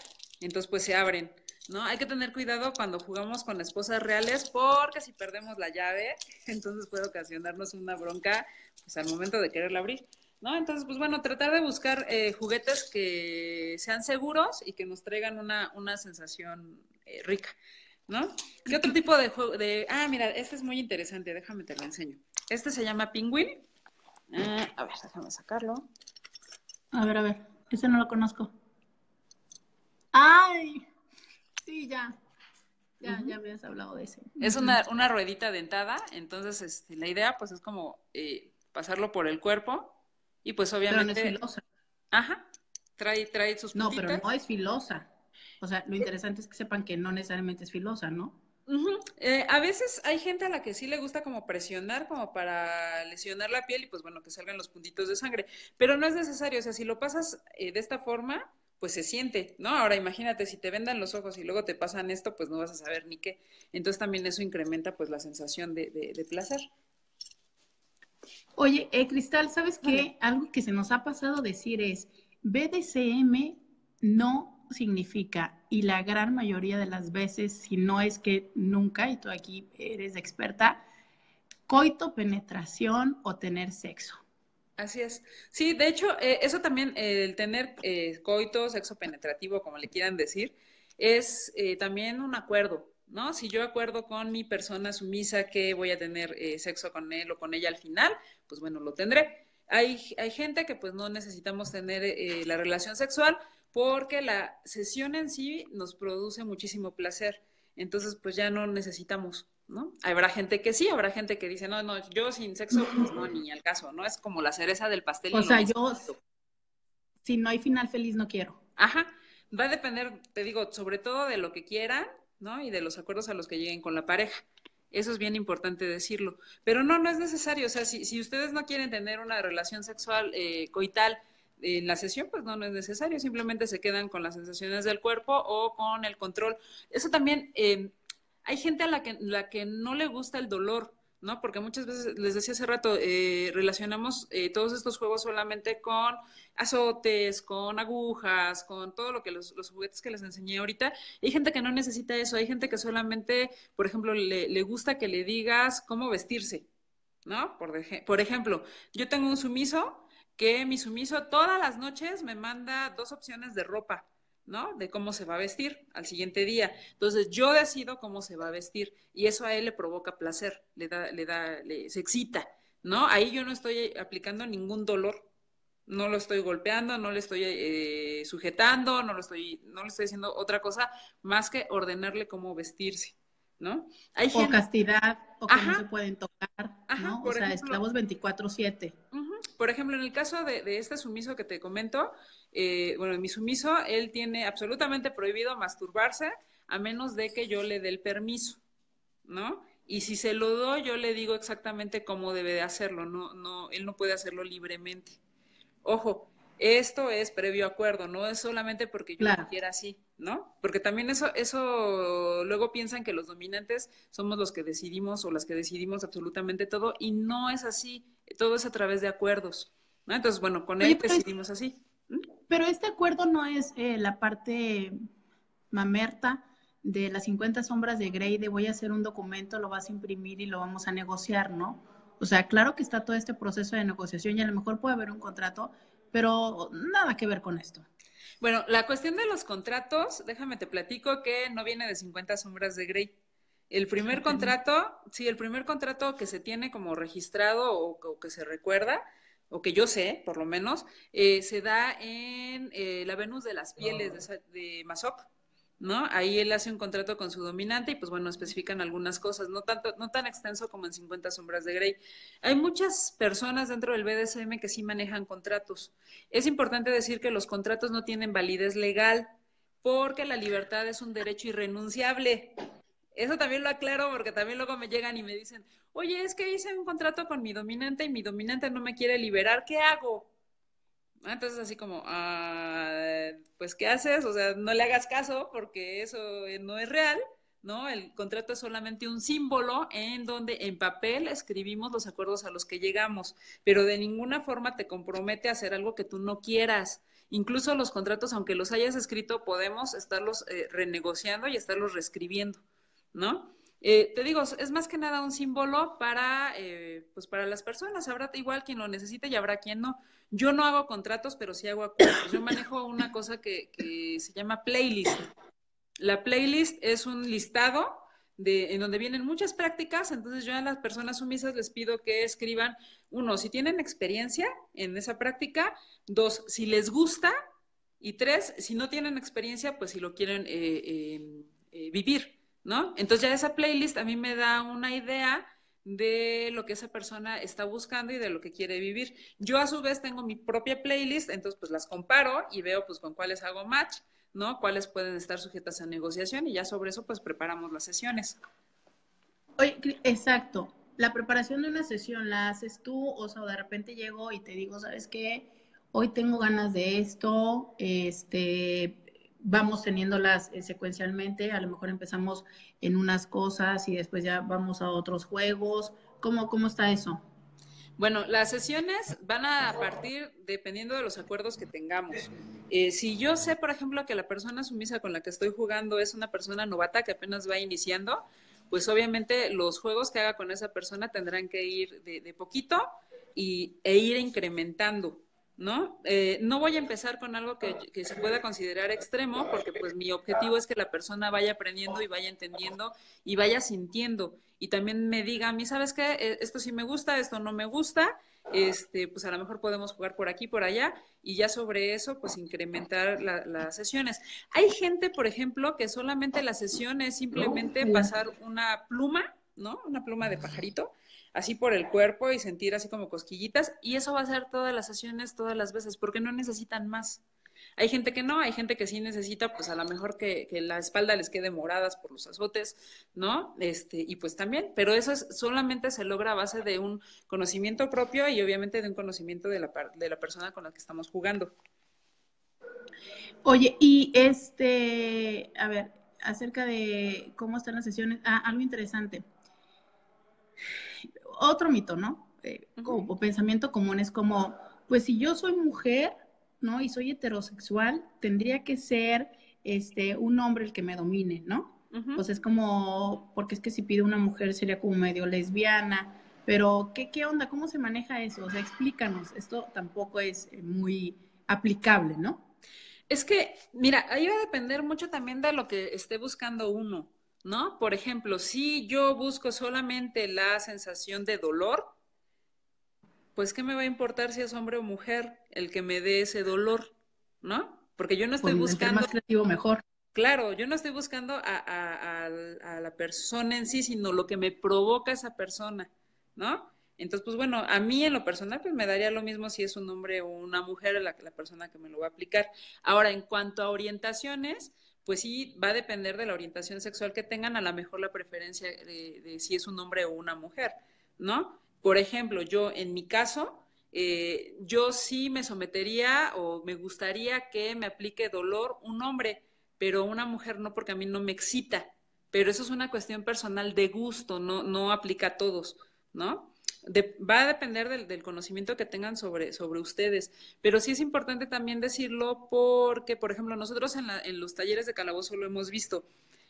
entonces pues se abren. ¿no? Hay que tener cuidado cuando jugamos con esposas reales porque si perdemos la llave, <laughs> entonces puede ocasionarnos una bronca pues, al momento de quererla abrir. ¿no? Entonces, pues bueno, tratar de buscar eh, juguetes que sean seguros y que nos traigan una, una sensación eh, rica, ¿no? ¿Qué otro tipo de juego? De... Ah, mira, este es muy interesante, déjame te lo enseño. Este se llama Penguin. Ah, a ver, déjame sacarlo. A ver, a ver, ese no lo conozco. ¡Ay! Sí, ya. Ya, ya habías hablado de ese. Es una, una ruedita dentada, entonces este, la idea pues es como eh, pasarlo por el cuerpo y pues obviamente... Pero no es filosa. Ajá, trae, trae sus No, pero no es filosa. O sea, lo interesante es que sepan que no necesariamente es filosa, ¿no? eh, a veces hay gente a la que sí le gusta como presionar, como para lesionar la piel y pues bueno, que salgan los puntitos de sangre, pero no es necesario, o sea, si lo pasas eh, de esta forma, pues se siente, ¿no? Ahora imagínate, si te vendan los ojos y luego te pasan esto, pues no vas a saber ni qué. Entonces también eso incrementa pues la sensación de, de, placer. Oye, eh, Cristal, ¿sabes qué? Algo que se nos ha pasado decir es, BDSM no significa, y la gran mayoría de las veces, si no es que nunca, y tú aquí eres experta, coito, penetración o tener sexo. Así es. Sí, de hecho, eh, eso también, el tener eh, coito, sexo penetrativo, como le quieran decir, es eh, también un acuerdo, ¿no? Si yo acuerdo con mi persona sumisa que voy a tener sexo con él o con ella al final, pues bueno, lo tendré. Hay, hay gente que pues no necesitamos tener la relación sexual porque la sesión en sí nos produce muchísimo placer. Entonces, pues ya no necesitamos. ¿no? Habrá gente que sí, habrá gente que dice, no, no, yo sin sexo, pues no, ni al caso, ¿no? Es como la cereza del pastel. O sea, yo, si no hay final feliz, no quiero. Ajá, va a depender, te digo, sobre todo de lo que quieran, ¿no? Y de los acuerdos a los que lleguen con la pareja. Eso es bien importante decirlo. Pero no, no es necesario. O sea, si, si ustedes no quieren tener una relación sexual eh, coital en la sesión, pues no, no es necesario. Simplemente se quedan con las sensaciones del cuerpo o con el control. Eso también... Eh, hay gente a la que, la que no le gusta el dolor, ¿no? Porque muchas veces, les decía hace rato, eh, relacionamos eh, todos estos juegos solamente con azotes, con agujas, con todo lo que los, juguetes que les enseñé ahorita. Hay gente que no necesita eso, hay gente que solamente, por ejemplo, le, le gusta que le digas cómo vestirse, ¿no? Por, por ejemplo, yo tengo un sumiso que mi sumiso todas las noches me manda dos opciones de ropa ¿no? De cómo se va a vestir al siguiente día. Entonces yo decido cómo se va a vestir y eso a él le provoca placer, le da, le da, le, se excita, ¿no? Ahí yo no estoy aplicando ningún dolor, no lo estoy golpeando, no le estoy eh, sujetando, no lo estoy, no le estoy haciendo otra cosa más que ordenarle cómo vestirse. ¿No? Hay o castidad, o que no se pueden tocar, ¿no? o sea, esclavos 24-7. Por ejemplo, en el caso de, de, este sumiso que te comento, eh, bueno, mi sumiso, él tiene absolutamente prohibido masturbarse a menos de que yo le dé el permiso, ¿no? Y si se lo doy, yo le digo exactamente cómo debe de hacerlo, no, no, él no puede hacerlo libremente. Ojo, esto es previo acuerdo, no es solamente porque yo lo quiera así, ¿no? Porque también eso, eso, luego piensan que los dominantes somos los que decidimos o las que decidimos absolutamente todo, y no es así, todo es a través de acuerdos, ¿no? Entonces, bueno, con él decidimos así. Pero este acuerdo no es eh, la parte mamerta de las 50 sombras de Grey, de voy a hacer un documento, lo vas a imprimir y lo vamos a negociar, ¿no? O sea, claro que está todo este proceso de negociación y a lo mejor puede haber un contrato, pero nada que ver con esto. Bueno, la cuestión de los contratos, déjame te platico que no viene de 50 sombras de Grey. El primer contrato, sí, el primer contrato que se tiene como registrado o que se recuerda o que yo sé, por lo menos, eh, se da en eh, la Venus de las pieles de, de Masoc, ¿no? Ahí él hace un contrato con su dominante y pues bueno, especifican algunas cosas, no tanto, no tan extenso como en 50 sombras de Grey. Hay muchas personas dentro del BDSM que sí manejan contratos. Es importante decir que los contratos no tienen validez legal porque la libertad es un derecho irrenunciable. Eso también lo aclaro porque también luego me llegan y me dicen, oye, es que hice un contrato con mi dominante y mi dominante no me quiere liberar, ¿qué hago? Ah, entonces así como, ah, pues ¿qué haces? O sea, no le hagas caso porque eso no es real, ¿no? El contrato es solamente un símbolo en donde en papel escribimos los acuerdos a los que llegamos, pero de ninguna forma te compromete a hacer algo que tú no quieras. Incluso los contratos, aunque los hayas escrito, podemos estarlos eh, renegociando y estarlos reescribiendo, ¿no? Eh, te digo, es más que nada un símbolo para, eh, pues para las personas. Habrá igual quien lo necesite y habrá quien no. Yo no hago contratos, pero sí hago acuerdos. Yo manejo una cosa que, se llama playlist. La playlist es un listado de, en donde vienen muchas prácticas, entonces yo a las personas sumisas les pido que escriban, uno, si tienen experiencia en esa práctica, dos, si les gusta, y tres, si no tienen experiencia, pues si lo quieren eh, eh, eh, vivir, ¿no? Entonces ya esa playlist a mí me da una idea de lo que esa persona está buscando y de lo que quiere vivir. Yo a su vez tengo mi propia playlist, entonces pues las comparo y veo pues con cuáles hago match ¿no? Cuáles pueden estar sujetas a negociación y ya sobre eso pues preparamos las sesiones. Oye, exacto. La preparación de una sesión la haces tú, o sea, de repente llego y te digo, ¿sabes qué? Hoy tengo ganas de esto, este, vamos teniéndolas eh, secuencialmente, a lo mejor empezamos en unas cosas y después ya vamos a otros juegos. ¿Cómo, cómo está eso? Bueno, las sesiones van a partir dependiendo de los acuerdos que tengamos. Eh, si yo sé, por ejemplo, que la persona sumisa con la que estoy jugando es una persona novata que apenas va iniciando, pues obviamente los juegos que haga con esa persona tendrán que ir de, poquito y, e ir incrementando. ¿No? Eh, no voy a empezar con algo que, que, se pueda considerar extremo, porque pues mi objetivo es que la persona vaya aprendiendo y vaya entendiendo y vaya sintiendo. Y también me diga a mí, ¿sabes qué? E, esto sí me gusta, esto no me gusta, este, pues a lo mejor podemos jugar por aquí, por allá, y ya sobre eso, pues incrementar las sesiones. Hay gente, por ejemplo, que solamente la sesión es simplemente pasar una pluma, ¿no? Una pluma de pajarito, así por el cuerpo y sentir así como cosquillitas, y eso va a ser todas las sesiones, todas las veces, porque no necesitan más. Hay gente que no, hay gente que sí necesita, pues a lo mejor que, la espalda les quede moradas por los azotes, ¿no? Este, y pues también, pero eso es, solamente se logra a base de un conocimiento propio y obviamente de un conocimiento de la, de la persona con la que estamos jugando. Oye, y este, a ver, acerca de cómo están las sesiones, ah, algo interesante otro mito, ¿no? Eh, como pensamiento común es como, pues si yo soy mujer, ¿no? Y soy heterosexual, tendría que ser este un hombre el que me domine, ¿no? Pues es como, porque es que si pide una mujer sería como medio lesbiana, pero ¿qué, ¿qué onda? ¿Cómo se maneja eso? O sea, explícanos, esto tampoco es eh, muy aplicable, ¿no? Es que, mira, ahí va a depender mucho también de lo que esté buscando uno. ¿No? Por ejemplo, si yo busco solamente la sensación de dolor, pues ¿qué me va a importar si es hombre o mujer el que me dé ese dolor, ¿no? Porque yo no estoy buscando... Más creativo, mejor. Claro, yo no estoy buscando a, la persona en sí, sino lo que me provoca esa persona, ¿no? Entonces, pues bueno, a mí en lo personal, pues me daría lo mismo si es un hombre o una mujer la, la persona que me lo va a aplicar. Ahora, en cuanto a orientaciones, pues sí va a depender de la orientación sexual que tengan, a lo mejor la preferencia de, si es un hombre o una mujer, ¿no? Por ejemplo, yo en mi caso, eh, yo sí me sometería o me gustaría que me aplique dolor un hombre, pero una mujer no porque a mí no me excita. Pero eso es una cuestión personal de gusto, no, no aplica a todos, ¿no? Va a depender del, conocimiento que tengan sobre, sobre ustedes, pero sí es importante también decirlo porque, por ejemplo, nosotros en, los talleres de calabozo lo hemos visto.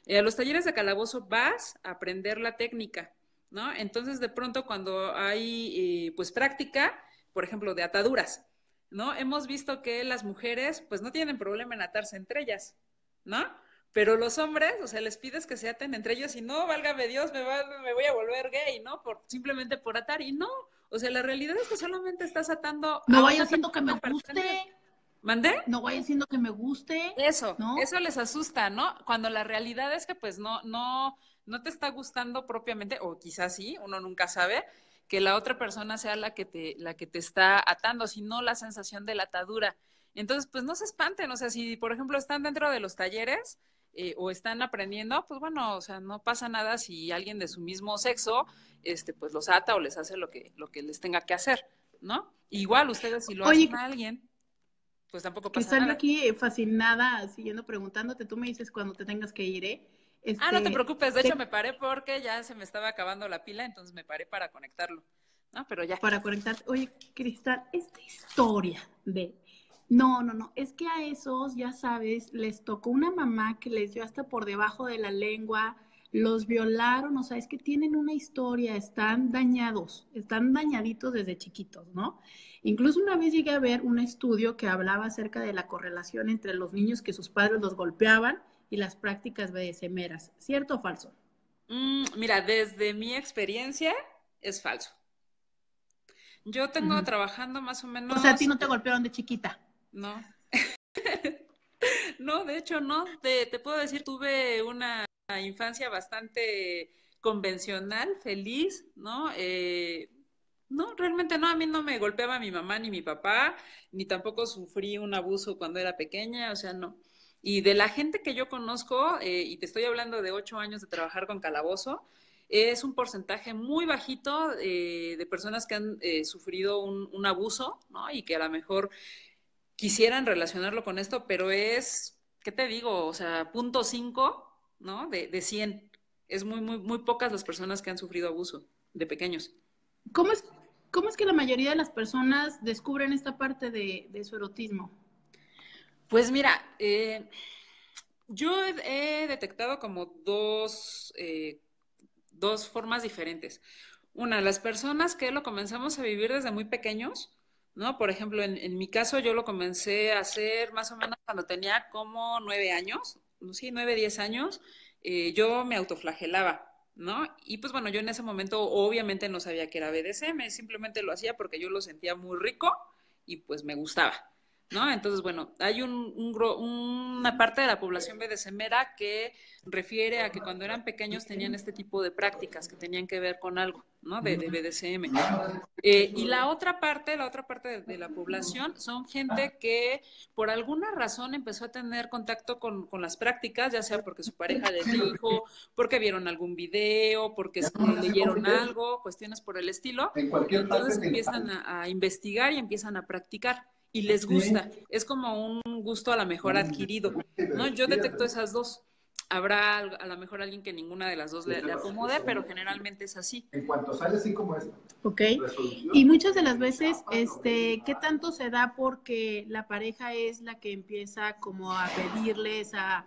Eh, a los talleres de calabozo vas a aprender la técnica, ¿no? Entonces, de pronto, cuando hay, eh, pues, práctica, por ejemplo, de ataduras, ¿no? Hemos visto que las mujeres, pues, no tienen problema en atarse entre ellas, ¿no? Pero los hombres, o sea, les pides que se aten entre ellos y no, válgame Dios, me, me voy a volver gay, ¿no? Por, simplemente por atar. Y no, o sea, la realidad es que solamente estás atando. No vaya haciendo que me guste. ¿Mandé? No vaya haciendo que me guste. Eso, ¿no? eso les asusta, ¿no? Cuando la realidad es que pues no, no, no te está gustando propiamente, o quizás sí, uno nunca sabe, que la otra persona sea la que te, la que te está atando, sino la sensación de la atadura. Entonces, pues no se espanten, o sea, si por ejemplo están dentro de los talleres, eh, o están aprendiendo, pues bueno, o sea, no pasa nada si alguien de su mismo sexo, este, pues los ata o les hace lo que, lo que les tenga que hacer, ¿no? Igual ustedes si lo hacen a alguien, pues tampoco pasa nada. aquí fascinada, siguiendo preguntándote, tú me dices cuando te tengas que ir, ¿eh? ah, no te este, preocupes, de hecho me paré porque ya se me estaba acabando la pila, entonces me paré para conectarlo. No, pero ya. Para conectar. Oye, Cristal, esta historia de no, no, no, es que a esos, ya sabes, les tocó una mamá que les dio hasta por debajo de la lengua los violaron, o sea, es que tienen una historia, están dañados, están dañaditos desde chiquitos, ¿no? Incluso una vez llegué a ver un estudio que hablaba acerca de la correlación entre los niños que sus padres los golpeaban y las prácticas BDSMeras. ¿Cierto o falso? Mm, mira, desde mi experiencia es falso. Yo tengo trabajando más o menos. O sea, a ti no te golpearon de chiquita. No. <laughs> no, de hecho no. Te, te, puedo decir, tuve una infancia bastante convencional, feliz, ¿no? Eh, no, realmente no, a mí no me golpeaba mi mamá ni mi papá, ni tampoco sufrí un abuso cuando era pequeña, o sea, no. Y de la gente que yo conozco, eh, y te estoy hablando de ocho años de trabajar con calabozo, es un porcentaje muy bajito eh, de personas que han eh, sufrido un, un, abuso, ¿no? Y que a lo mejor quisieran relacionarlo con esto, pero es, ¿qué te digo? O sea, punto cinco, ¿no? De, de 100. Es muy, muy, muy pocas las personas que han sufrido abuso de pequeños. ¿Cómo es, cómo es que la mayoría de las personas descubren esta parte de, de su erotismo? Pues mira, eh, yo he, detectado como dos, eh, dos formas diferentes. Una, las personas que lo comenzamos a vivir desde muy pequeños, ¿no? Por ejemplo, en, en, mi caso yo lo comencé a hacer más o menos cuando tenía como nueve años, sí, nueve, diez años, eh, yo me autoflagelaba, ¿no? Y pues bueno, yo en ese momento obviamente no sabía que era BDSM, simplemente lo hacía porque yo lo sentía muy rico y pues me gustaba. ¿No? Entonces, bueno, hay un, un, una parte de la población BDSMera que refiere a que cuando eran pequeños tenían este tipo de prácticas que tenían que ver con algo, ¿no? De, de BDSM. Eh, y la otra parte, la otra parte de, de, la población son gente que por alguna razón empezó a tener contacto con, con, las prácticas, ya sea porque su pareja les dijo, porque vieron algún video, porque leyeron algo, cuestiones por el estilo. Entonces empiezan a, a investigar y empiezan a practicar y les gusta. Es como un gusto a lo mejor adquirido, ¿no? Yo detecto esas dos. Habrá a lo mejor alguien que ninguna de las dos le, le acomode, pero generalmente es así. En cuanto sale así como esta. Ok. Y muchas de las veces, este, ¿qué tanto se da porque la pareja es la que empieza como a pedirles, a,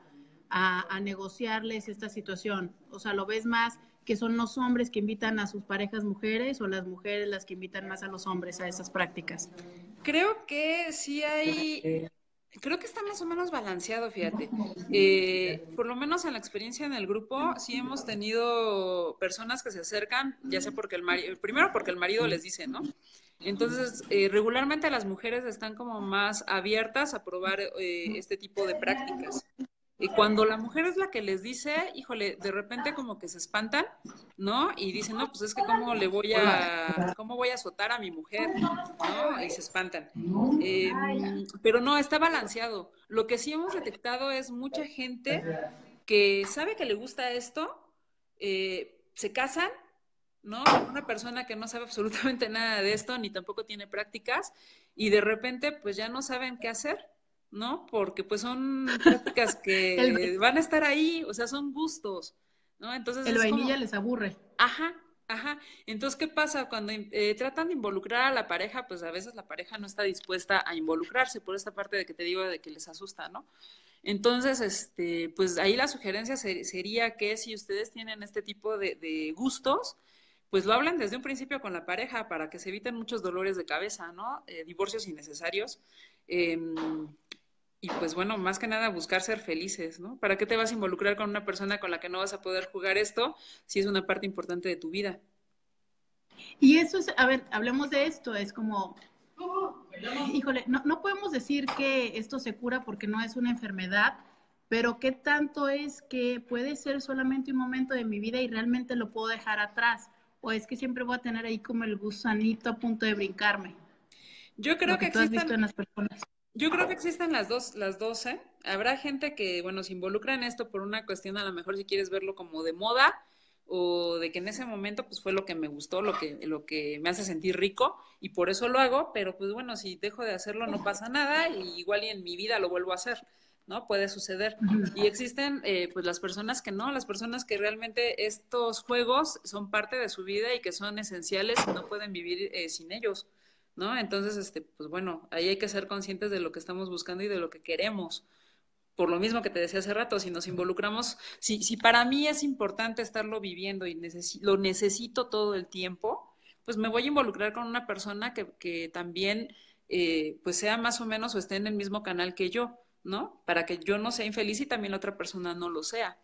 a, a negociarles esta situación? O sea, ¿lo ves más que son los hombres que invitan a sus parejas mujeres o las mujeres las que invitan más a los hombres a esas prácticas? Creo que sí hay, creo que está más o menos balanceado, fíjate. Eh, por lo menos en la experiencia en el grupo, sí hemos tenido personas que se acercan, ya sea porque el marido, primero porque el marido les dice, ¿no? Entonces, eh, regularmente las mujeres están como más abiertas a probar eh, este tipo de prácticas. Y cuando la mujer es la que les dice, híjole, de repente como que se espantan, ¿no? Y dicen, no, pues es que cómo le voy a, cómo voy a azotar a mi mujer, ¿no? Y se espantan. Eh, pero no, está balanceado. Lo que sí hemos detectado es mucha gente que sabe que le gusta esto, eh, se casan, ¿no? Una persona que no sabe absolutamente nada de esto, ni tampoco tiene prácticas, y de repente pues ya no saben qué hacer ¿no? Porque pues son <laughs> prácticas que el... van a estar ahí, o sea, son gustos, ¿no? Entonces el vainilla como... les aburre. Ajá, ajá. Entonces, ¿qué pasa? Cuando eh, tratan de involucrar a la pareja, pues a veces la pareja no está dispuesta a involucrarse por esta parte de que te digo de que les asusta, ¿no? Entonces, este, pues ahí la sugerencia ser, sería que si ustedes tienen este tipo de, de gustos, pues lo hablan desde un principio con la pareja para que se eviten muchos dolores de cabeza, ¿no? Eh, divorcios innecesarios. Eh, y pues bueno, más que nada buscar ser felices, ¿no? ¿Para qué te vas a involucrar con una persona con la que no vas a poder jugar esto si es una parte importante de tu vida? Y eso es, a ver, hablemos de esto, es como, híjole, no, no podemos decir que esto se cura porque no es una enfermedad, pero qué tanto es que puede ser solamente un momento de mi vida y realmente lo puedo dejar atrás, o es que siempre voy a tener ahí como el gusanito a punto de brincarme. Yo creo que, que existen... en las personas. Yo creo que existen las dos, las dos, ¿eh? Habrá gente que, bueno, se involucra en esto por una cuestión, a lo mejor si quieres verlo como de moda, o de que en ese momento pues fue lo que me gustó, lo que, lo que me hace sentir rico y por eso lo hago, pero pues bueno, si dejo de hacerlo no pasa nada y igual y en mi vida lo vuelvo a hacer, ¿no? Puede suceder. Y existen eh, pues las personas que no, las personas que realmente estos juegos son parte de su vida y que son esenciales y no pueden vivir eh, sin ellos. ¿No? Entonces, este, pues bueno, ahí hay que ser conscientes de lo que estamos buscando y de lo que queremos. por lo mismo que te decía hace rato, si nos involucramos, si, si para mí es importante estarlo viviendo y lo necesito todo el tiempo, pues me voy a involucrar con una persona que, que también eh, pues sea más o menos o esté en el mismo canal que yo, ¿no? Para que yo no sea infeliz y también la otra persona no lo sea.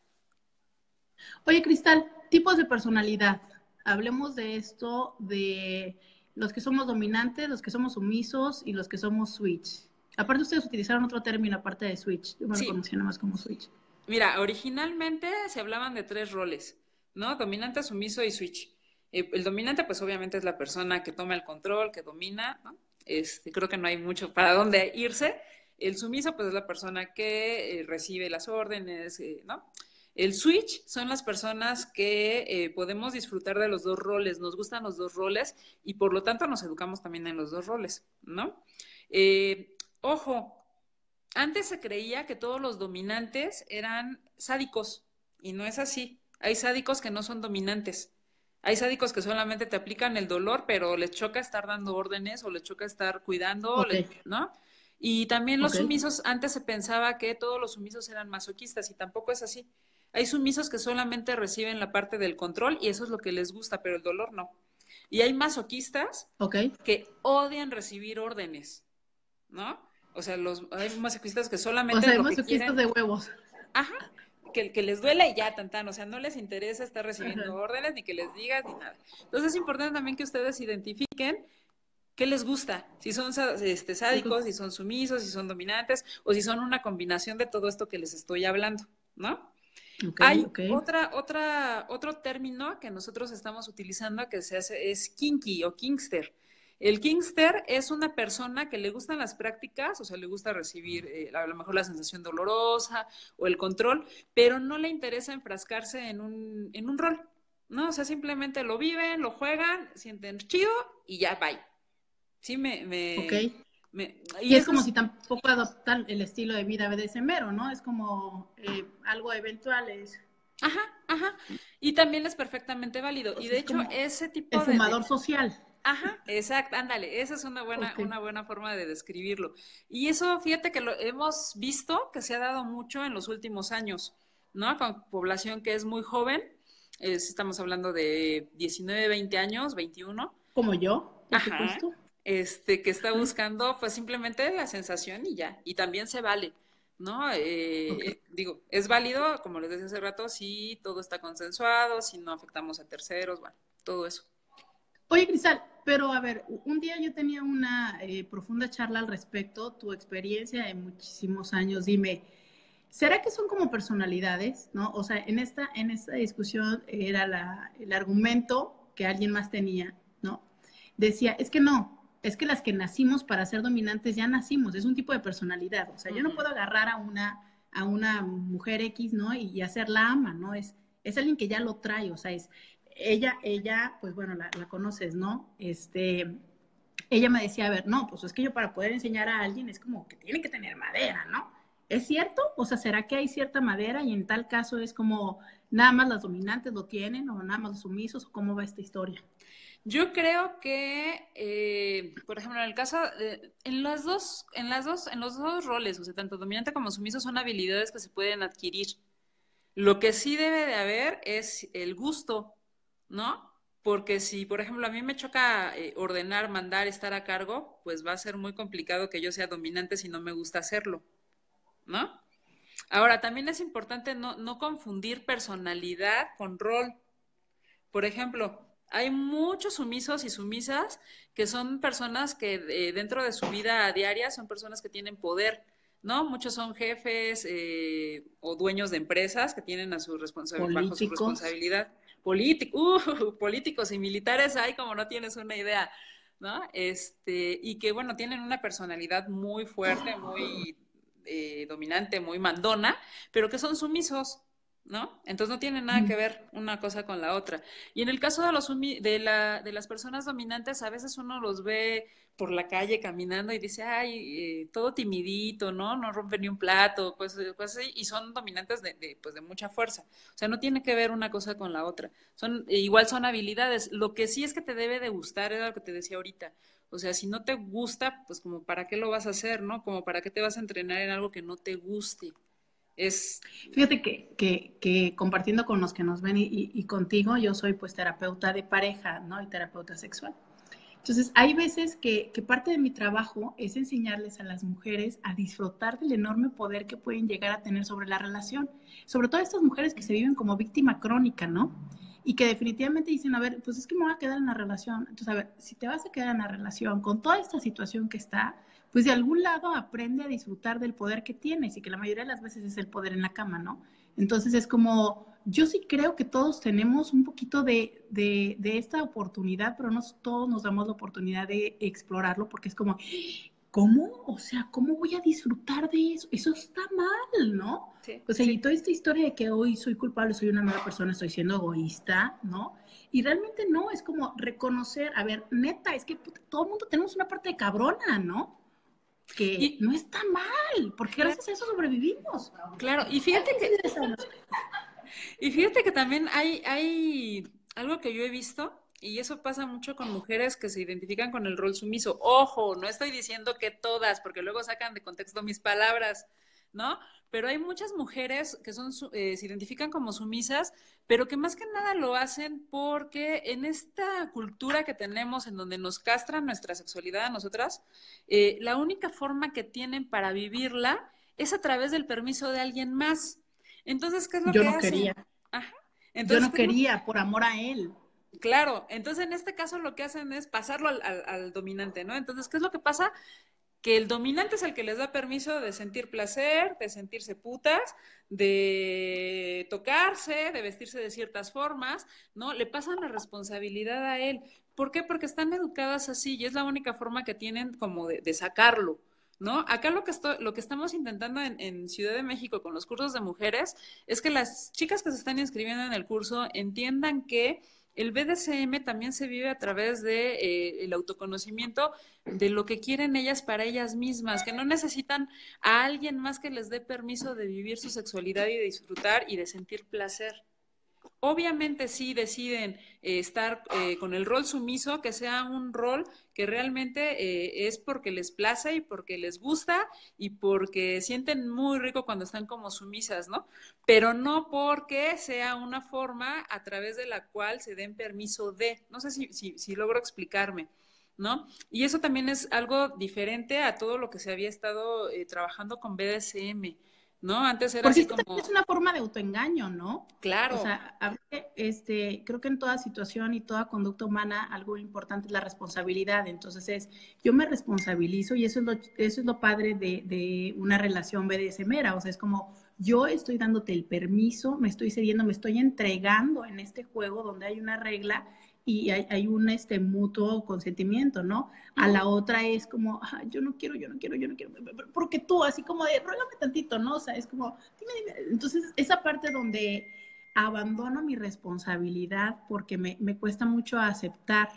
Oye, Cristal, tipos de personalidad. Hablemos de esto, de los que somos dominantes, los que somos sumisos y los que somos switch. Aparte ustedes utilizaron otro término aparte de switch. Yo me lo conocía más como switch. Mira, originalmente se hablaban de tres roles, ¿no? Dominante, sumiso y switch. Eh, el dominante, pues obviamente es la persona que toma el control, que domina, ¿no? Este, creo que no hay mucho para dónde irse. El sumiso, pues es la persona que eh, recibe las órdenes, eh, ¿no? El switch son las personas que podemos disfrutar de los dos roles, nos gustan los dos roles y por lo tanto nos educamos también en los dos roles, ¿no? Ojo, antes se creía que todos los dominantes eran sádicos y no es así. Hay sádicos que no son dominantes. Hay sádicos que solamente te aplican el dolor, pero les choca estar dando órdenes o les choca estar cuidando, ¿no? Y también los sumisos, antes se pensaba que todos los sumisos eran masoquistas y tampoco es así. Hay sumisos que solamente reciben la parte del control y eso es lo que les gusta, pero el dolor no. Y hay masoquistas que odian recibir órdenes, ¿no? O sea, los, hay masoquistas que solamente. O sea, hay masoquistas de huevos. Aja, que, que, les duele y ya, tan, O sea, no les interesa estar recibiendo órdenes, ni que les digas, ni nada. Entonces es importante también que ustedes identifiquen qué les gusta. Si son este, sádicos, si son sumisos, si son dominantes, o si son una combinación de todo esto que les estoy hablando, ¿no? Hay Otra, otra, otro término que nosotros estamos utilizando que se hace es kinky o kingster. El Kingster es una persona que le gustan las prácticas, o sea, le gusta recibir eh, a lo mejor la sensación dolorosa o el control, pero no le interesa enfrascarse en un, en un rol, ¿no? O sea, simplemente lo viven, lo juegan, sienten chido y ya, bye. Sí, me... me y, es como si tampoco adoptan el estilo de vida BDSM, ¿no? Es como eh, algo eventual, es... Ajá, ajá. Y también es perfectamente válido. y de hecho, ese tipo de... fumador social. Ajá, exacto, ándale, esa es una buena, una buena forma de describirlo. Y eso, fíjate que lo hemos visto que se ha dado mucho en los últimos años, ¿no? Con población que es muy joven, estamos hablando de 19, 20 años, 21. Como yo, Ajá, Este, que está buscando, pues simplemente la sensación y ya, y también se vale. ¿no? Eh, digo, es válido, como les decía hace rato, si todo está consensuado, si no afectamos a terceros, bueno, todo eso. Oye, Cristal, pero a ver, un día yo tenía una eh, profunda charla al respecto, tu experiencia de muchísimos años, dime, ¿será que son como personalidades? ¿No? O sea, en esta, en esta discusión era la, el argumento que alguien más tenía, ¿no? Decía, es que no, es que las que nacimos para ser dominantes ya nacimos, es un tipo de personalidad, o sea, yo no puedo agarrar a una, a una mujer X, ¿no? Y, y hacerla ama, ¿no? Es, es alguien que ya lo trae, o sea, es, ella, ella, pues bueno, la, conoces, ¿no? Este, ella me decía, a ver, no, pues es que yo para poder enseñar a alguien es como que tiene que tener madera, ¿no? ¿Es cierto? O sea, ¿será que hay cierta madera y en tal caso es como nada más las dominantes lo tienen o nada más los sumisos o cómo va esta historia? Yo creo que, eh, por ejemplo, en el caso, en las dos, en las dos, en los dos roles, o sea, tanto dominante como sumiso, son habilidades que se pueden adquirir. Lo que sí debe de haber es el gusto ¿no? Porque si, por ejemplo, a mí me choca eh, ordenar, mandar, estar a cargo, pues va a ser muy complicado que yo sea dominante si no me gusta hacerlo, ¿no? Ahora, también es importante no, no confundir personalidad con rol. Por ejemplo, hay muchos sumisos y sumisas que son personas que eh, dentro de su vida diaria son personas que tienen poder, ¿no? Muchos son jefes eh, o dueños de empresas que tienen a su responsabilidad, bajo su responsabilidad políticos, uh, <laughs> políticos y militares hay como no tienes una idea, ¿no? Este, y que, bueno, tienen una personalidad muy fuerte, muy eh, dominante, muy mandona, pero que son sumisos, ¿no? Entonces no tienen nada que ver una cosa con la otra. Y en el caso de, los de, la, de las personas dominantes, a veces uno los ve por la calle caminando y dice, ay, eh, todo timidito, ¿no? No rompe ni un plato, pues, pues y son dominantes de, pues, de mucha fuerza. O sea, no tiene que ver una cosa con la otra. Son, e igual son habilidades. Lo que sí es que te debe de gustar, era lo que te decía ahorita. O sea, si no te gusta, pues como para qué lo vas a hacer, ¿no? Como para qué te vas a entrenar en algo que no te guste. Es... Fíjate que, que, que compartiendo con los que nos ven y, contigo, yo soy pues terapeuta de pareja, ¿no? Y terapeuta sexual. Entonces, hay veces que, que, parte de mi trabajo es enseñarles a las mujeres a disfrutar del enorme poder que pueden llegar a tener sobre la relación, sobre todo estas mujeres que se viven como víctima crónica, ¿no? Y que definitivamente dicen, a ver, pues es que me voy a quedar en la relación. Entonces, a ver, si te vas a quedar en la relación con toda esta situación que está, pues de algún lado aprende a disfrutar del poder que tienes y que la mayoría de las veces es el poder en la cama, ¿no? Entonces es como, yo sí creo que todos tenemos un poquito de, de, de esta oportunidad, pero no todos nos damos la oportunidad de explorarlo porque es como, ¿cómo? O sea, ¿cómo voy a disfrutar de eso? Eso está mal, ¿no? Sí, o sea, y toda esta historia de que hoy soy culpable, soy una mala persona, estoy siendo egoísta, ¿no? Y realmente no, es como reconocer, a ver, neta, es que todo el mundo tenemos una parte de cabrona, ¿no? Que no está mal, porque gracias a eso sobrevivimos. Claro, y fíjate que <laughs> y fíjate que también hay, hay algo que yo he visto, y eso pasa mucho con mujeres que se identifican con el rol sumiso. Ojo, no estoy diciendo que todas, porque luego sacan de contexto mis palabras, ¿no? Pero hay muchas mujeres que son, eh, se identifican como sumisas, pero que más que nada lo hacen porque en esta cultura que tenemos en donde nos castran nuestra sexualidad a nosotras, eh, la única forma que tienen para vivirla es a través del permiso de alguien más. Entonces, ¿qué es lo Yo que no Quería. Yo no quería, por amor a él. Claro, entonces en este caso lo que hacen es pasarlo al, al, dominante, ¿no? Entonces, ¿qué es lo que pasa? Que el dominante es el que les da permiso de sentir placer, de sentirse putas, de tocarse, de vestirse de ciertas formas, ¿no? Le pasan la responsabilidad a él. ¿Por qué? Porque están educadas así y es la única forma que tienen como de, sacarlo. ¿No? Acá lo que, estamos intentando en, en, Ciudad de México con los cursos de mujeres es que las chicas que se están inscribiendo en el curso entiendan que el BDSM también se vive a través de eh, el autoconocimiento de lo que quieren ellas para ellas mismas, que no necesitan a alguien más que les dé permiso de vivir su sexualidad y de disfrutar y de sentir placer. Obviamente sí deciden eh, estar eh, con el rol sumiso, que sea un rol que realmente eh, es porque les place y porque les gusta y porque sienten muy rico cuando están como sumisas, ¿no? Pero no porque sea una forma a través de la cual se den permiso de, no sé si, si, si logro explicarme. ¿No? Y eso también es algo diferente a todo lo que se había estado trabajando con BDSM. ¿No? Antes era Porque así como... es una forma de autoengaño, ¿no? Claro. O sea, este, creo que en toda situación y toda conducta humana algo importante es la responsabilidad. Entonces es, yo me responsabilizo y eso es lo, eso es lo padre de, de una relación BDSMera. O sea, es como yo estoy dándote el permiso, me estoy cediendo, me estoy entregando en este juego donde hay una regla y hay, hay, un este mutuo consentimiento, ¿no? A la otra es como, yo no quiero, yo no quiero, yo no quiero, porque tú, así como de, ruégame tantito, ¿no? O sea, es como, dime, dime. Entonces, esa parte donde abandono mi responsabilidad porque me, me cuesta mucho aceptar,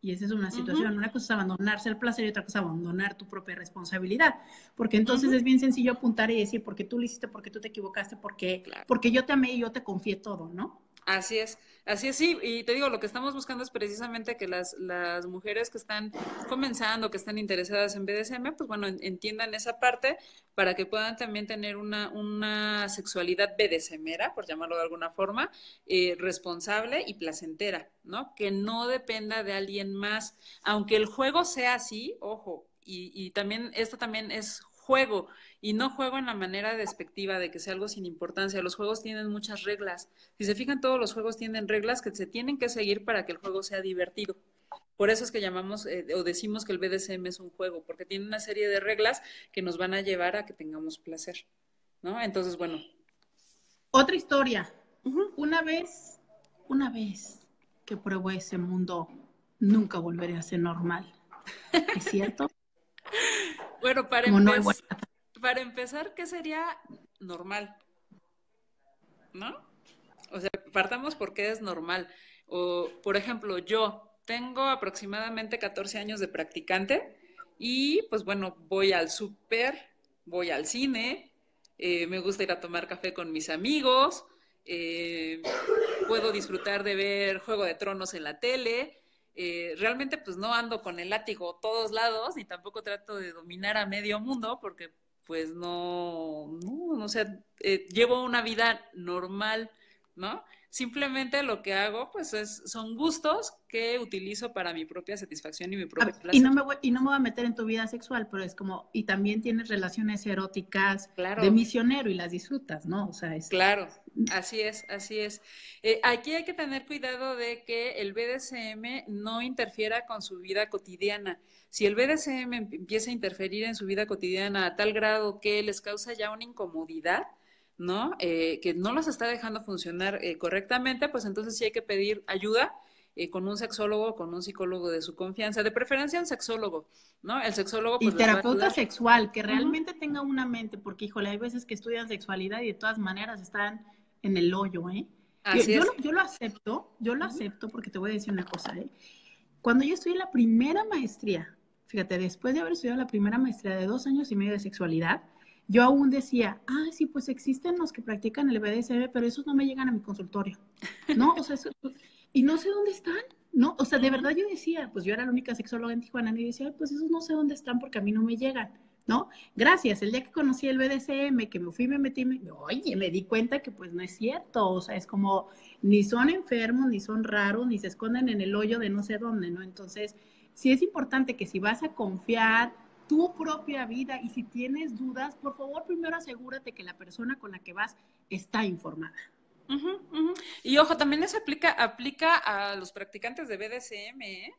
y esa es una situación, uh -huh. una cosa es abandonarse el placer y otra cosa es abandonar tu propia responsabilidad, porque entonces uh -huh. es bien sencillo apuntar y decir, porque tú lo hiciste, porque tú te equivocaste, porque, claro. porque yo te amé y yo te confié todo, ¿no? Así es, así es, sí, y te digo, lo que estamos buscando es precisamente que las, las mujeres que están comenzando, que están interesadas en BDSM, pues bueno, entiendan esa parte para que puedan también tener una, una sexualidad BDSMera, por llamarlo de alguna forma, eh, responsable y placentera, ¿no? Que no dependa de alguien más, aunque el juego sea así, ojo, y, y también esto también es juego y no juego en la manera despectiva de que sea algo sin importancia. Los juegos tienen muchas reglas. Si se fijan, todos los juegos tienen reglas que se tienen que seguir para que el juego sea divertido. Por eso es que llamamos eh, o decimos que el BDSM es un juego, porque tiene una serie de reglas que nos van a llevar a que tengamos placer. ¿No? Entonces, bueno. Otra historia. Uh -huh. Una vez, una vez que pruebo ese mundo, nunca volveré a ser normal. ¿Es cierto? <laughs> Bueno, para, empe no para, empezar, ¿qué sería normal? ¿No? O sea, partamos porque es normal. O, por ejemplo, yo tengo aproximadamente 14 años de practicante y pues bueno, voy al súper, voy al cine, eh, me gusta ir a tomar café con mis amigos, eh, puedo disfrutar de ver Juego de Tronos en la tele, eh, realmente pues no ando con el látigo todos lados, ni tampoco trato de dominar a medio mundo, porque pues no, no, no sé, eh, llevo una vida normal, ¿no? Simplemente lo que hago, pues, es, son gustos que utilizo para mi propia satisfacción y mi propia placer. Y no, me voy, y no me voy a meter en tu vida sexual, pero es como, y también tienes relaciones eróticas de misionero y las disfrutas, ¿no? O sea, es... Claro, así es, así es. Eh, aquí hay que tener cuidado de que el BDSM no interfiera con su vida cotidiana. Si el BDSM empieza a interferir en su vida cotidiana a tal grado que les causa ya una incomodidad, ¿no? Eh, que no los está dejando funcionar eh, correctamente, pues entonces sí hay que pedir ayuda eh, con un sexólogo, con un psicólogo de su confianza, de preferencia un sexólogo, ¿no? El sexólogo. Pues, y terapeuta sexual, que realmente tenga una mente, porque híjole, hay veces que estudian sexualidad y de todas maneras están en el hoyo, ¿eh? yo, yo, lo, acepto, yo lo acepto porque te voy a decir una cosa, ¿eh? Cuando yo estudié la primera maestría, fíjate, después de haber estudiado la primera maestría de dos años y medio de sexualidad, yo aún decía, ah, sí, pues existen los que practican el BDSM, pero esos no me llegan a mi consultorio, ¿no? O sea, y no sé dónde están, ¿no? O sea, de verdad yo decía, pues yo era la única sexóloga en Tijuana y decía, pues esos no sé dónde están porque a mí no me llegan, ¿no? Gracias, el día que conocí el BDSM, que me fui, me metí, me, oye, me di cuenta que pues no es cierto, o sea, es como, ni son enfermos, ni son raros, ni se esconden en el hoyo de no sé dónde, ¿no? Entonces, sí es importante que si vas a confiar, tu propia vida y si tienes dudas, por favor, primero asegúrate que la persona con la que vas está informada. Y ojo, también eso aplica, aplica a los practicantes de BDSM, ¿eh?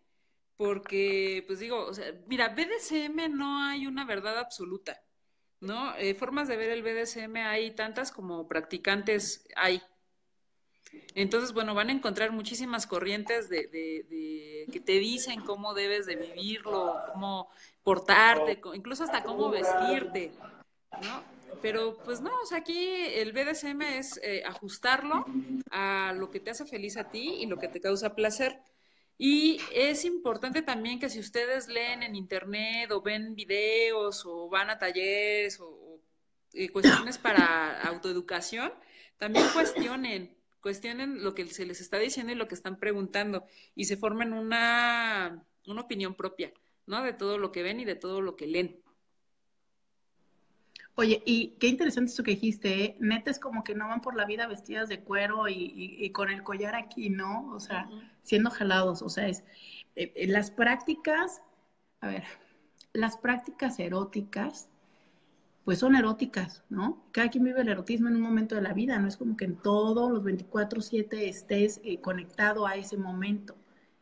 Porque, pues digo, o sea, mira, BDSM no hay una verdad absoluta, ¿no? Eh, formas de ver el BDSM hay tantas como practicantes hay. Entonces, bueno, van a encontrar muchísimas corrientes de, de, que te dicen cómo debes de vivirlo, cómo portarte, incluso hasta cómo vestirte, ¿no? Pero pues no, o sea, aquí el BDSM es eh, ajustarlo a lo que te hace feliz a ti y lo que te causa placer. Y es importante también que si ustedes leen en internet o ven videos o van a talleres o, eh, cuestiones para autoeducación, también cuestionen, cuestionen lo que se les está diciendo y lo que están preguntando y se formen una, una opinión propia, ¿no? De todo lo que ven y de todo lo que leen. Oye, y qué interesante eso que dijiste, ¿eh? Neta es como que no van por la vida vestidas de cuero y, con el collar aquí, ¿no? O sea, siendo jalados, o sea, es eh, eh, las prácticas, a ver, las prácticas eróticas pues son eróticas, ¿no? Cada quien vive el erotismo en un momento de la vida, no es como que en todos los 24/7 estés eh, conectado a ese momento.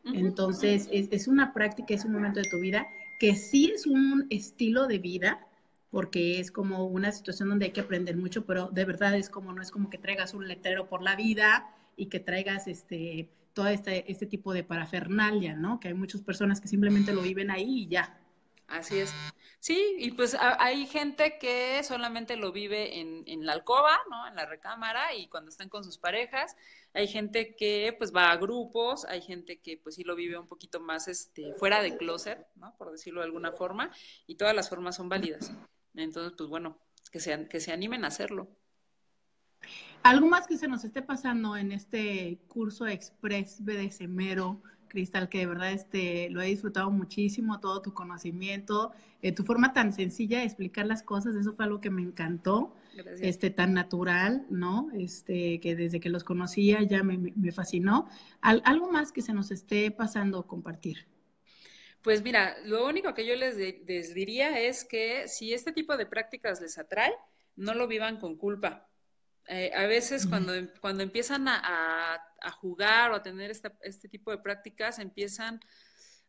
Entonces, es, una práctica, es un momento de tu vida que sí es un estilo de vida, porque es como una situación donde hay que aprender mucho, pero de verdad es como, no es como que traigas un letrero por la vida y que traigas este, todo este, este tipo de parafernalia, ¿no? Que hay muchas personas que simplemente lo viven ahí y ya. Así es. Sí, y pues hay gente que solamente lo vive en, en, la alcoba, ¿no? En la recámara y cuando están con sus parejas. Hay gente que pues va a grupos, hay gente que pues sí lo vive un poquito más este, fuera de closet, ¿no? Por decirlo de alguna forma, y todas las formas son válidas. Entonces, pues bueno, que se, que se animen a hacerlo. ¿Algo más que se nos esté pasando en este curso Express BDSMero? Cristal, que de verdad este, lo he disfrutado muchísimo, todo tu conocimiento, eh, tu forma tan sencilla de explicar las cosas, eso fue algo que me encantó, este, tan natural, ¿no? Este, que desde que los conocía ya me, fascinó. ¿Algo más que se nos esté pasando compartir? Pues mira, lo único que yo les, diría es que si este tipo de prácticas les atrae, no lo vivan con culpa. Eh, a veces cuando, cuando empiezan a, jugar o a tener este tipo de prácticas, empiezan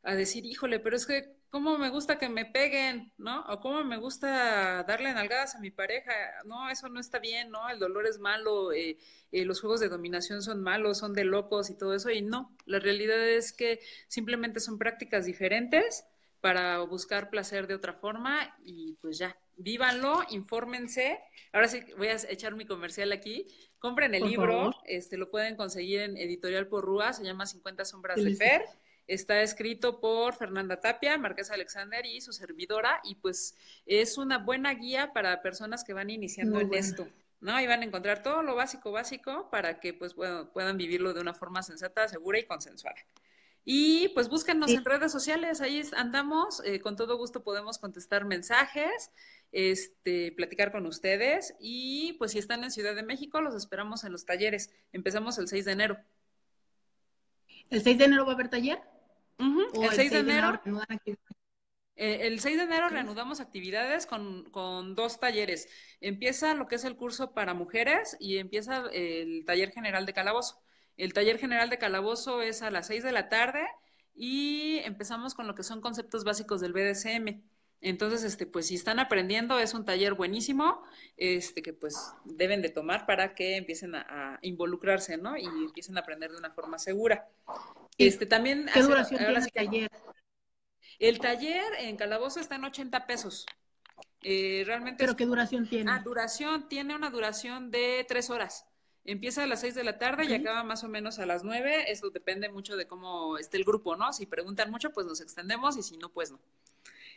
a decir, híjole, pero es que, ¿cómo me gusta que me peguen? ¿No? O ¿cómo me gusta darle nalgadas a mi pareja? No, eso no está bien, ¿no? El dolor es malo, eh, eh, los juegos de dominación son malos, son de locos y todo eso. Y no, la realidad es que simplemente son prácticas diferentes para buscar placer de otra forma y pues ya, vívanlo, infórmense. Ahora sí voy a echar mi comercial aquí. Compren el libro, este lo pueden conseguir en Editorial Porrúa, se llama 50 sombras de Fer. Está escrito por Fernanda Tapia, Marquesa Alexander y su servidora y pues es una buena guía para personas que van iniciando en esto. ¿no? Y van a encontrar todo lo básico, básico para que pues puedan vivirlo de una forma sensata, segura y consensuada. Y pues búsquenos en redes sociales, ahí andamos, eh, con todo gusto podemos contestar mensajes este, platicar con ustedes y pues si están en Ciudad de México, los esperamos en los talleres. Empezamos el 6 de enero. ¿El 6 de enero va a haber taller? El, 6 de enero. Eh, el 6 de enero reanudamos actividades con, con, dos talleres. Empieza lo que es el curso para mujeres y empieza el taller general de calabozo. El taller general de calabozo es a las 6 de la tarde y empezamos con lo que son conceptos básicos del BDSM. Entonces, este, pues si están aprendiendo, es un taller buenísimo, este, que pues deben de tomar para que empiecen a, involucrarse, ¿no? Y empiecen a aprender de una forma segura. Este, también. ¿Qué duración tiene el taller? El taller en Calabozo está en 80 pesos. Eh, realmente. ¿Pero qué duración tiene? Ah, duración, tiene una duración de tres horas. Empieza a las 6 de la tarde y acaba más o menos a las 9. Eso depende mucho de cómo esté el grupo, ¿no? Si preguntan mucho, pues nos extendemos y si no, pues no.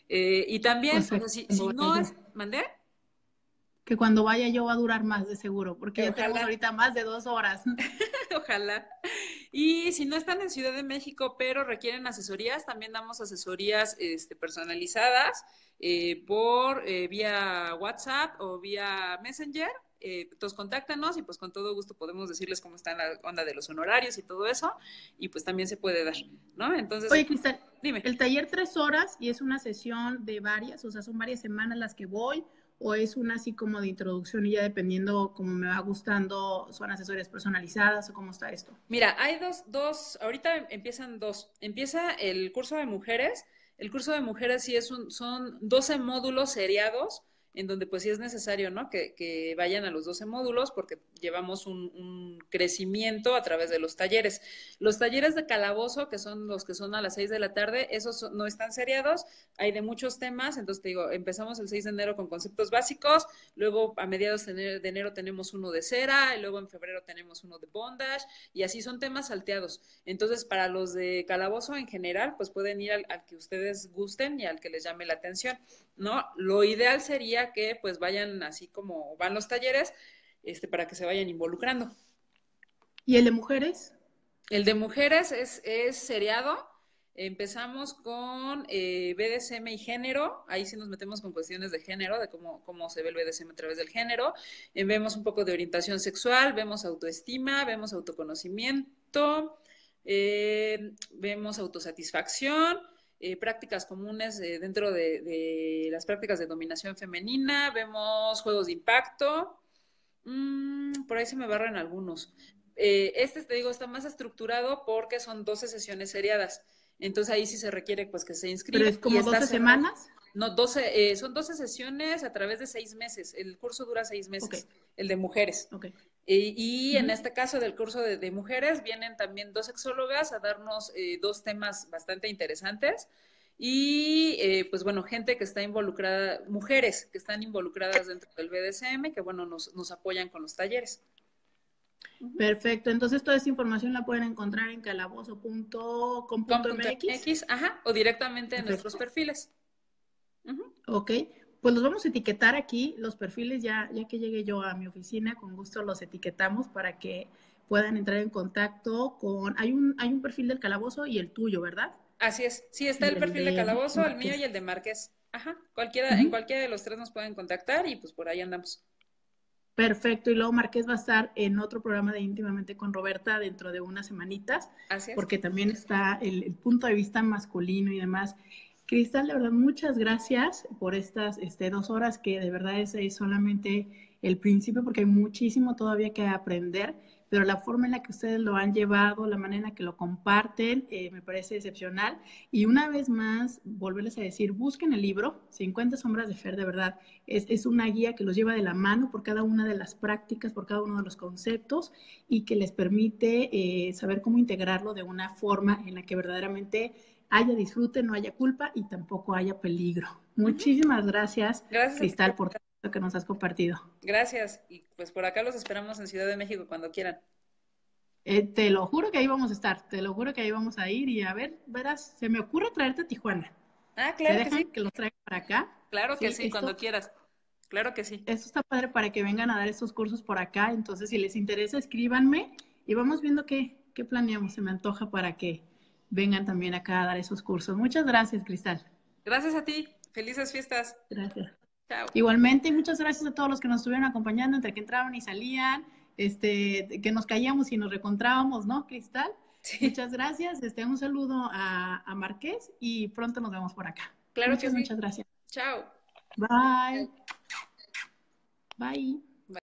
Eh, y también, si, no es, ¿mandé? Que cuando vaya yo va a durar más de seguro, porque ya tenemos ahorita más de dos horas. <laughs> Ojalá. Y si no están en Ciudad de México, pero requieren asesorías, también damos asesorías este, personalizadas eh, por eh, vía WhatsApp o vía Messenger. Eh, entonces contáctanos y pues con todo gusto podemos decirles cómo está la onda de los honorarios y todo eso y pues también se puede dar, ¿no? Entonces... Oye, Cristal, dime. El taller tres horas y es una sesión de varias, o sea, son varias semanas las que voy o es una así como de introducción y ya dependiendo cómo me va gustando, son asesorías personalizadas o cómo está esto? Mira, hay dos, dos, ahorita empiezan dos. Empieza el curso de mujeres. El curso de mujeres sí es un, son 12 módulos seriados en donde pues sí es necesario, ¿no? Que, que vayan a los 12 módulos porque llevamos un, un, crecimiento a través de los talleres. Los talleres de calabozo, que son los que son a las 6 de la tarde, esos no están seriados, hay de muchos temas, entonces te digo, empezamos el 6 de enero con conceptos básicos, luego a mediados de enero tenemos uno de cera, y luego en febrero tenemos uno de bondage, y así son temas salteados. Entonces, para los de calabozo en general, pues pueden ir al, al que ustedes gusten y al que les llame la atención. ¿No? Lo ideal sería que pues vayan así como van los talleres, este, para que se vayan involucrando. ¿Y el de mujeres? El de mujeres es, es seriado. Empezamos con eh, BDSM y género, ahí sí nos metemos con cuestiones de género, de cómo, cómo se ve el BDSM a través del género. Eh, vemos un poco de orientación sexual, vemos autoestima, vemos autoconocimiento, eh, vemos autosatisfacción, eh, prácticas comunes eh, dentro de, las prácticas de dominación femenina, vemos juegos de impacto, mm, por ahí se me barran algunos. Eh, este, te digo, está más estructurado porque son 12 sesiones seriadas, entonces ahí sí se requiere pues que se inscriba. ¿Pero es como 12 semanas? No, 12, son 12 sesiones a través de seis meses, el curso dura seis meses, el de mujeres. Okay. Y, en este caso del curso de, mujeres vienen también dos sexólogas a darnos eh, dos temas bastante interesantes y eh, pues bueno, gente que está involucrada, mujeres que están involucradas dentro del BDSM, que bueno, nos, nos apoyan con los talleres. Perfecto, entonces toda esta información la pueden encontrar en calabozo.com.mx. Ajá, o directamente en nuestros perfiles. Ok, pues los vamos a etiquetar aquí, los perfiles, ya, ya que llegue yo a mi oficina, con gusto los etiquetamos para que puedan entrar en contacto con... Hay un, hay un perfil del calabozo y el tuyo, ¿verdad? Así es, sí, está el, perfil de, calabozo, el mío y el de Márquez. Ajá, cualquiera, en cualquiera de los tres nos pueden contactar y pues por ahí andamos. Perfecto, y luego Márquez va a estar en otro programa de íntimamente con Roberta dentro de unas semanitas, Así es. porque también está el, el punto de vista masculino y demás. Cristal, de verdad, muchas gracias por estas este, dos horas que de verdad es, solamente el principio porque hay muchísimo todavía que aprender, pero la forma en la que ustedes lo han llevado, la manera en la que lo comparten, eh, me parece excepcional. Y una vez más, volverles a decir, busquen el libro, 50 sombras de Fer, de verdad, es, es una guía que los lleva de la mano por cada una de las prácticas, por cada uno de los conceptos y que les permite eh, saber cómo integrarlo de una forma en la que verdaderamente haya disfrute, no haya culpa y tampoco haya peligro. Muchísimas gracias, Cristal, por todo lo que nos has compartido. Gracias. Y pues por acá los esperamos en Ciudad de México cuando quieran. Eh, te lo juro que ahí vamos a estar, te lo juro que ahí vamos a ir y a ver, verás, se me ocurre traerte a Tijuana. Ah, claro que sí. que los traigan para acá? Claro que sí, cuando quieras. Claro que sí. Esto está padre para que vengan a dar estos cursos por acá, entonces si les interesa, escríbanme y vamos viendo qué, qué planeamos, se me antoja para que vengan también acá a dar esos cursos. Muchas gracias, Cristal. Gracias a ti. Felices fiestas. Gracias. Chao. Igualmente, muchas gracias a todos los que nos estuvieron acompañando entre que entraban y salían, este, que nos callamos y nos recontrábamos, ¿no, Cristal? Muchas gracias. Este, un saludo a, a, Marqués y pronto nos vemos por acá. Claro muchas, que sí. Muchas gracias. Chao. Bye. Bye.